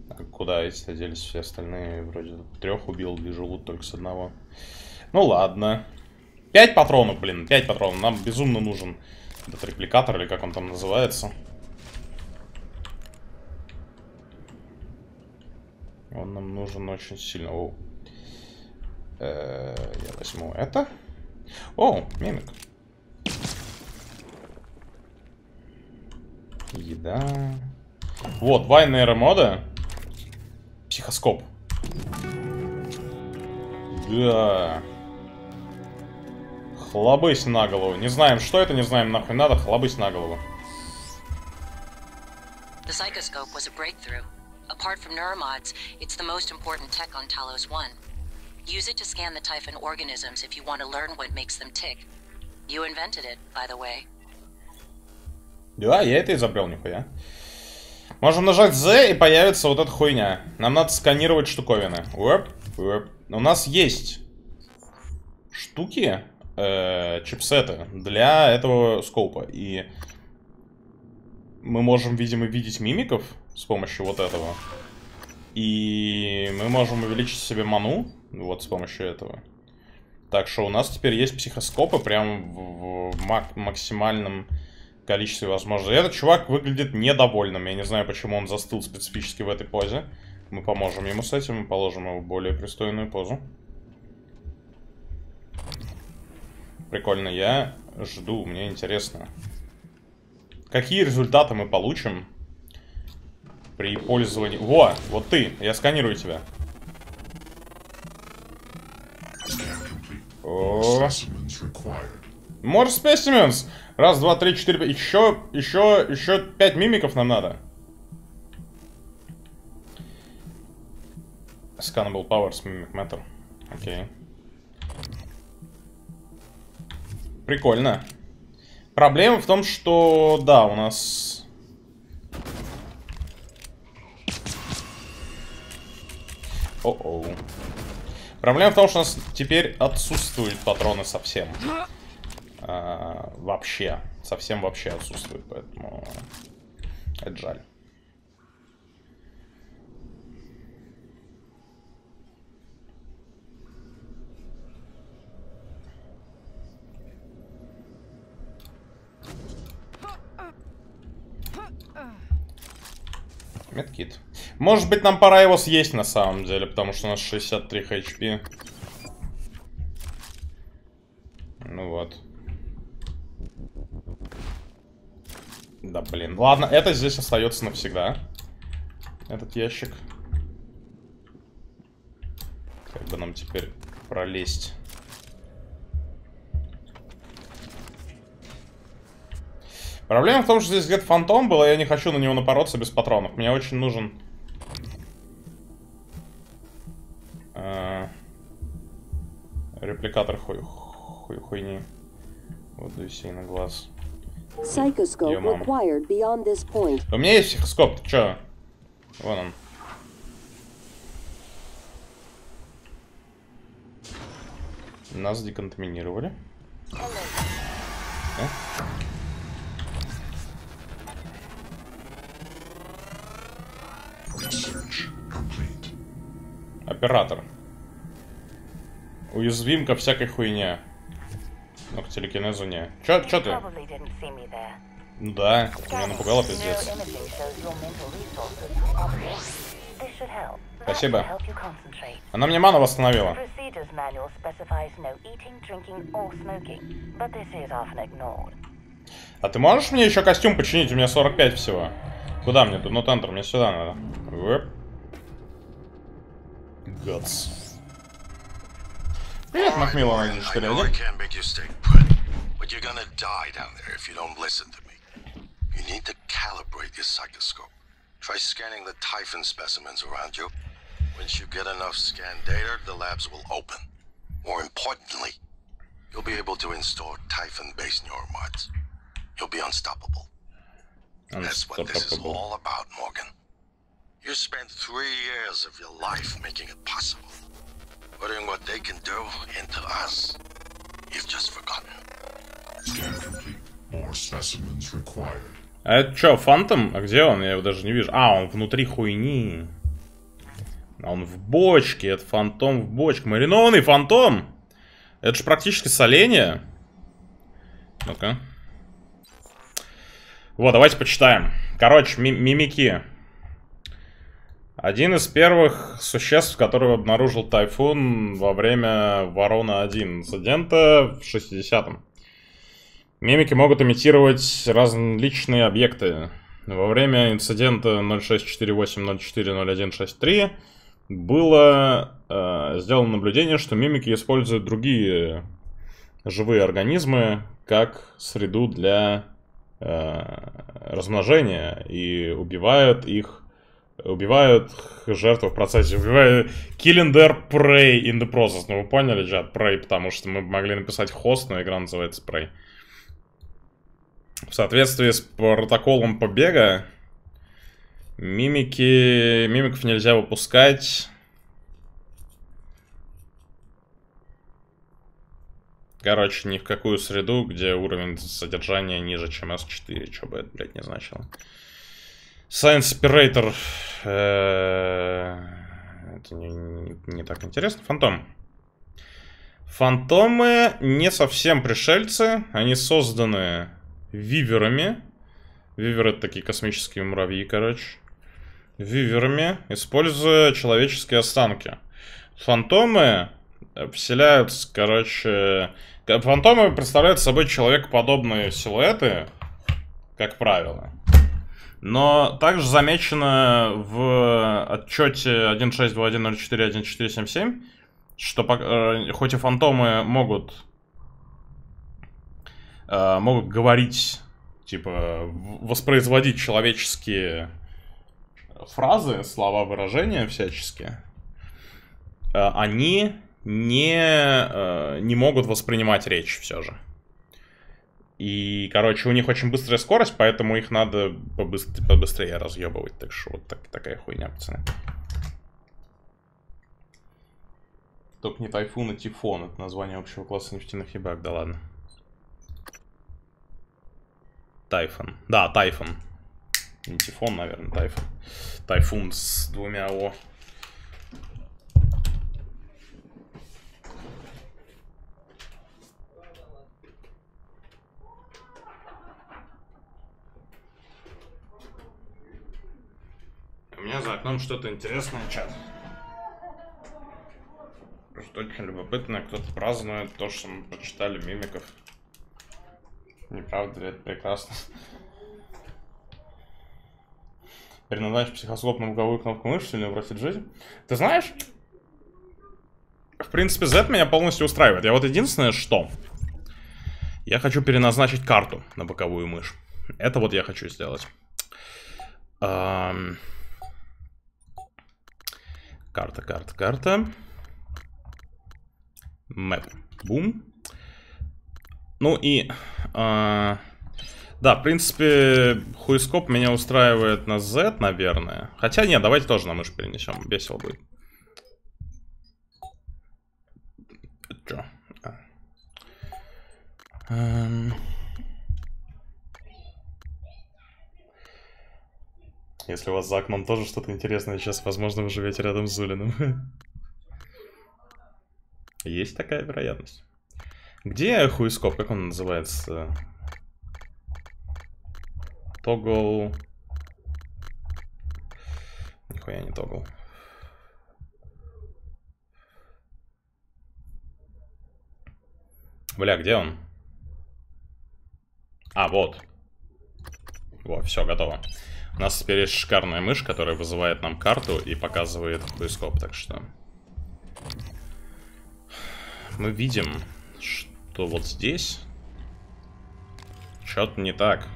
S1: А куда эти делись все остальные? Вроде трех убил, вижу лут только с одного. Ну ладно. Пять патронов, блин, пять патронов. Нам безумно нужен этот репликатор, или как он там называется. Он нам нужен очень сильно. О. Э -э я возьму это. О, мимик. Еда. Вот, вайнера мода. Психоскоп. Да. Хлобысь на голову. Не знаем, что это, не знаем, нахуй надо. Хлобысь на голову.
S5: The psychoscope was a breakthrough. Apart from neuromods, it's the most important tech on Talos 1. Use it to scan the Typhon organisms if you want to learn what makes them tick. You invented it, by the way.
S1: Да, я это изобрел, нихуя. Можем нажать Z и появится вот эта хуйня. Нам надо сканировать штуковины. Уэп, уэп. У нас есть штуки, э, чипсеты для этого скопа. И мы можем, видимо, видеть мимиков с помощью вот этого. И мы можем увеличить себе ману вот с помощью этого. Так что у нас теперь есть психоскопы прям в, мак максимальном количестве возможностей. Этот чувак выглядит недовольным. Я не знаю, почему он застыл специфически в этой позе. Мы поможем ему с этим, мы положим его в более пристойную позу. Прикольно, я жду, мне интересно. Какие результаты мы получим при пользовании... Во, вот ты, я сканирую тебя. О. More specimens! Раз, два, три, четыре, пять. Еще, еще, еще пять мимиков нам надо. Scannable powers, mimic matter. Окей. Прикольно. Проблема в том, что, да, у нас... О-оу. Проблема в том, что у нас теперь отсутствуют патроны совсем. А, вообще. Совсем вообще отсутствует, поэтому... Это жаль. Медкит. Может быть, нам пора его съесть на самом деле, потому что у нас 63 HP. Ну вот. Да, блин. Ладно, это здесь остается навсегда. Этот ящик. Как бы нам теперь пролезть? Проблема в том, что здесь где-то фантом был, и я не хочу на него напороться без патронов. Мне очень нужен... Э репликатор хуй, хуй, хуйни. Вот и на глаз.
S3: Psychoscope required beyond this point.
S1: У меня есть психоскоп, ты чё? Вон он. Нас деконтаминировали. Э? Оператор. Уязвим ко всякой хуйне. Но к телекинезу не. Чё, чё ты? Ну да, меня напугало пиздец. Спасибо. Она мне ману восстановила. А ты можешь мне еще костюм починить? У меня 45 всего. Куда мне тут? Ну, тентер, мне сюда надо. guts. Yeah, right, me
S8: worry, just gonna. I can't make you stay put, but you're gonna die down there if you don't listen to me. You need to calibrate your psychoscope. Try scanning the typhon specimens around you. Once you get enough scan data, the labs will open. More importantly, you'll be able to install typhon-based neuromods. You'll be unstoppable. unstoppable. That's what this is all about, Morgan. You spent three years of your life making it possible. Putting what they can do into us. You've just forgotten.
S9: Scan complete. More specimens required.
S1: А это что, Фантом? А где он? Я его даже не вижу. А, он внутри хуйни. А он в бочке. Это фантом в бочке. Маринованный фантом. Это же практически соление. Ну-ка. Вот, давайте почитаем. Короче, ми- мимики. Один из первых существ, которого обнаружил Тайфун во время Ворона-1 инцидента в 60-м. Мимики могут имитировать различные объекты. Во время инцидента 0648040163 было э, сделано наблюдение, что мимики используют другие живые организмы как среду для э, размножения и убивают их убивают жертву в процессе. Убивают killing their prey in the process. Ну, вы поняли, Джад? Prey, потому что мы могли написать хост, но игра называется Prey. В соответствии с протоколом побега, мимики, мимиков нельзя выпускать. Короче, ни в какую среду, где уровень содержания ниже, чем S4, что бы это, блядь, не значило. Science Operator. э, Это не, не- не так интересно. Фантом. Фантомы не совсем пришельцы. Они созданы виверами. Виверы это такие космические муравьи, короче. Виверами, используя человеческие останки. Фантомы вселяются, короче... Фантомы представляют собой человекоподобные силуэты, как правило. Но также замечено в отчете 1.6.2.1.0.4.1.4.7.7, что э, хоть и фантомы могут э, могут говорить, типа, воспроизводить человеческие фразы, слова, выражения всяческие, э, они не, э, не могут воспринимать речь все же. И, короче, у них очень быстрая скорость, поэтому их надо побыс- побыстрее разъебывать. Так что вот так- такая хуйня, пацаны. Только не тайфун, а тифон. Это название общего класса нефтяных ебак, да ладно. Тайфун. Да, тайфун. Не тифон, наверное, тайфун. Тайфун с двумя О. за окном что-то интересное, чат. Что очень любопытно, кто-то празднует то, что мы прочитали мимиков. Не правда ли это прекрасно? Переназначь психоскоп на боковую кнопку мыши или бросить жизнь. Ты знаешь, в принципе, Z меня полностью устраивает. Я вот единственное, что... Я хочу переназначить карту на боковую мышь. Это вот я хочу сделать. Ам, Карта, карта, карта. Мэп. Бум. Ну и... а, да, в принципе, хуескоп меня устраивает на Z, наверное. Хотя нет, давайте тоже на мышь перенесем. Весело будет. Чё? А, Эм. Если у вас за окном тоже что-то интересное, сейчас, возможно, вы живете рядом с Зулиным. *laughs* Есть такая вероятность. Где хуископ? Как он называется? Тогл... Нихуя не тогл. Бля, где он? А, вот. Вот, все, готово. У нас теперь есть шикарная мышь, которая вызывает нам карту и показывает хуископ, так что... Мы видим, что вот здесь... Что-то не так.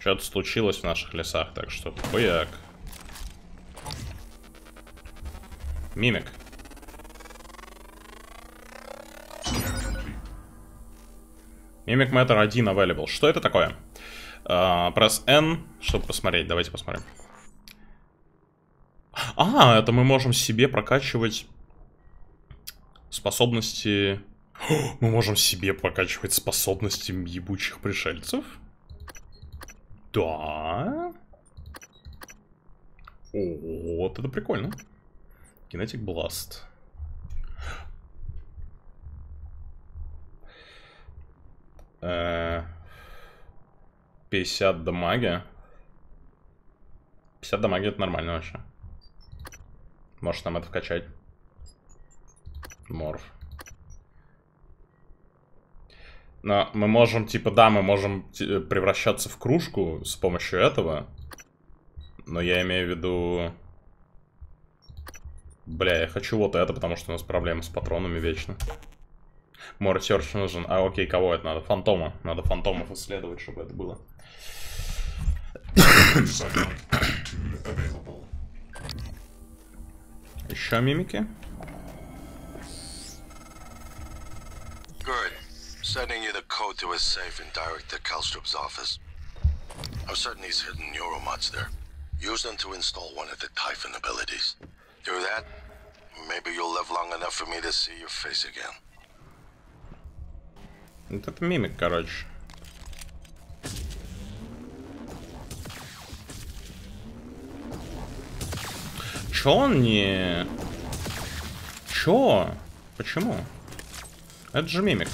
S1: Что-то случилось в наших лесах, так что хуяк. Мимик. Mimic Matter 1 available. Что это такое? Uh, press N, чтобы посмотреть. Давайте посмотрим. А, это мы можем себе прокачивать способности... *gasps* Мы можем себе прокачивать способности ебучих пришельцев? Да. О, вот это прикольно. Kinetic Blast. 50 дамаги. 50 дамаги это нормально вообще. Может нам это вкачать. Морф. Но мы можем, типа, да, мы можем превращаться в кружку с помощью этого. Но я имею в виду... Бля, я хочу вот это, потому что у нас проблемы с патронами вечно. More нужен. А, окей, кого это надо? Фантома. Надо фантомов исследовать, чтобы это было. Еще мимики?
S8: Good. Sending you the code to a safe in Director Kalstrup's office. I'm certain he's hidden neuromods there. Use them to install one of the Typhon abilities. Do that, maybe you'll live long enough for me to see your face again.
S1: Вот это мимик, короче. Чё он не... Чё? Почему? Это же мимик.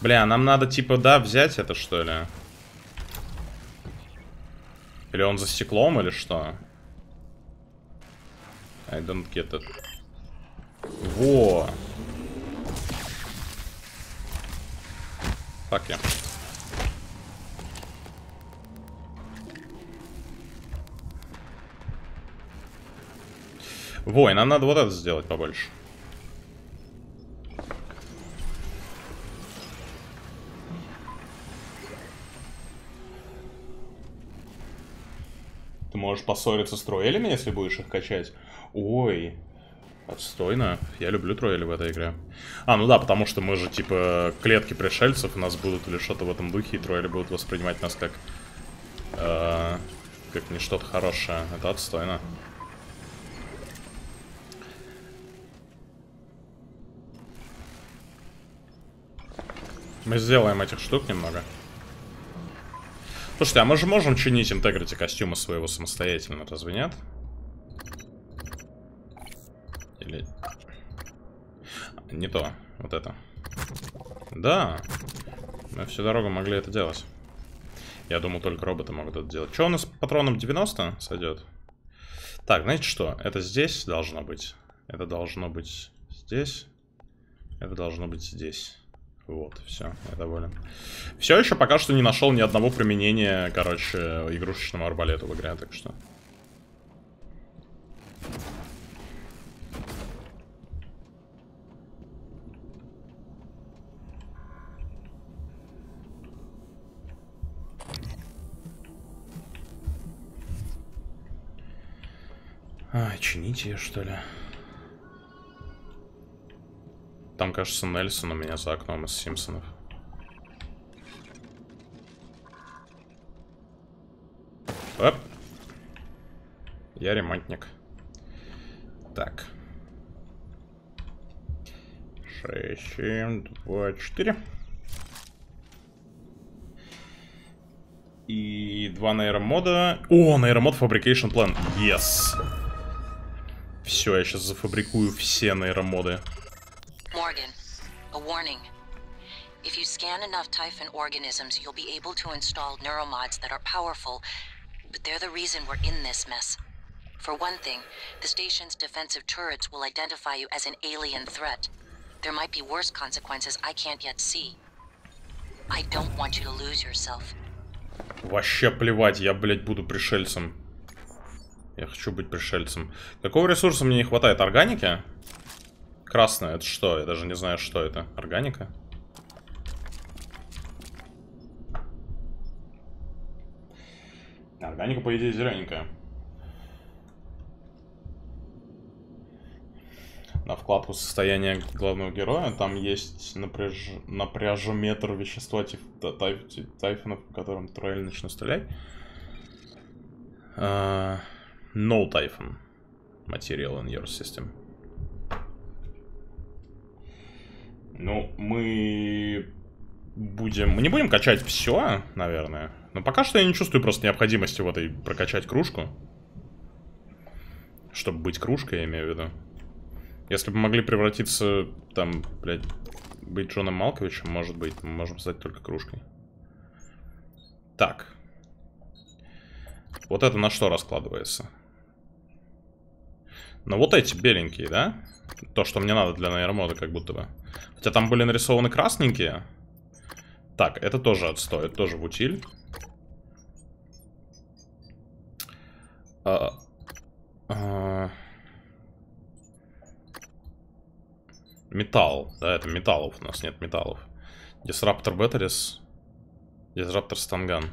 S1: Бля, нам надо типа, да, взять это что ли? Или он за стеклом, или что? I don't get it. Во! Fuck yeah. Вой, нам надо вот это сделать побольше. Ты можешь поссориться с троелями, если будешь их качать? Ой, Отстойно. Я люблю тройли в этой игре. А, ну да, потому что мы же, типа, клетки пришельцев у нас будут или что-то в этом духе, и тройли будут воспринимать нас как... Э, как не что-то хорошее. Это отстойно. Мы сделаем этих штук немного. Слушайте, а мы же можем чинить интегрити костюма своего самостоятельно, разве нет? Или... Не то. Вот это. Да. Мы всю дорогу могли это делать. Я думал, только роботы могут это делать. Что у нас патроном 90 сойдет? Так, знаете что? Это здесь должно быть. Это должно быть здесь. Это должно быть здесь. Вот, все, я доволен. Все еще пока что не нашел ни одного применения, короче, игрушечному арбалету в игре, так что... А, чинить ее, что ли? Там, кажется, Нельсон у меня за окном из Симпсонов. Оп. Я ремонтник. Так. 6, 7, 2, 4. И два нейромода. О, нейромод Fabrication Plan. Yes. Все, я сейчас зафабрикую все нейромоды.
S5: Morgan, a warning. If you scan enough Typhon organisms, you'll be able to install neuromods that are powerful, but they're the reason we're in this mess. For one thing, the station's defensive turrets will identify you as an alien threat. There might be worse consequences I can't yet see. I don't want you to lose yourself.
S1: Вообще плевать, я, блядь, буду пришельцем. Я хочу быть пришельцем. Какого ресурса мне не хватает? Органики? Красная, это что? Я даже не знаю, что это. Органика? Органика, по идее, зелененькая. На вкладку состояния главного героя там есть напряж... напряжометр вещества тиф... тайф... тайфонов, по которым Троэль начну стрелять. Uh, no Typhon material in your system. Ну, мы будем... Мы не будем качать все, наверное. Но пока что я не чувствую просто необходимости в этой прокачать кружку. Чтобы быть кружкой, я имею в виду. Если бы могли превратиться, там, блядь, быть Джоном Малковичем, может быть, мы можем стать только кружкой. Так. Вот это на что раскладывается? Ну вот эти беленькие, да? То, что мне надо для нейромода, как будто бы. Хотя там были нарисованы красненькие. Так, это тоже отстой, это тоже в утиль. А, а, металл, да, это металлов, у нас нет металлов. Disruptor Batteries, Disruptor Stangан.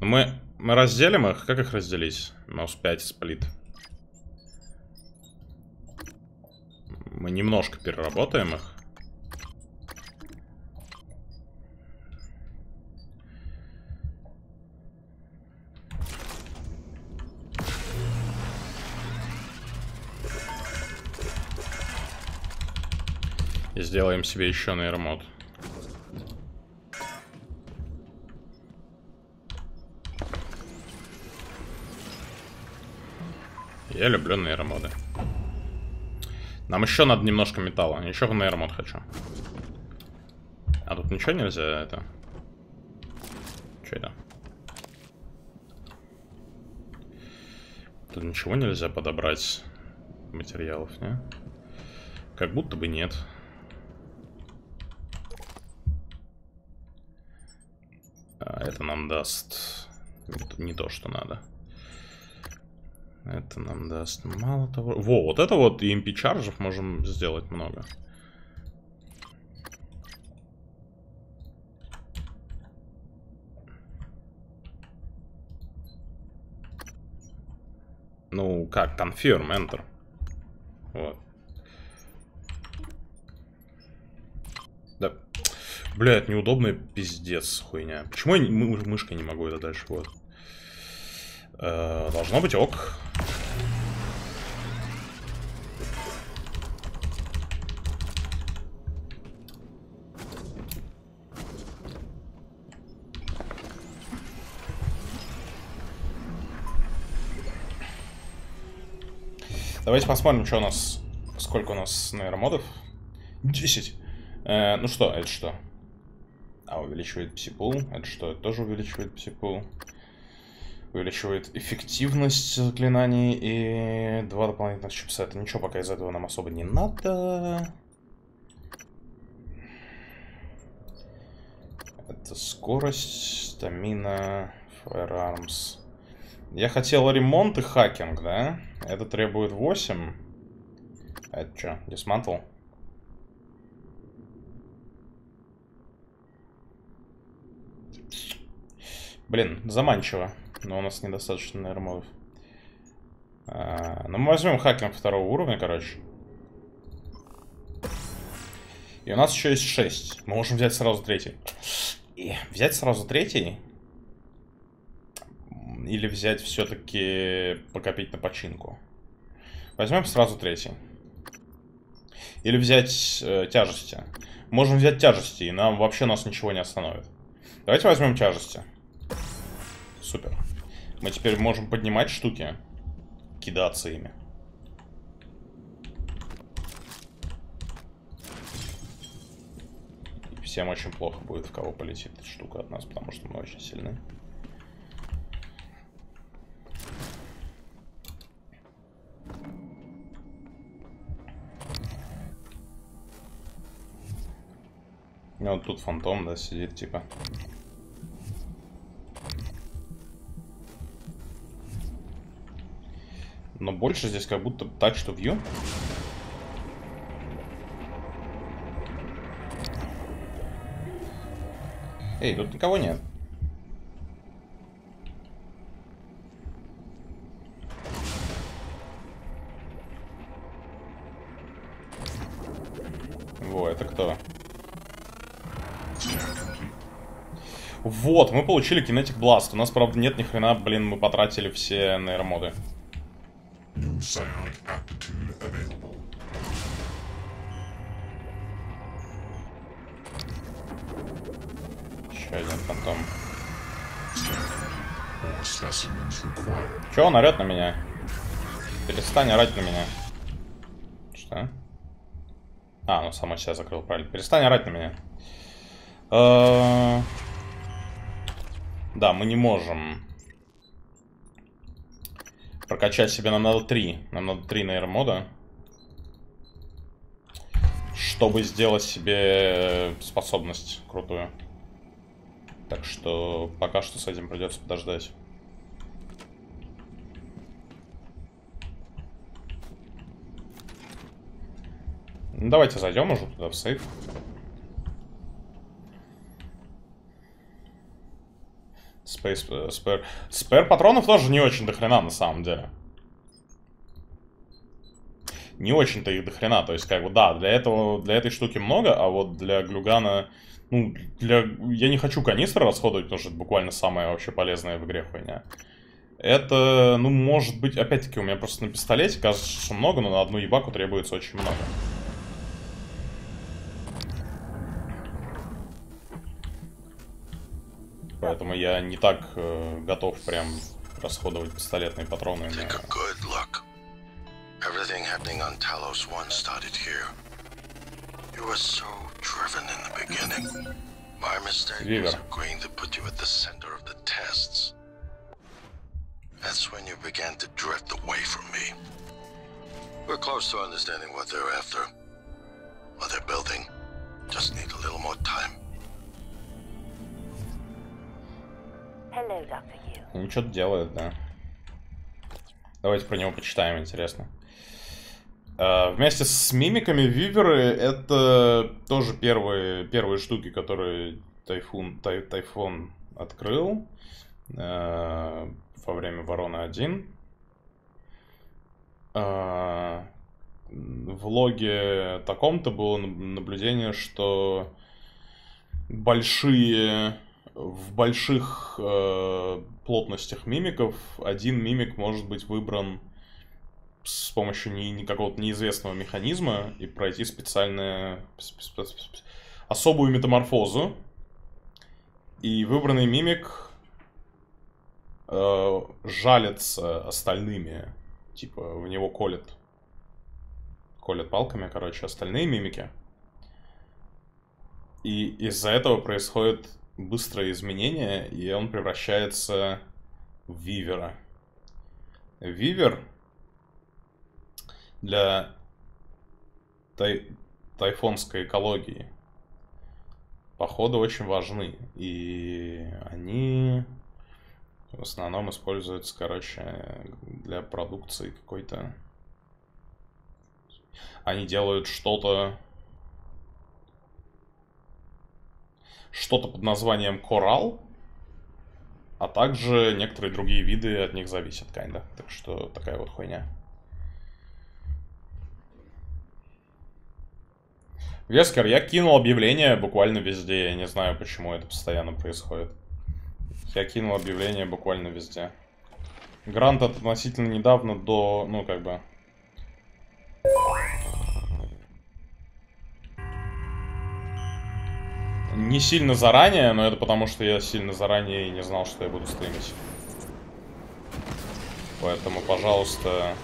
S1: Мы, мы разделим их, как их разделить? Маус 5 сплит. Мы немножко переработаем их. И сделаем себе еще нейромод. Я люблю нейромоды. Нам еще надо немножко металла. Еще нейромод хочу. А тут ничего нельзя это... Что это? Тут ничего нельзя подобрать материалов, не? Как будто бы нет. А это нам даст не то, что надо. Это нам даст мало того. Во, вот это вот EMP чаржев можем сделать много. Ну, как? Confirm, Enter. Вот. Да. Бля, это неудобно, пиздец, хуйня. Почему я мы мышкой не могу это дальше? Вот. Э, должно быть ок. Давайте посмотрим, что у нас... Сколько у нас нейромодов. 10. Э, ну что, это что? А, увеличивает псипул. Это что? Это тоже увеличивает псипул. Увеличивает эффективность заклинаний и два дополнительных чипсета. Ничего пока из этого нам особо не надо. Это скорость, стамина, firearms. Я хотел ремонт и хакинг, да? Это требует 8. Это что, дисмантл? Блин, заманчиво. Но у нас недостаточно нейромодов. А, ну, мы возьмем хакинг второго уровня, короче. И у нас еще есть 6. Мы можем взять сразу третий. И взять сразу третий? Или взять все-таки покопить на починку? Возьмем сразу третий. Или взять э, тяжести. Можем взять тяжести, и нам вообще нас ничего не остановит. Давайте возьмем тяжести. Супер. Мы теперь можем поднимать штуки. Кидаться ими. Всем очень плохо будет, в кого полетит эта штука от нас, потому что мы очень сильны. Ну, вот тут фантом, да, сидит, типа. Но больше здесь как будто touch to view. Эй, тут никого нет. Во, это кто? Вот, мы получили Kinetic Blast. У нас, правда, нет ни хрена, блин, мы потратили все нейромоды.
S9: New psionic aptitude available.
S1: Еще один фантом.
S9: More specimens required.
S1: Че он орет на меня? Перестань орать на меня. Что? А, ну сама себя закрыл, правильно. Перестань орать на меня. Э, Да, мы не можем прокачать себе. Нам надо три. Нам надо три нейромода. Чтобы сделать себе способность крутую. Так что пока что с этим придется подождать. Давайте зайдем уже туда в сейф. Space, э, спэр. Спэр патронов тоже не очень дохрена на самом деле. Не очень-то их дохрена. То есть, как бы, да, для этого, для этой штуки много, а вот для глюгана... Ну, для... Я не хочу канистры расходовать, потому что это буквально самая вообще полезная в игре хуйня. Это, ну, может быть, опять-таки, у меня просто на пистолете кажется, что много, но на одну ебаку требуется очень много. Поэтому я не так э, готов прям расходовать пистолетные патроны на...
S8: Take a good look. Everything happening on Talos 1 started here. You were so driven in the beginning. My mistake was
S1: Вивер.
S8: agreeing to put you at the center of the tests. That's when you began to drift away from me. We're close to understanding what they're after. What they're building. Just need a little more time.
S10: Hello, Dr.
S1: Они что-то делают, да. Давайте про него почитаем, интересно. А, вместе с мимиками Виверы это тоже первые, первые штуки, которые Тайфун, тай, Тайфун открыл э, во время Ворона 1. А, в логе таком-то было наблюдение, что большие в больших э, плотностях мимиков один мимик может быть выбран с помощью не, не какого-то неизвестного механизма и пройти специальную спе- спе- спе- особую метаморфозу. И выбранный мимик э, жалится остальными. Типа, в него колет. Колет палками, короче, остальные мимики. И из-за этого происходит быстрое изменение, и он превращается в Вивера. Вивер для тай... тайфонской экологии походу очень важны. И они в основном используются, короче, для продукции какой-то. Они делают что-то что-то под названием коралл, а также некоторые другие виды от них зависят, kinda. Так что такая вот хуйня. Вескер, я кинул объявление буквально везде. Я не знаю, почему это постоянно происходит. Я кинул объявление буквально везде. Грант относительно недавно до, ну, как бы... Не сильно заранее, но это потому, что я сильно заранее не знал, что я буду стримить. Поэтому, пожалуйста,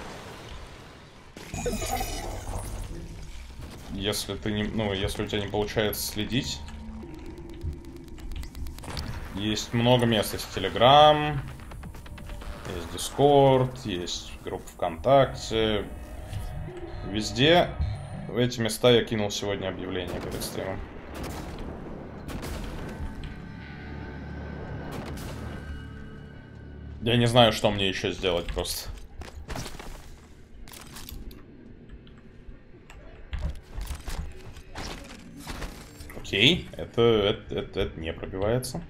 S1: если ты не, ну, если у тебя не получается следить, есть много мест, есть Telegram, есть Discord, есть группа ВКонтакте. Везде в эти места я кинул сегодня объявление перед стримом. Я не знаю, что мне еще сделать просто. Окей, это, это, это, это не пробивается.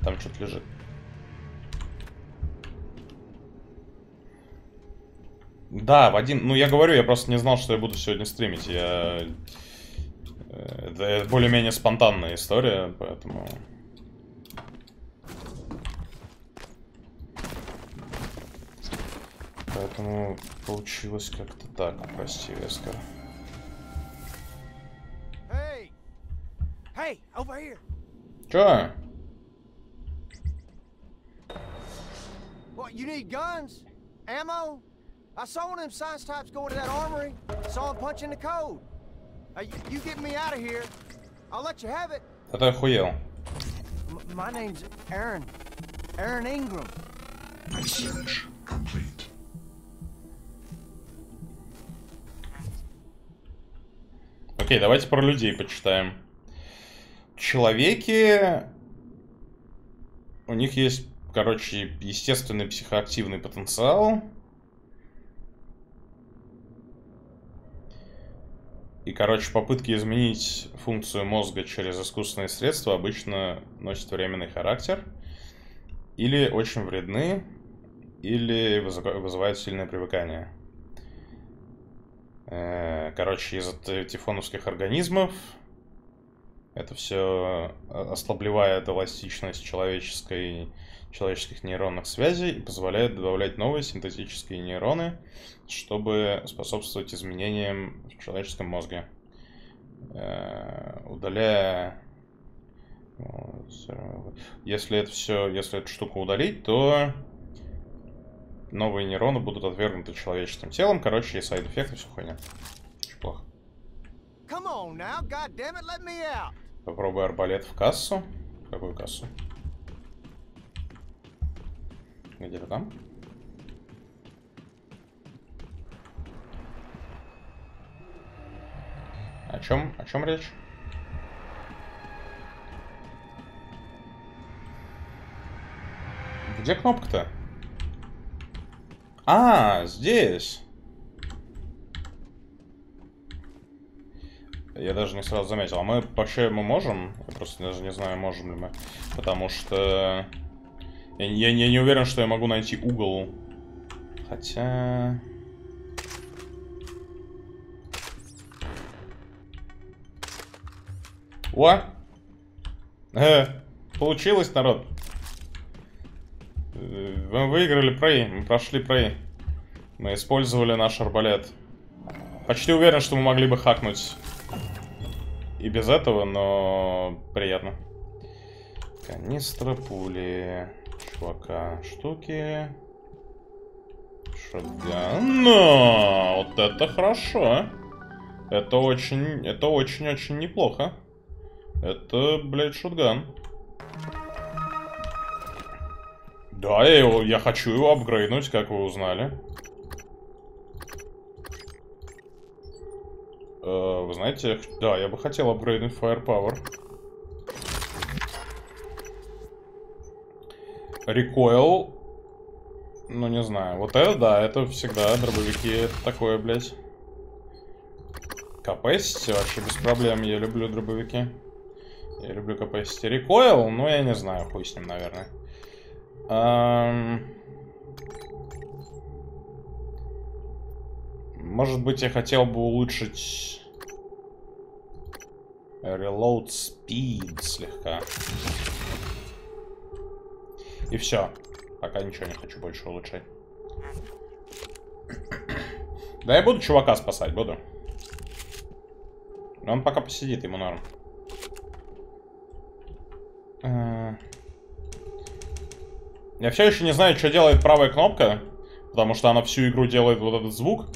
S1: Там что-то лежит. Да, в один... Ну, я говорю, я просто не знал, что я буду сегодня стримить. Я... Э, это более-менее спонтанная история, поэтому... Поэтому получилось как-то так, прости, Вескар.
S11: Hey! Hey, over here!
S1: Чё?
S11: What, you need guns? Ammo? I saw one of them science types go into that armory. Saw him punching the code. You, get me out of here. I'll let you have it.
S1: А охуел.
S11: My name's Aaron. Aaron Ingram.
S9: Research complete.
S1: Окей, давайте про людей почитаем. Человеки... У них есть, короче, естественный психоактивный потенциал. И, короче, попытки изменить функцию мозга через искусственные средства обычно носят временный характер. Или очень вредны, или вызывают сильное привыкание. Э, короче, из тифоновских организмов это все ослабливает эластичность человеческой, человеческих нейронных связей и позволяет добавлять новые синтетические нейроны, чтобы способствовать изменениям в человеческом мозге. Э, удаляя... Если это все, если эту штуку удалить, то новые нейроны будут отвергнуты человеческим телом. Короче, и сайд-эффекты, все хуйня. Очень плохо. Попробуй арбалет в кассу. В какую кассу? Где-то там? О чем? О чем речь? Где кнопка-то? А, здесь. Я даже не сразу заметил. А мы вообще мы можем? Я просто даже не знаю, можем ли мы. Потому что... Я, я, я не уверен, что я могу найти угол. Хотя... О! Э, получилось, народ. Мы выиграли прей, мы прошли прей. Мы использовали наш арбалет. Почти уверен, что мы могли бы хакнуть и без этого, но приятно. Канистра, пули, чувака, штуки. Шотган. Но вот это хорошо. Это очень, это очень-очень неплохо. Это, блядь, шотган. Да, я, его, я хочу его апгрейднуть, как вы узнали. Э, вы знаете, да, я бы хотел апгрейднуть Firepower. Recoil. Ну, не знаю. Вот это, да, это всегда дробовики. Это такое, блядь. Capacity вообще без проблем. Я люблю дробовики. Я люблю Capacity. Recoil, ну, я не знаю, хуй с ним, наверное. Может быть, я хотел бы улучшить reload speed слегка. И все. Пока ничего не хочу больше улучшать. Да я буду чувака спасать, буду. Он пока посидит, ему норм. Э, Я все еще не знаю, что делает правая кнопка, потому что она всю игру делает вот этот звук.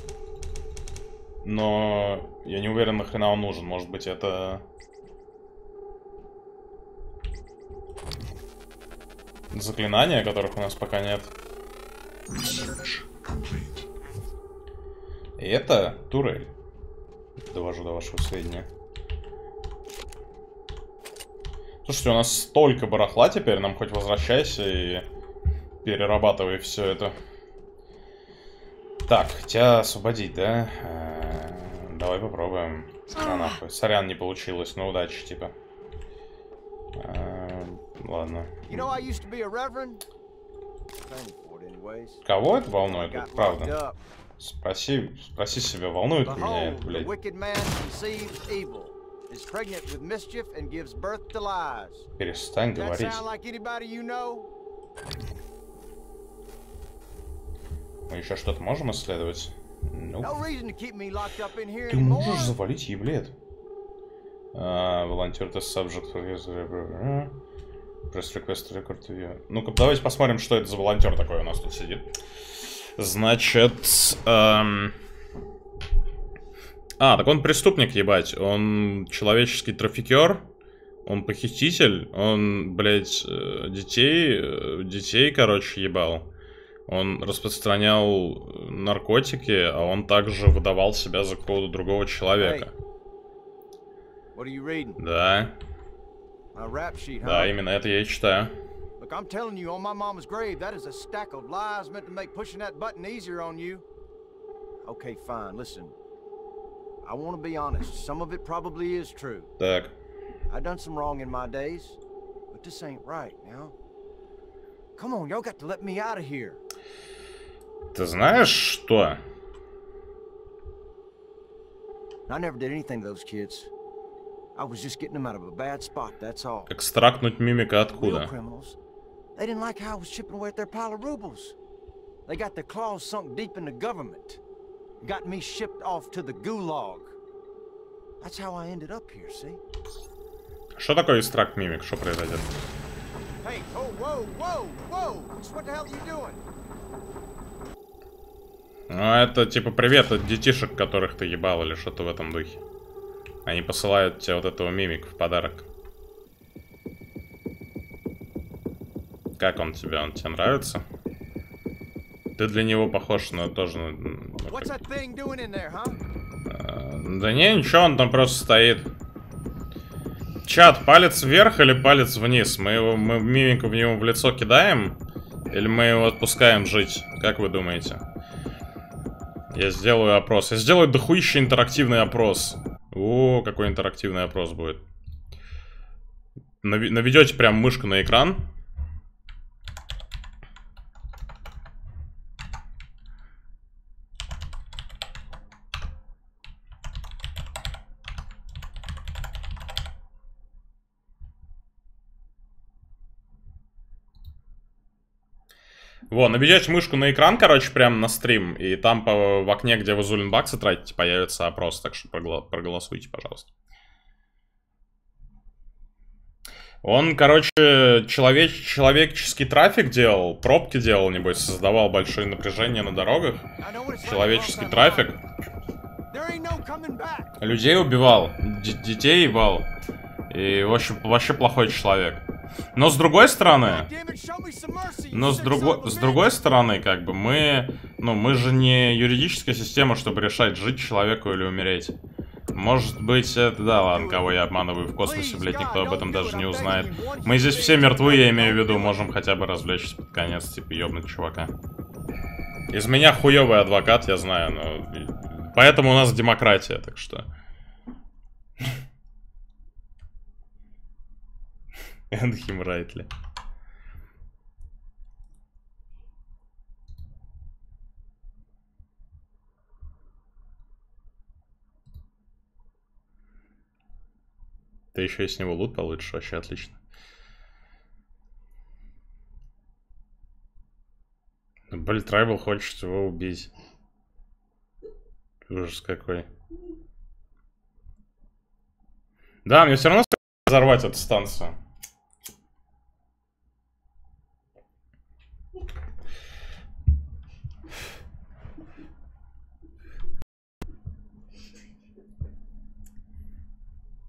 S1: Но я не уверен, нахрена он нужен. Может быть, это... Заклинания, которых у нас пока нет. И это турель. Довожу до вашего сведения. Слушайте, у нас столько барахла теперь, нам хоть возвращайся и перерабатывай все это. Так, тебя освободить, да? Э, Давай попробуем. Сорян, не получилось, но удачи, типа. Э, Ладно. Кого это волнует, правда? Спроси, спроси себя, волнует меня это, блядь?
S11: wicked man conceives evil, is pregnant with mischief, and gives birth to lies.
S1: Перестань
S11: that
S1: говорить.
S11: sound like anybody you know?
S1: Мы еще что-то можем исследовать? Ну,
S11: No reason to keep me locked up in here
S1: ты можешь завалить еблет. А, волонтер тест subject Press request record view. Ну-ка, давайте посмотрим, что это за волонтер такой у нас тут сидит. Значит... эм, А, так он преступник, ебать. Он человеческий трафикер. Он похититель. Он, блядь, э, детей... э, Детей, короче, ебал. Он распространял наркотики, а он также выдавал себя за кого-то другого человека.
S11: What are you reading?
S1: Да,
S11: A rap sheet, huh?
S1: да, именно это я и читаю.
S11: Look, I'm telling you, on my mama's grave, that is a stack of lies meant to make pushing that button easier on you. Okay, fine. Listen. I want to be honest. Some of it probably is true.
S1: Так,
S11: I done some wrong in my days, but this ain't right now. Come on, y'all got to let me out of here.
S1: ты знаешь что?
S11: I never did anything to those kids. All.
S1: Экстрактнуть мимика откуда?
S11: they didn't like how I was chipping away at their pile of rubles. They got their claws sunk deep in the government. Got me shipped off to the gulag. That's how I ended up here, see?
S1: Что такое экстракт мимик? Что произойдет?
S11: Hey, oh, whoa, whoa, whoa! What the hell are you doing?
S1: Ну, это типа привет от детишек, которых ты ебал или что-то в этом духе. Они посылают тебе вот этого мимик в подарок. Как он тебе? Он тебе нравится? Ты для него похож на тоже... ну, как-
S11: there, huh?
S1: э, Да не, ничего, он там просто стоит. Чат, палец вверх или палец вниз? Мы его, мы мимику в него в лицо кидаем? Или мы его отпускаем жить? Как вы думаете? Я сделаю опрос. Я сделаю дохуище интерактивный опрос. О, какой интерактивный опрос будет. Наведете прям мышку на экран. Во, наведете мышку на экран, короче, прям на стрим, и там по, в окне, где вы Зулин баксы тратите, появится опрос, так что проголосуйте, пожалуйста. Он, короче, человеч человеческий трафик делал, пробки делал, небось, создавал большое напряжение на дорогах. Человеческий трафик. Людей убивал, детей ебал. И, в общем, вообще плохой человек. Но с другой стороны, но с
S11: a
S1: с другой стороны, как бы мы, ну, мы же не юридическая система, чтобы решать, жить человеку или умереть. Может быть, это, да, ладно, кого я обманываю в космосе, блядь, никто об этом даже не узнает. Мы здесь все мертвы, я имею в виду, можем хотя бы развлечься под конец, типа, ёбнуть чувака. Из меня хуёвый адвокат, я знаю, но... Поэтому у нас демократия, так что... Энхим Райтли. Ты еще и с него лут получишь, вообще отлично. Блин, Трайбл хочет его убить. Ужас какой. Да, мне все равно взорвать эту станцию.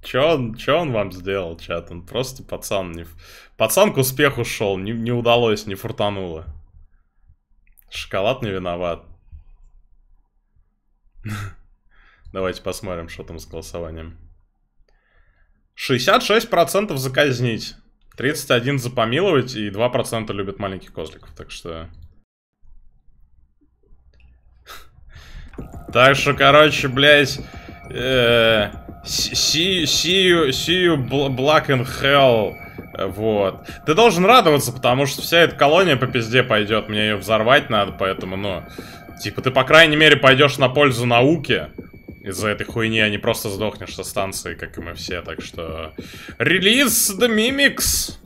S1: Че он, че он вам сделал, чат? Он просто пацан. Не... Пацан к успеху шел, не, не удалось, не фуртануло. Шоколад не виноват. *laughs* Давайте посмотрим, что там с голосованием. 66% заказнить. 31% запомиловать и 2% любят маленьких козликов. Так что... *laughs* Так что, короче, блядь... Э, see, see, you, black in hell. Вот. Ты должен радоваться, потому что вся эта колония по пизде пойдет. Мне ее взорвать надо, поэтому, ну... Типа, ты, по крайней мере, пойдешь на пользу науке. Из-за этой хуйни, а не просто сдохнешь со станции, как и мы все. Так что... Релиз The Mimics!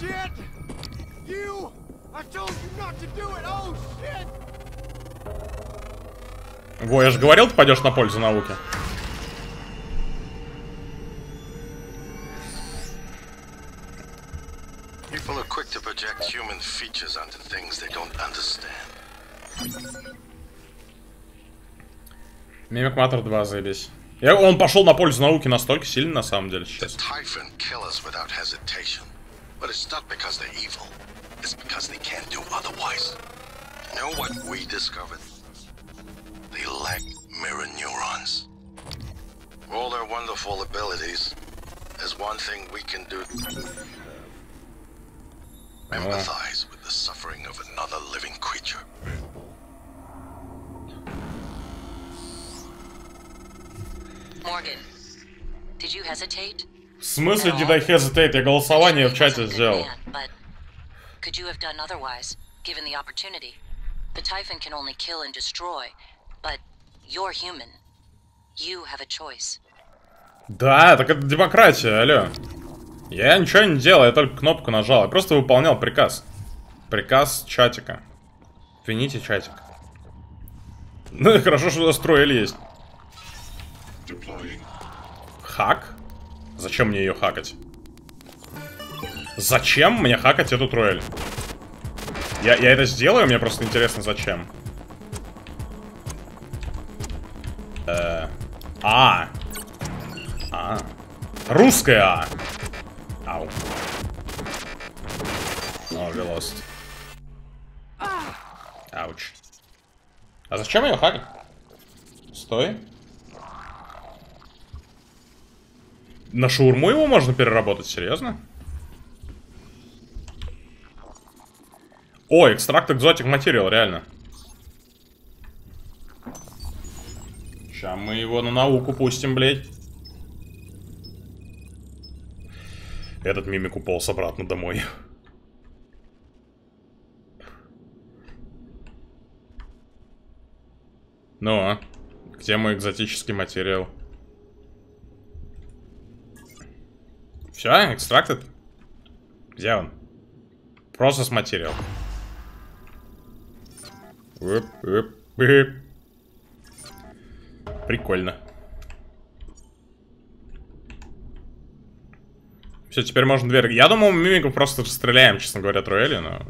S1: Shit! You! I told you not to do it! Oh, Во, я же говорил, ты пойдешь на пользу
S8: understand.
S1: Мимик Матер 2, заебись. Я, он пошел на пользу науки настолько сильно, на самом деле, сейчас. But They
S8: lack mirror neurons. All their wonderful abilities, there's one thing we can do. Empathize with the suffering of another living creature.
S5: Morgan, did you hesitate?
S1: В смысле did I hesitate? Я голосование в чате сделал.
S5: Could you have done otherwise, given the opportunity? The Typhon can only kill and destroy, but you're human. You have a choice.
S1: Да, так это демократия, алло. Я ничего не делал, я только кнопку нажал. Я просто выполнял приказ. Приказ чатика. Вините чатик. Ну и хорошо, что строили есть. Хак? Зачем мне ее хакать? Зачем мне хакать эту троэль? Я, я это сделаю, мне просто интересно, зачем. Э, а. А. Русская А. Ау. О, we Ауч. А зачем ее хакать? Стой. На шаурму его можно переработать, серьезно? О, экстракт экзотик материал, реально. Сейчас мы его на науку пустим, блядь. Этот мимик уполз обратно домой. Ну, а? Где мой экзотический материал? Все, экстрактед? Где он? Process материал. Уп, уп, уп. Прикольно. Все, теперь можно дверь. Я думал, мы мимику просто стреляем, честно говоря, Труэли, но...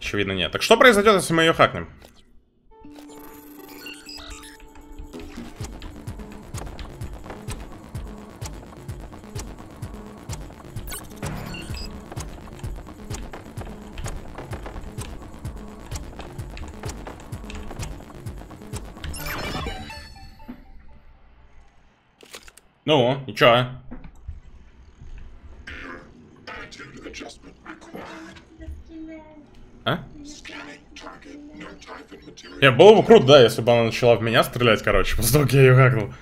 S1: Очевидно, нет. Так что произойдет, если мы ее хакнем? Ну, и чё? А? Не, было бы круто, да, если бы она начала в меня стрелять, короче, *laughs* после того, как я ее хакнул.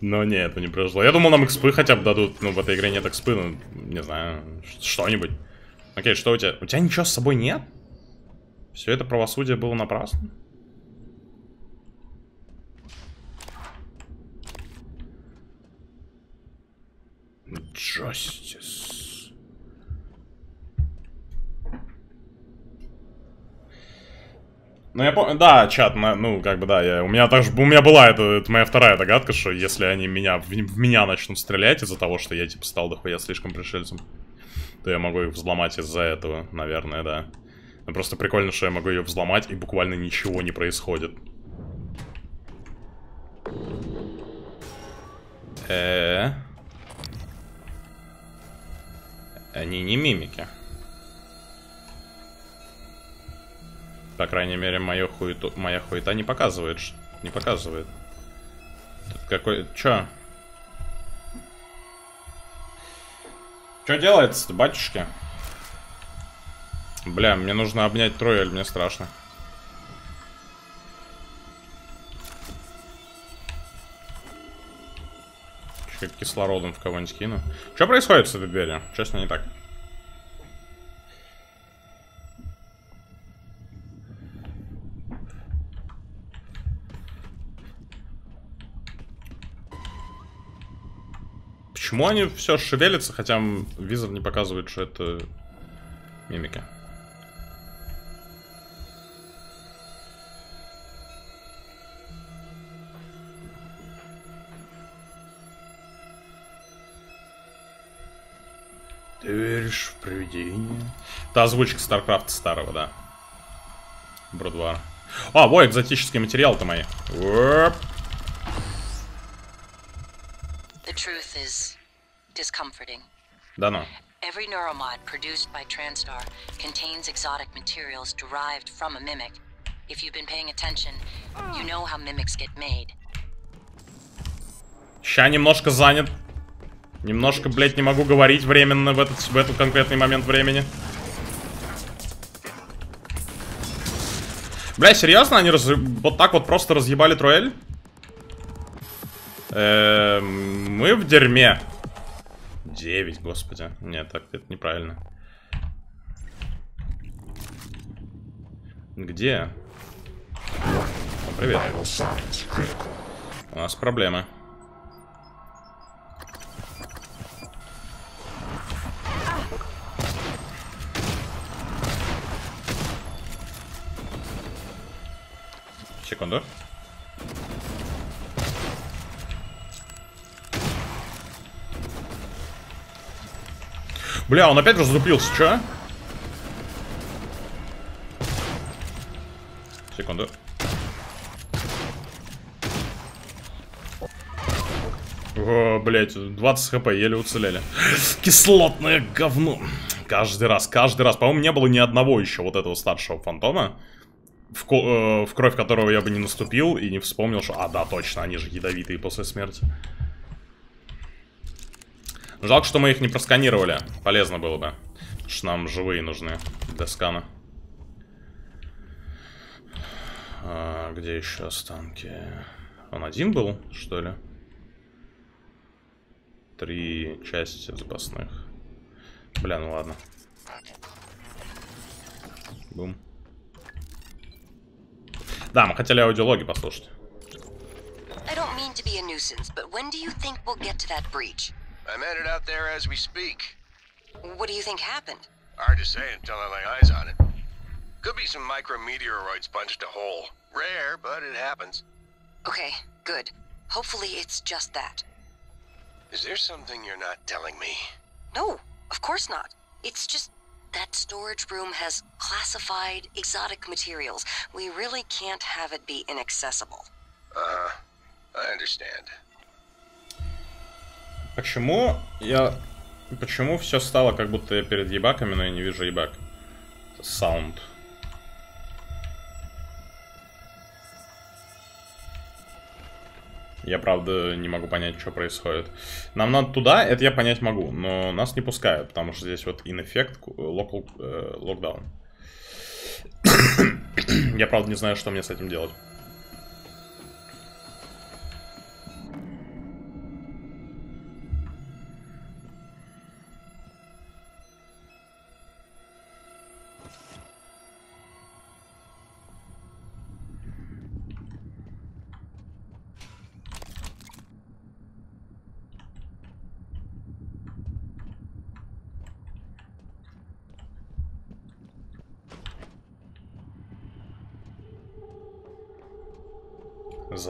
S1: Но нет, это не произошло. Я думал, нам экспы хотя бы дадут. Ну, в этой игре нет экспы, ну, не знаю, что-нибудь. Окей, что у тебя? У тебя ничего с собой нет? Все это правосудие было напрасно? Justice. Ну, я помню, да, чат, ну, как бы, да, я, у меня также, у меня была это, это моя вторая догадка, что если они меня, в, в меня начнут стрелять из-за того, что я, типа, стал дохуя слишком пришельцем, то я могу их взломать из-за этого, наверное, да. Но просто прикольно, что я могу ее взломать, и буквально ничего не происходит. Э, Они не мимики. По крайней мере, мою хуету, моя хуета не показывает. Не показывает. Тут какой... Чё? Чё делается-то, батюшки? Бля, мне нужно обнять Троэль, мне страшно. Чё, кислородом в кого-нибудь кину. Что происходит с этой дверью? Честно, не так. Почему они все шевелятся, хотя визор не показывает, что это мимика? Ты веришь в привидение? Это озвучка Старкрафта старого, да. Бродвар. А, во, экзотические материалы-то мои. Оп.
S5: The truth is discomforting.
S1: Да ну.
S5: Every neuromod produced by Transtar contains exotic materials derived from a mimic. If you've been paying attention, you know how mimics get made.
S1: Ща немножко занят. Немножко, блядь, не могу говорить временно в этот, в этот конкретный момент времени. Бля, серьезно? Они раз... вот так вот просто разъебали Труэль? Эм, мы в дерьме. 9, господи. Нет, так это неправильно. Где? Привет. У нас проблемы. Секунду. Бля, он опять раздуплился, чё? Секунду. О, блять, 20 хп, еле уцелели. Кислотное говно. Каждый раз, каждый раз. По-моему, не было ни одного еще вот этого старшего фантома, в, ко- э, в кровь которого я бы не наступил и не вспомнил, что... А, да, точно, они же ядовитые после смерти. Жалко, что мы их не просканировали. Полезно было бы. Потому что нам живые нужны для скана. А, где еще останки? Он один был, что ли? Три части запасных. Бля, ну ладно. Бум. Да, мы хотели аудиологи послушать.
S3: I don't mean to be a nuisance, but when do you think we'll get to that breach?
S6: I'm headed out there as we speak.
S3: What do you think happened?
S6: Hard to say until I lay eyes on it. Could be some micrometeoroids punched a hole. Rare, but it happens.
S3: Okay, good. Hopefully it's just that.
S6: Is there something you're not telling me?
S3: No, of course not. It's just that storage room has classified exotic materials. We really can't have it be inaccessible.
S6: Uh-huh. I understand.
S1: Почему я... Почему все стало, как будто я перед ебаками, но я не вижу ебак? Саунд. Я, правда, не могу понять, что происходит. Нам надо туда, это я понять могу, но нас не пускают, потому что здесь вот effect local э, lockdown. *coughs* я, правда, не знаю, что мне с этим делать.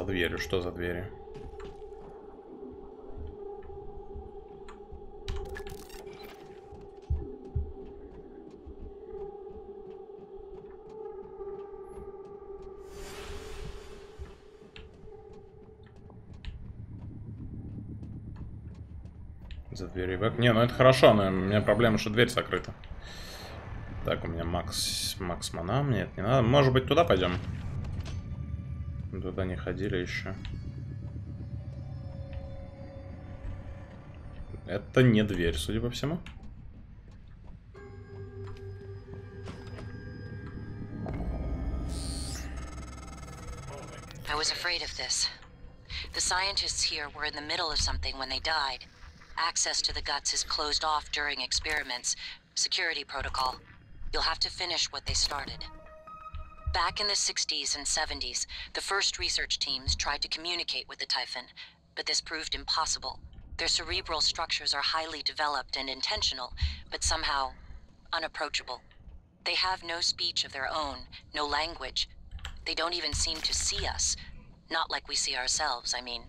S1: Дверью, что за двери? За дверью бэк. Не, ну это хорошо, но у меня проблема, что дверь закрыта. Так, у меня Макс, Макс Мана, мне это не надо. Может быть, туда пойдем? Туда не ходили еще. Это не дверь, судя по всему.
S5: I was afraid of this. The scientists here were in the middle of something when they died. Access to the guts is closed off during experiments. Security protocol. You'll have to finish what they started. Back in the 60s and 70s, the first research teams tried to communicate with the Typhon, but this proved impossible. Their cerebral structures are highly developed and intentional, but somehow unapproachable. They have no speech of their own, no language. They don't even seem to see us. Not like we see ourselves, I mean.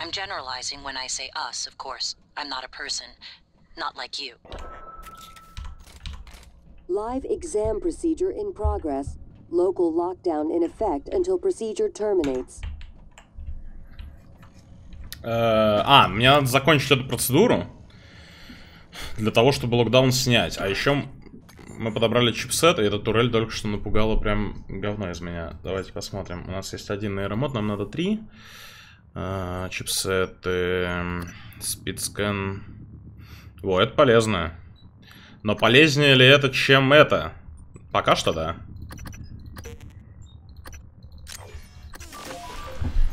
S5: I'm generalizing when I say us, of course. I'm not a person. Not like you.
S3: Live exam procedure in progress. Local lockdown in effect until procedure terminates.
S1: Э, А, мне надо закончить эту процедуру для того, чтобы локдаун снять. А еще мы подобрали чипсет, и эта турель только что напугала прям говно из меня. Давайте посмотрим. У нас есть один нейромод, нам надо три. А, чипсеты, спидскэн. О, это полезно. Но полезнее ли это, чем это? Пока что да.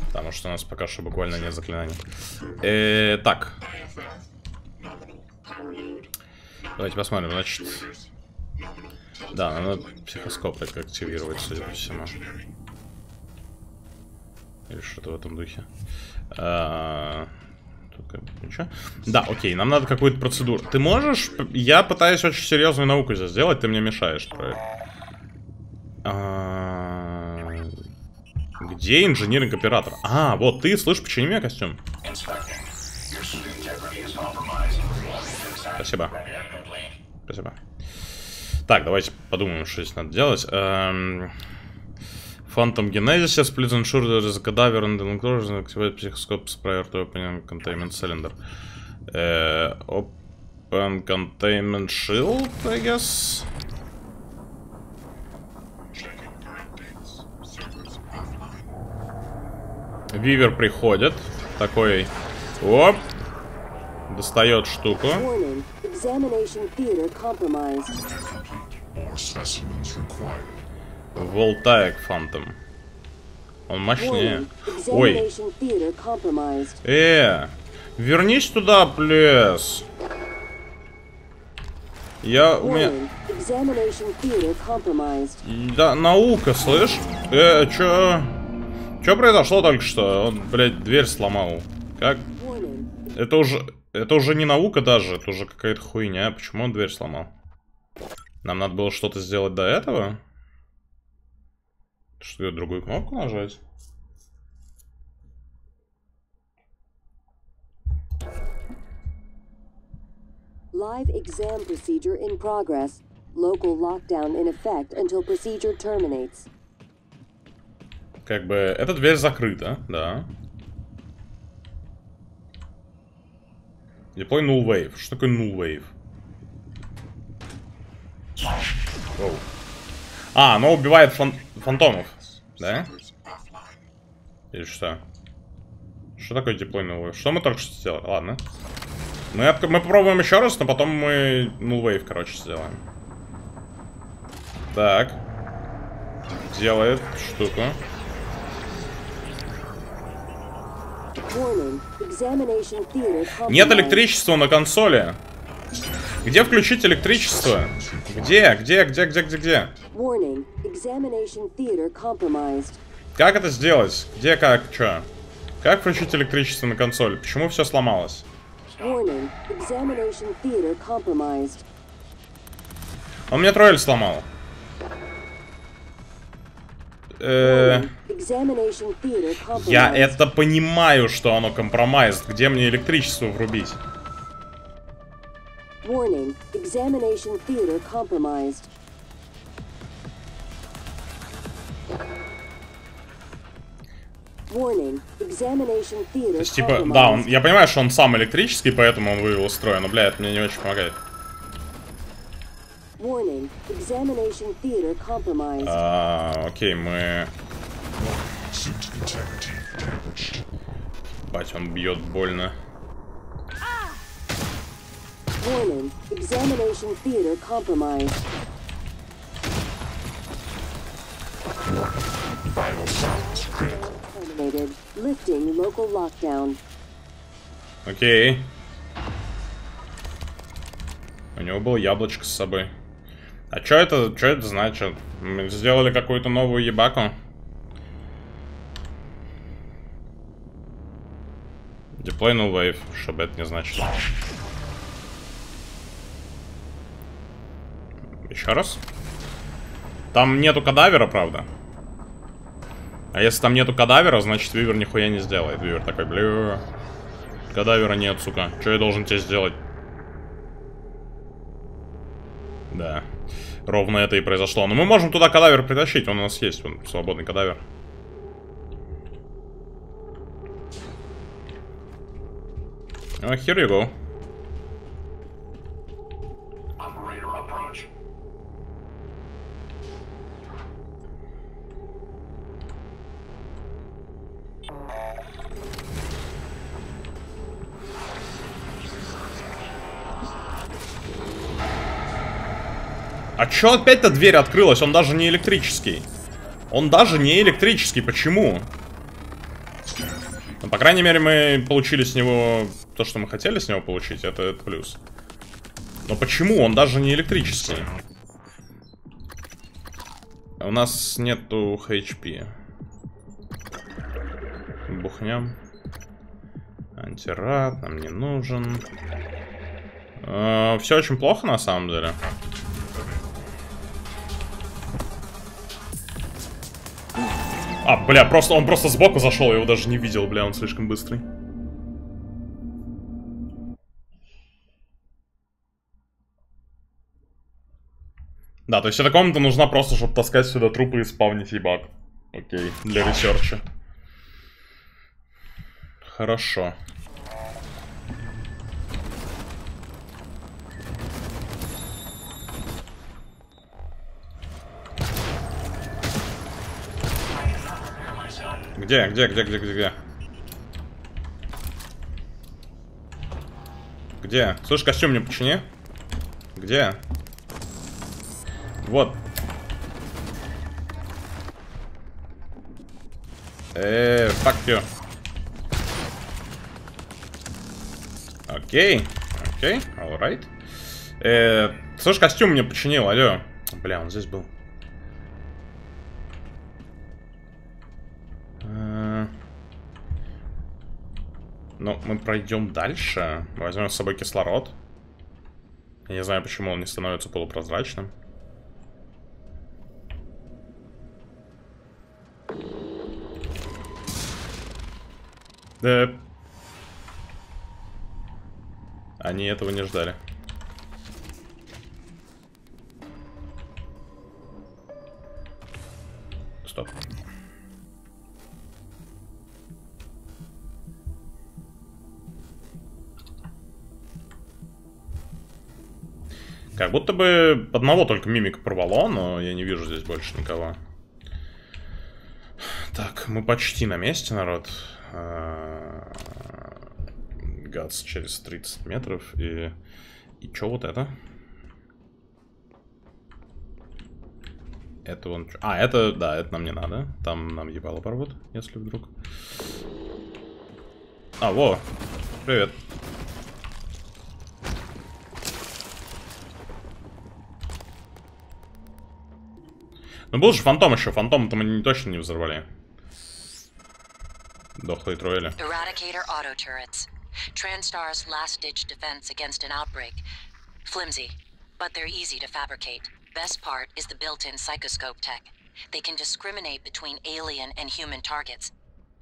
S1: Потому что у нас пока что буквально нет заклинаний. Э, так. Давайте посмотрим, значит... Да, надо психоскоп так активировать, судя по всему. Или что-то в этом духе. А, тут как бы ничего. Да, окей, нам надо какую-то процедуру. Ты можешь... Я пытаюсь очень серьезную науку здесь сделать, ты мне мешаешь. А, Где инженеринг-оператор? А, вот ты, слышь, почини мне костюм. Спасибо. Спасибо. Так, давайте подумаем, что здесь надо делать. Эм... Phantom Genesis, please ensure there is a cadaver in the enclosure, activate psychoscopes prior to opening containment cylinder. Uh, open containment shield, I guess? Вивер приходит, такой, оп, достает штуку.
S3: Warning. Examination theater compromised.
S9: More specimens required.
S1: Волтаек Фантом. Он мощнее. Ой, э, вернись туда, плес. Я, у меня... Да, наука, слышь? Э, чё? Чё произошло только что? Он, блядь, дверь сломал. Как? Это уже... Это уже не наука даже, это уже какая-то хуйня. Почему он дверь сломал? Нам надо было что-то сделать до этого? Что, другую кнопку нажать?
S3: Live exam procedure in progress. Local lockdown in effect until procedure terminates.
S1: Как бы, эта дверь закрыта, да. Deploy null wave. Что такое null wave? Воу. А, оно убивает фан фантомов, да? Или что? Что такое null wave? Что мы только что сделали? Ладно. Мы, от- мы попробуем еще раз, но потом мы null wave, короче, сделаем. Так. Делает штуку. Нет электричества на консоли. Где включить электричество? Где? Где? Где? Где? Где? Где? Как это сделать? Где, как, чё? Как включить электричество на консоли? Почему все сломалось? Он мне тролль сломал. Э, Я это понимаю, что оно компромайз. Где мне электричество врубить?
S3: Warning. Examination theater compromised.
S1: То есть, типа, да, он, я понимаю, что он сам электрический, поэтому он вывел строя, но, бля, это мне не очень помогает. А, окей, мы... Бать, он бьет больно.
S3: Warning. Examination theater compromised.
S1: Окей. У него было яблочко с собой. А чё это, чё это значит? Мы сделали какую-то новую ебаку? Deploy null wave, что бы это не значило. Еще раз. Там нету кадавера, правда? А если там нету кадавера, значит Вивер нихуя не сделает. Вивер такой, бля. Кадавера нет, сука. Что я должен тебе сделать? Да. Ровно это и произошло. Но мы можем туда кадавер притащить. Он у нас есть. Он свободный кадавер. Oh, here you go. А чё опять-то дверь открылась? Он даже не электрический. Он даже не электрический. Почему? Ну, по крайней мере, мы получили с него то, что мы хотели с него получить. Это, это плюс. Но почему? Он даже не электрический. У нас нету HP. Бухнем. Антирад нам не нужен. все очень плохо на самом деле. А, бля, просто он просто сбоку зашел, я его даже не видел, бля, он слишком быстрый. Да, то есть эта комната нужна просто, чтобы таскать сюда трупы и спавнить ебак. Окей, для ресерча. Хорошо. Где, где, где, где, где, где? Где? Слышь, костюм мне почини. Где? Вот. Эээ, fuck you. Окей, окей, alright. Э, слышь, костюм мне починил, алло. Бля, он здесь был. Ну, мы пройдем дальше. Возьмем с собой кислород. Я не знаю, почему он не становится полупрозрачным. Да. Они этого не ждали. Стоп. Как будто бы одного только мимика порвало, но я не вижу здесь больше никого. Так, мы почти на месте, народ. А, Гац через 30 метров. И, и чё вот это? Это вон... А, это, да, это нам не надо. Там нам ебало порвут, если вдруг. А, во. Привет. Ну был же фантом еще. Фантом-то мы точно не взорвали. Дохлые троили.
S5: Eradicator auto turrets. Transtar's last ditch defense against an outbreak. Flimsy, but they're easy to fabricate. Best part is the built in psychoscope tech. They can discriminate between alien and human targets.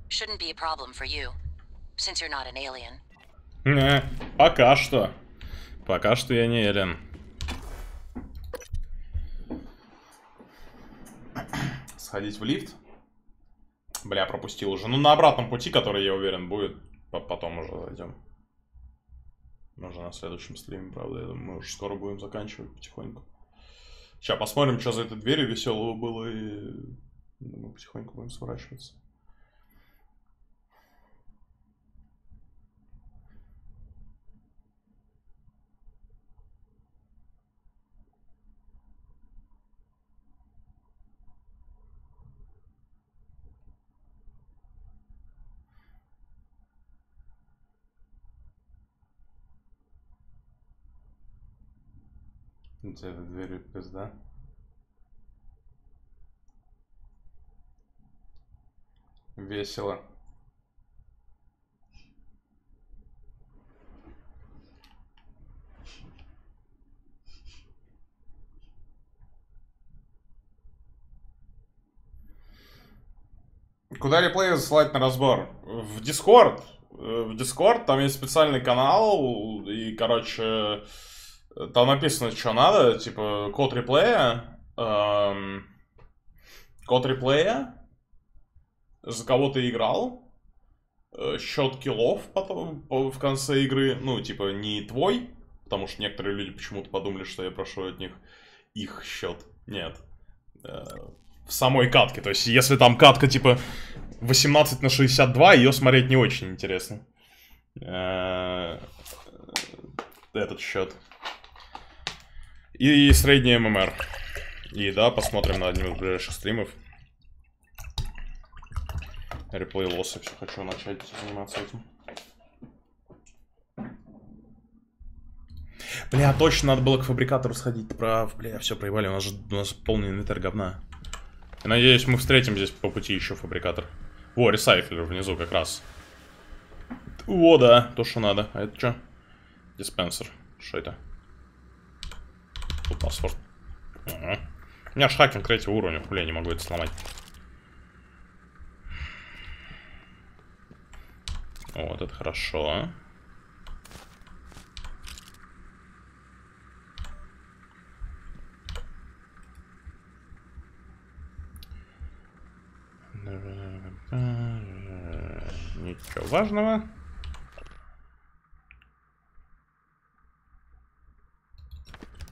S5: Shouldn't be a problem for you, since you're not an alien.
S1: Не, пока что. Пока что я не Элен. Сходить в лифт? Бля, пропустил уже. Ну, на обратном пути, который, я уверен, будет, по- потом уже зайдем. Может, на следующем стриме, правда, я думаю, мы уже скоро будем заканчивать потихоньку. Сейчас посмотрим, что за этой дверью веселого было, и думаю, потихоньку будем сворачиваться. Этой дверью пизда. Весело. Куда реплеи засылать на разбор? В Discord. Э, В Discord, там есть специальный канал, и, короче, там написано, что надо, типа, код реплея, эм, код реплея, за кого ты играл, э, счет киллов потом по- в конце игры, ну, типа, не твой, потому что некоторые люди почему-то подумали, что я прошу от них их счет. Нет. Э, в самой катке. То есть, если там катка, типа, 18 на 62, ее смотреть не очень интересно. Э, Этот счет. И средний ММР. И да, посмотрим на одним из ближайших стримов. Реплей лосса, все хочу начать заниматься этим. Бля, точно надо было к фабрикатору сходить. Прав, бля, все проебали, у нас же у нас полный инвентарь говна. Я надеюсь, мы встретим здесь по пути еще фабрикатор. Во, ресайфлер внизу как раз. О, да, то, что надо. А это что? Диспенсер. Что это? Тут паспорт. Ага. У меня ж хакинг третьего уровня, хули я не могу это сломать. Вот, это хорошо. Ничего важного.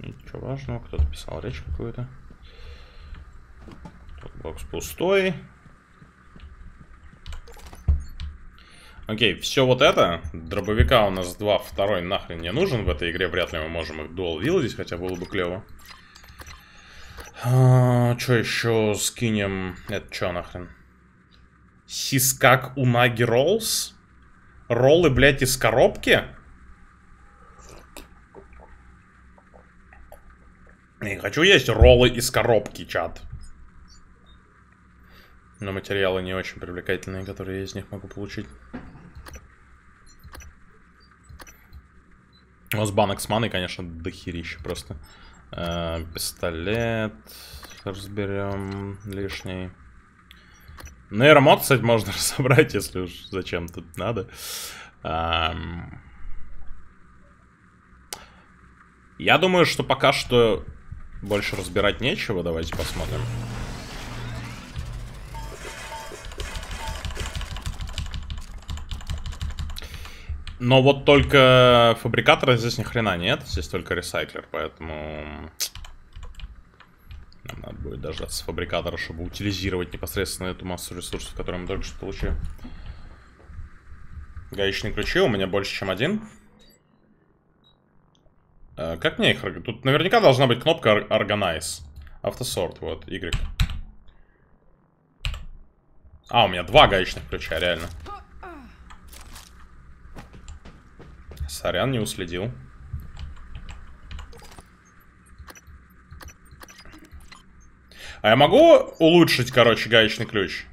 S1: Ничего важного. Кто-то писал речь какую-то. Тут бокс пустой. Окей, все вот это. Дробовика у нас два, второй нахрен не нужен в этой игре. Вряд ли мы можем их дуал вилдить, хотя было бы клево. А, что еще скинем? Это что нахрен? Сискак Унаги Роллс? Роллы, блядь, из коробки? Не хочу есть роллы из коробки, чат. Но материалы не очень привлекательные, которые я из них могу получить. Ну, с банок с маной, конечно, дохерища просто. Э, пистолет. Разберем лишний. Нейромод, кстати, можно *laughs* разобрать, если уж зачем тут надо. Ам. Я думаю, что пока что больше разбирать нечего. Давайте посмотрим. Но вот только фабрикатора здесь ни хрена нет. Здесь только ресайклер, поэтому... Нам надо будет дождаться фабрикатора, чтобы утилизировать непосредственно эту массу ресурсов, которую мы только что получили. Гаечные ключи у меня больше, чем один. Э, Как мне их... Тут наверняка должна быть кнопка Or- Organize. Автосорт, вот, Y. А, у меня два гаечных ключа, реально. Сорян, не уследил. А я могу улучшить, короче, гаечный ключ?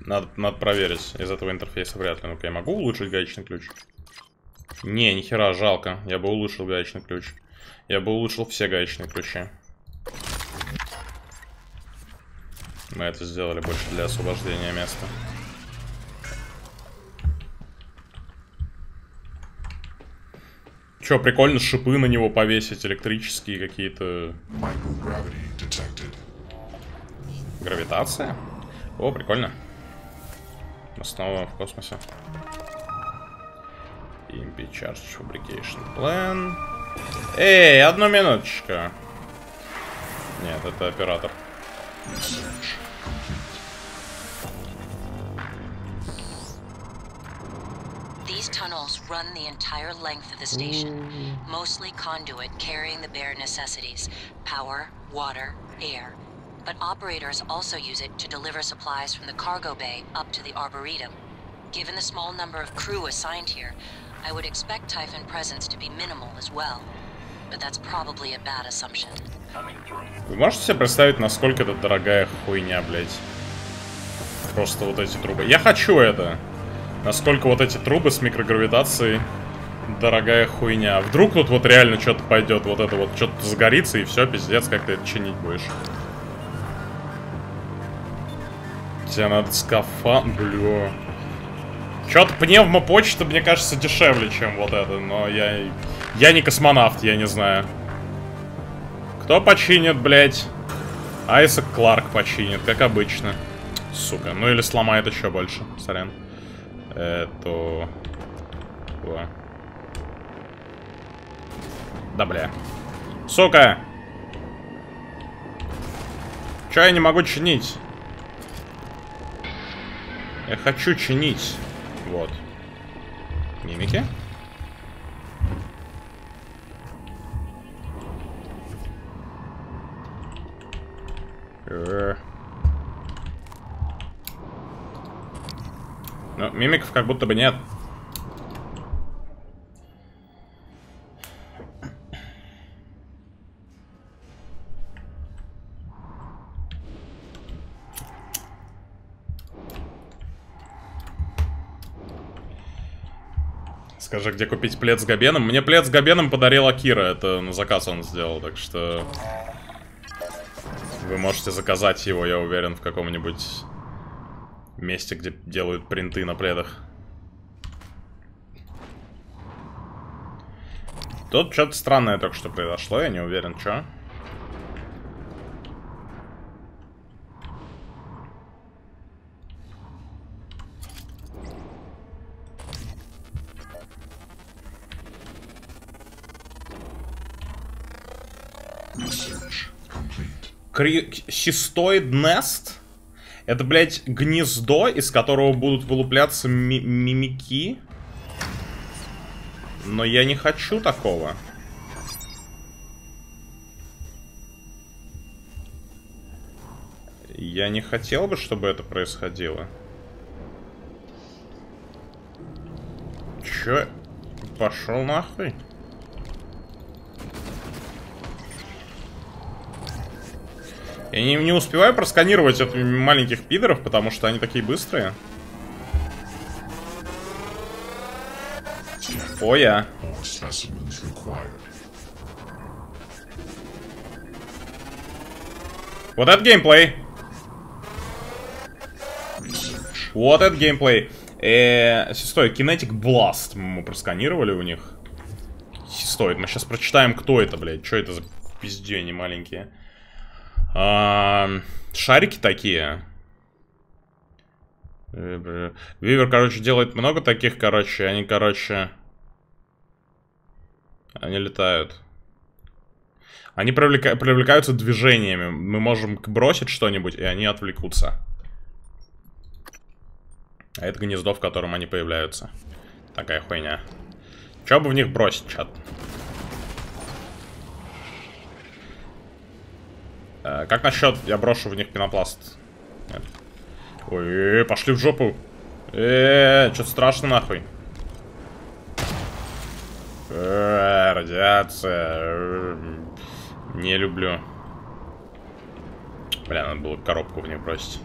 S1: Надо, надо проверить. Из этого интерфейса вряд ли. Ну-ка, я могу улучшить гаечный ключ? Не, нихера, жалко. Я бы улучшил гаечный ключ. Я бы улучшил все гаечные ключи. Мы это сделали больше для освобождения места. Че, прикольно шипы на него повесить, электрические какие-то. Гравитация? О, прикольно. Мы снова в космосе. EMP Charge Fabrication Plan. Эй, одну минуточку. Нет, это оператор.
S5: These tunnels run the entire length of the station, mostly conduit carrying the bare necessities power, water, air. But operators also use it to deliver supplies from the cargo bay up to the Arboretum. Given the small number of crew assigned here, I would expect Typhon presence to be minimal as well. But that's probably a bad assumption.
S1: Вы можете себе представить, насколько это дорогая хуйня, блядь? Просто вот эти трубы. Я хочу это. Насколько вот эти трубы с микрогравитацией дорогая хуйня. Вдруг тут вот реально что-то пойдет, вот это вот что-то загорится и все, пиздец, как ты это чинить будешь. Тебе надо скафан, бля. Чё-то пневмопочта, мне кажется, дешевле, чем вот это, но я... Я не космонавт, я не знаю. Кто починит, блядь? Айсак Кларк починит, как обычно. Сука, ну или сломает еще больше, сорян. Это... О. Да, бля. Сука! Че я не могу чинить? Я хочу чинить. Вот. Мимики. Э. Но мимиков как будто бы нет. Скажи, где купить плед с габеном? Мне плед с габеном подарила Кира. Это на заказ он сделал, так что... Вы можете заказать его, я уверен, в каком-нибудь месте, где делают принты на пледах. Тут что-то странное только что произошло, я не уверен, что. Хистоид Нест? Это, блядь, гнездо, из которого будут вылупляться ми мимики? Но я не хочу такого. Я не хотел бы, чтобы это происходило. Чё? Пошел нахуй. Я не, не успеваю просканировать этих маленьких пидоров, потому что они такие быстрые. О, я. Вот это геймплей. Вот это геймплей. Э, стой, Kinetic Blast мы просканировали у них. Стоит, мы сейчас прочитаем, кто это, блядь. Что это за пиздюни они маленькие. Шарики такие. Вивер, короче, делает много таких, короче. Они, короче... Они летают. Они привлека... привлекаются движениями. Мы можем бросить что-нибудь, и они отвлекутся. А это гнездо, в котором они появляются. Такая хуйня. Че бы в них бросить, чат? Э, как насчет, я брошу в них пенопласт? Ой, э, пошли в жопу. Э, что-то страшно нахуй. Э, радиация. Не люблю. Бля, надо было коробку в них бросить.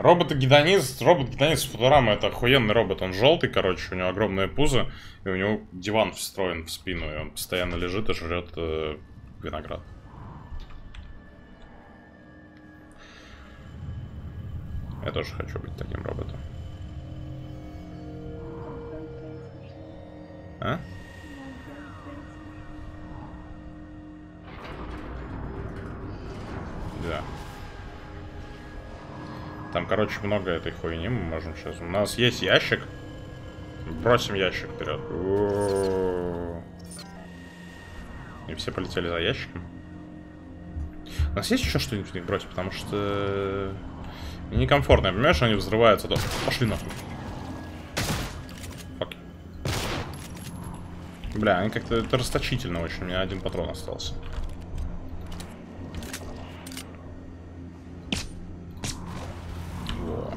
S1: Робот-гедонист, робот-гедонист Футурама это охуенный робот, он желтый, короче, у него огромное пузо, и у него диван встроен в спину, и он постоянно лежит и жрет э, виноград. Я тоже хочу быть таким роботом. А? Да. Там, короче, много этой хуйни мы можем сейчас. У нас есть ящик. Бросим ящик вперед. И все полетели за ящиком. У нас есть еще что-нибудь в них бросить, потому что некомфортно. Я понимаю, они взрываются. То... Пошли нахуй. Фак. Бля, они как-то это расточительно очень. У меня один патрон остался. Во.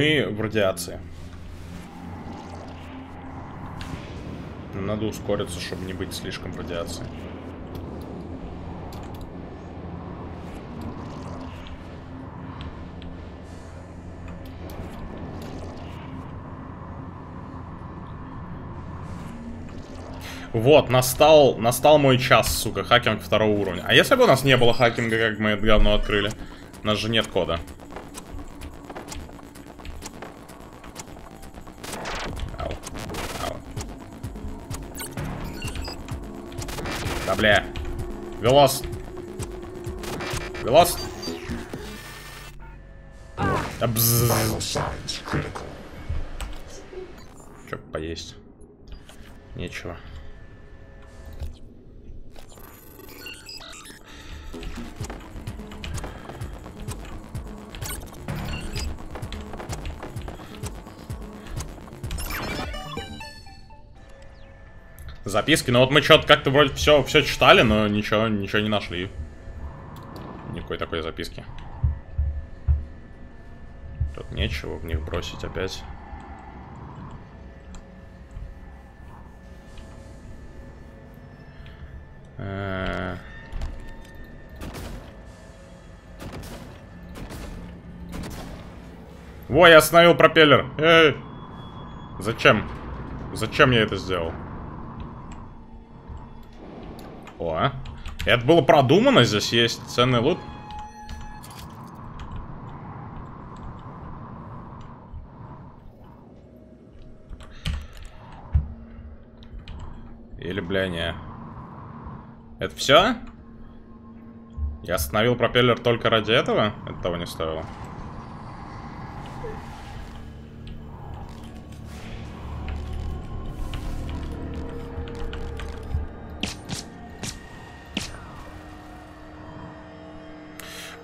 S1: Мы в радиации. Надо ускориться, чтобы не быть слишком в радиации. Вот, настал, настал мой час, сука, хакинг второго уровня. А если бы у нас не было хакинга, как мы это говно открыли? У нас же нет кода. Бля. Велос. Велос.
S9: Critical.
S1: Чё поесть? Нечего. Записки, ну вот мы что-то как-то вроде все, все читали, но ничего, ничего не нашли. Никакой такой записки. Тут нечего в них бросить опять. Э, Во, я остановил пропеллер. Эй! Зачем? Зачем я это сделал? О, это было продумано, здесь есть ценный лут. Или, бля, не. Это все? Я остановил пропеллер только ради этого? Это того не стоило.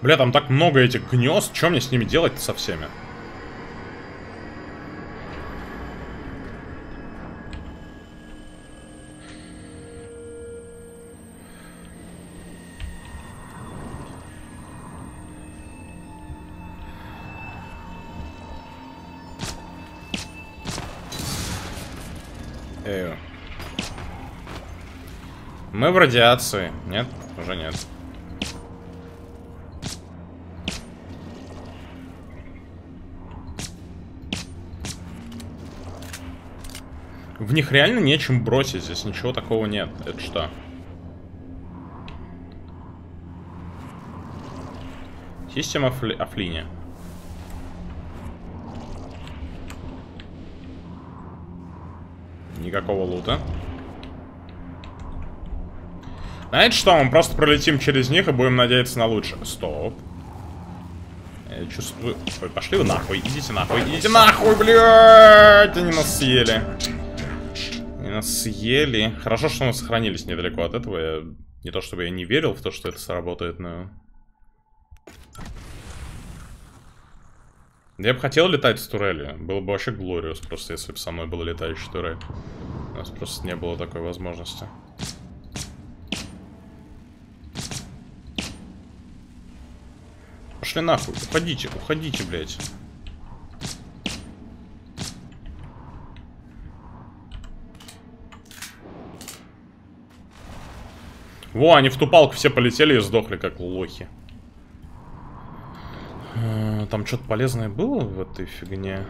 S1: Бля, там так много этих гнезд. Что мне с ними делать со всеми? Эю. Мы в радиации. Нет? Уже нет. В них реально нечем бросить, здесь ничего такого нет. Это что? Система Афли... Афлини. Никакого лута. Знаете что, мы просто пролетим через них и будем надеяться на лучшее. Стоп. Я чувствую... Ой, пошли вы нахуй, идите нахуй, идите нахуй, блядь! Они нас съели. Нас съели. Хорошо, что мы сохранились недалеко от этого. Я... Не то чтобы я не верил в то, что это сработает, но... Я бы хотел летать с турели. Было бы вообще глориус, просто если бы со мной была летающая турель. У нас просто не было такой возможности. Пошли нахуй. Уходите, уходите, блядь. Во, они в ту палку все полетели и сдохли, как лохи. Э, Там что-то полезное было в этой фигне?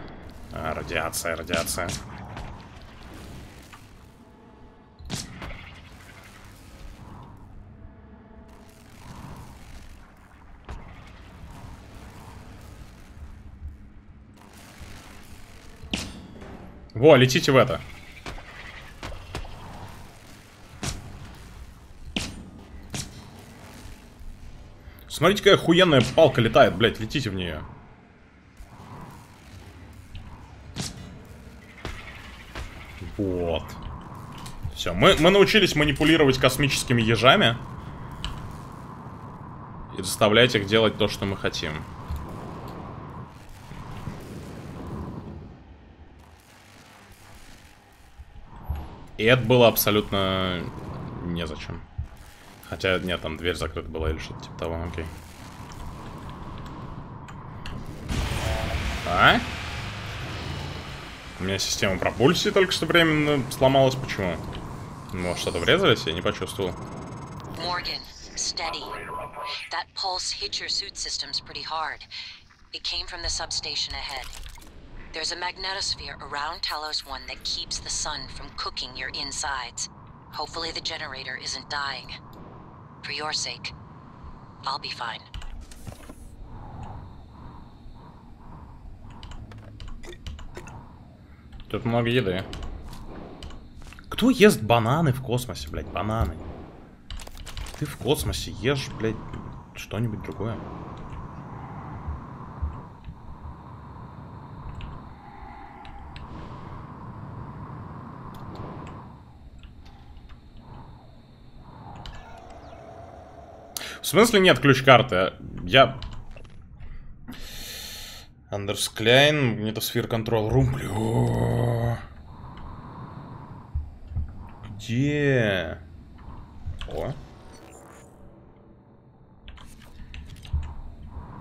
S1: А, радиация, радиация. Во, летите в это. Смотрите, какая охуенная палка летает, блядь, летите в нее. Вот. Все, мы, мы научились манипулировать космическими ежами. И заставлять их делать то, что мы хотим. И это было абсолютно незачем. Хотя, нет, там дверь закрыта была или что-то типа того, окей. А? У меня система пропульсии только что временно сломалась. Почему? Может, что-то врезались? Я не почувствовал.
S5: Morgan, steady. That pulse hit your suit systems pretty hard. It came from the substation ahead. There's a magnetosphere around Talos 1 that keeps the sun from cooking your insides. Hopefully the generator isn't dying. For your sake, I'll be fine.
S1: Тут много еды. Кто ест бананы в космосе, блядь, бананы? Ты в космосе ешь, блядь, что-нибудь другое. В смысле нет ключ-карты? Я... Андерскляйн, магнитосфер контрол рум. Бля. Где? О.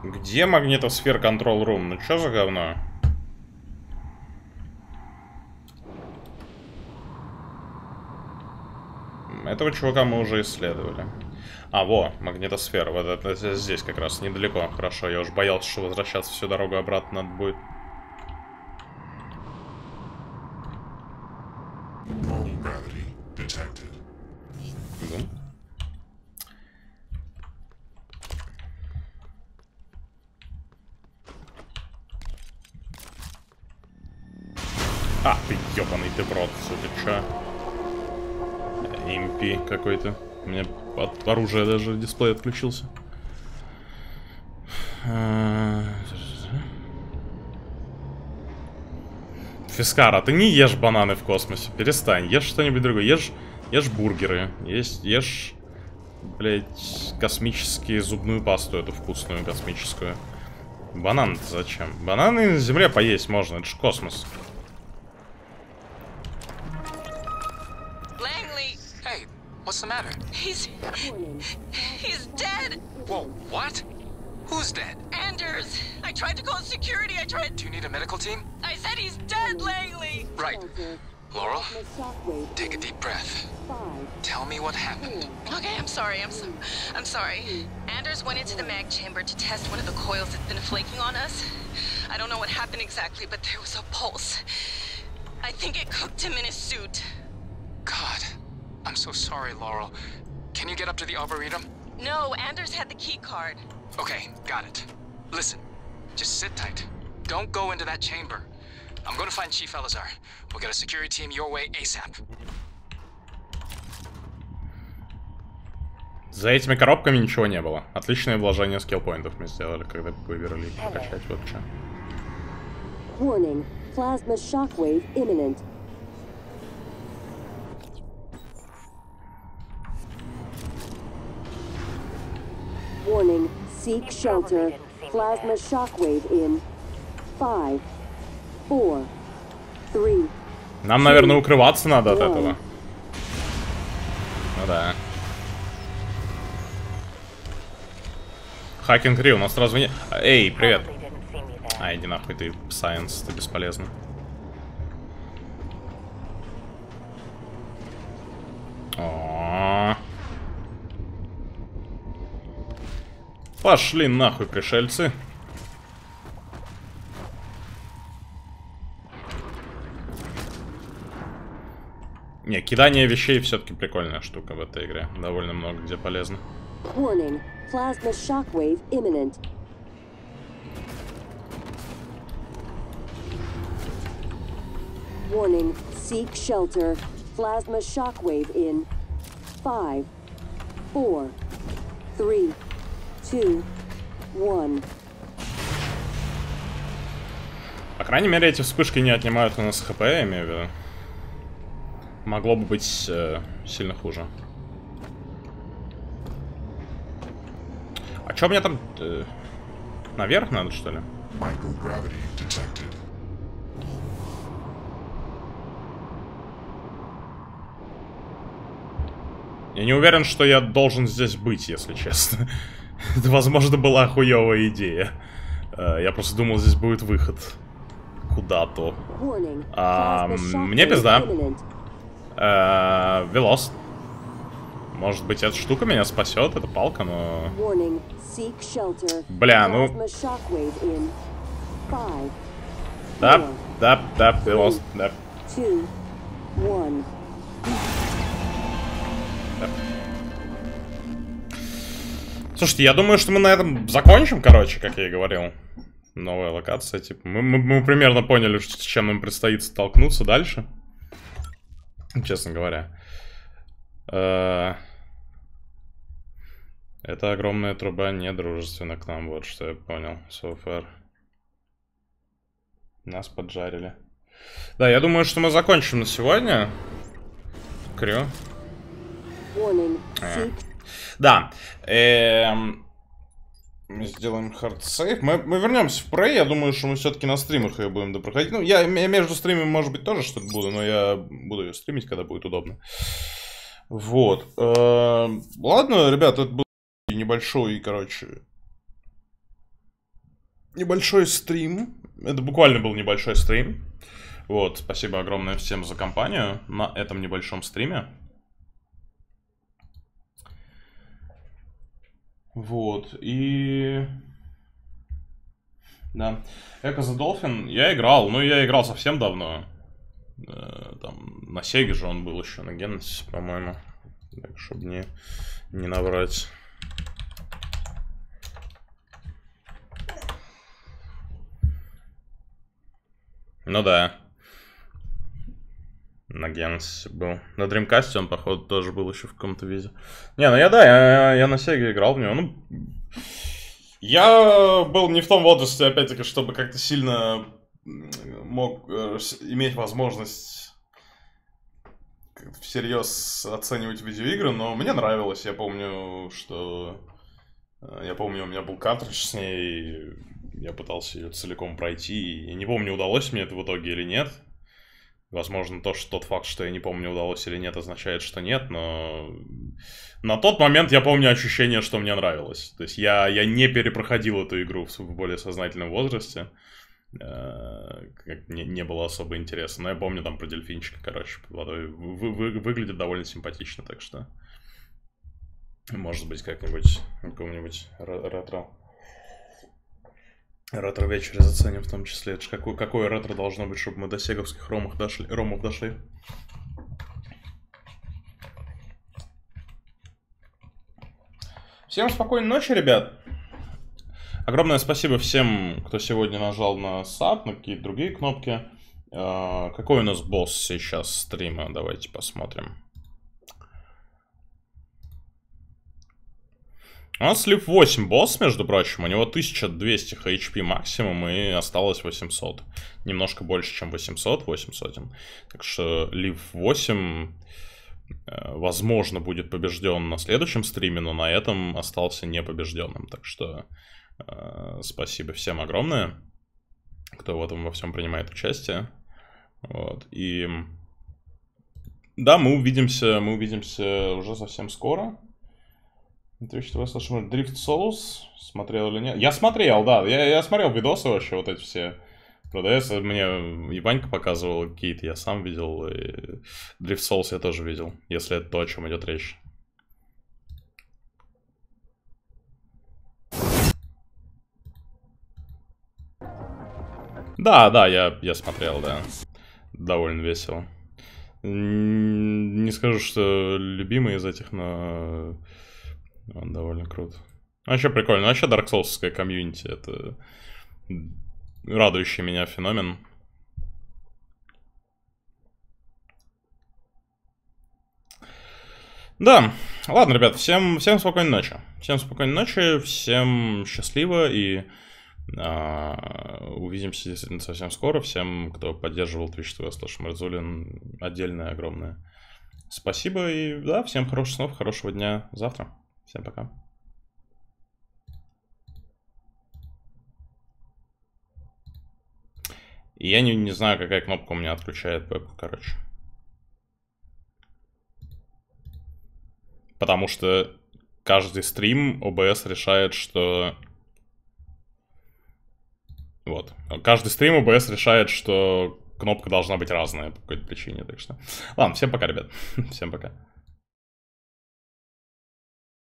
S1: Где магнитосфер контрол рум? Ну что за говно? Этого чувака мы уже исследовали. А, во, магнитосфера. Вот это, это здесь как раз, недалеко. Хорошо, я уж боялся, что возвращаться всю дорогу обратно надо будет. Бум. А, ты ёбаный ты в рот, ты чё? Импи какой-то. У меня от оружия даже дисплей отключился. А, Фискара, ты не ешь бананы в космосе. Перестань. Ешь что-нибудь другое. Ешь, ешь бургеры. Есть, ешь, блять, космические зубную пасту эту вкусную космическую. Банан зачем? Бананы на земле поесть можно. Это же космос.
S12: What's the matter?
S13: he's he's dead.
S12: Whoa, what? Who's dead?
S13: Anders, I tried to call security. I tried.
S12: Do you need a medical team?
S13: I said he's dead, Langley.
S12: Right. Laurel, take a deep breath. Tell me what happened.
S13: Okay, I'm sorry. I'm so, I'm sorry. Anders went into the mag chamber to test one of the coils that's been flaking on us. I don't know what happened exactly, but there was a pulse. I think it cooked him in his suit.
S12: God, I'm so sorry, Laurel. Can you get up to the Arboretum?
S13: No, Anders had the key card.
S12: Okay, got it. Listen, just sit tight. Don't go into that chamber. I'm gonna find Chief Elazar. We'll get a security team your way ASAP.
S1: За этими коробками ничего не было. Отличное вложение скиллпоинтов мы сделали, когда выбрали их прокачать. Вот что.
S3: Warning. Plasma shockwave imminent. Warning. Seek shelter. Plasma shockwave in. Five. Four. Three.
S1: Нам, наверное, укрываться надо от этого. Ну да. Хакинг Ри, у нас сразу не... Эй, привет. А, иди нахуй, ты сайенс, ты бесполезно. Пошли нахуй, пришельцы. Не, кидание вещей все-таки прикольная штука в этой игре. Довольно много где полезно.
S3: Warning. Plasma shockwave imminent. Warning. Seek shelter. Plasma shockwave in five, four, three, two, one.
S1: По крайней мере, эти вспышки не отнимают у нас хп, я имею в виду. Могло бы быть э, сильно хуже. А что мне там... Э, наверх надо, что ли? Я не уверен, что я должен здесь быть, если честно. *laughs* *laughs* Это, возможно, была хуевая идея. Э, Я просто думал, здесь будет выход. Куда-то. А, мне пизда. Э, Велос. Может быть, эта штука меня спасет, эта палка, но... Бля, ну- Да, да, да, Велос, да.
S3: one.
S1: Слушайте, я думаю, что мы на этом закончим, короче, как я и говорил. Новая локация, типа, мы, мы, мы примерно поняли, что, с чем нам предстоит столкнуться дальше. Честно говоря. Э, Эта огромная труба недружественна к нам, вот что я понял, so far. Нас поджарили. Да, я думаю, что мы закончим на сегодня. Crew.
S3: Warning.
S1: Да. Эм, Мы сделаем хардсейв. Мы, мы вернемся в Prey. Я думаю, что мы все-таки на стримах ее будем допроходить. Ну, я, я между стримами, может быть, тоже что-то буду, но я буду ее стримить, когда будет удобно. Вот. Эм, Ладно, ребят, это был небольшой, короче, небольшой стрим. Это буквально был небольшой стрим. Вот, спасибо огромное всем за компанию на этом небольшом стриме. Вот, и... Да. Эко за Dolphin я играл, ну я играл совсем давно. Э, Там, на Сеге же он был еще, на Genesis, по-моему. Так, чтобы не, не наврать. Ну да. На Genesis был. На Dreamcast он, походу, тоже был еще в каком-то виде. Не, ну я да, я, я на Sega играл в него. Ну, я был не в том возрасте, опять-таки, чтобы как-то сильно мог э, иметь возможность всерьез оценивать видеоигры, но мне нравилось. Я помню, что... э, Я помню, у меня был картридж с ней, я пытался ее целиком пройти. Я не помню, удалось мне это в итоге или нет. Возможно, то, что тот факт, что я не помню, удалось или нет, означает, что нет, но на тот момент я помню ощущение, что мне нравилось. То есть я, я не перепроходил эту игру в, более сознательном возрасте. Э, не, не было особо интересно. Но я помню там про дельфинчика, короче, под водой. Вы- вы- выглядит довольно симпатично, так что... Может быть, как-нибудь каком-нибудь ре- ретро... Ретро-вечере заценим в том числе. Это ж какое, какое ретро должно быть, чтобы мы до сеговских ромов дошли, ромов дошли. Всем спокойной ночи, ребят. Огромное спасибо всем, кто сегодня нажал на саб, на какие-то другие кнопки. А, Какой у нас босс сейчас стрима? Давайте посмотрим. У нас Лив 8 босс, между прочим. У него 1200 HP максимум и осталось 800. Немножко больше, чем 800, 800. Так что Лив 8, э, возможно, будет побежден на следующем стриме, но на этом остался непобежденным. Так что э, спасибо всем огромное, кто в этом во всем принимает участие. Вот. И да, мы увидимся, мы увидимся уже совсем скоро. 2008 слушай, Drift Souls смотрел или нет? Я смотрел, да. Я, я смотрел видосы вообще, вот эти все. ПДС мне Иванька показывал какие-то, я сам видел. И Drift Souls я тоже видел, если это то, о чем идет речь. Да, да, я, я смотрел, да. Довольно весело. Не скажу, что любимый из этих, но он довольно крут. Вообще прикольно. Вообще Dark Souls комьюнити это радующий меня феномен. Да, ладно, ребят, всем, всем спокойной ночи. Всем спокойной ночи, всем счастливо и а, увидимся действительно совсем скоро. Всем, кто поддерживал Twitch TV слэш Марзулин, отдельное огромное спасибо. И да, всем хороших снов, хорошего дня завтра. Всем пока. Я не, не знаю, какая кнопка у меня отключает вебку, короче. Потому что каждый стрим OBS решает, что вот. Каждый стрим OBS решает, что кнопка должна быть разная по какой-то причине. Так что. Ладно, всем пока, ребят. *laughs* всем пока.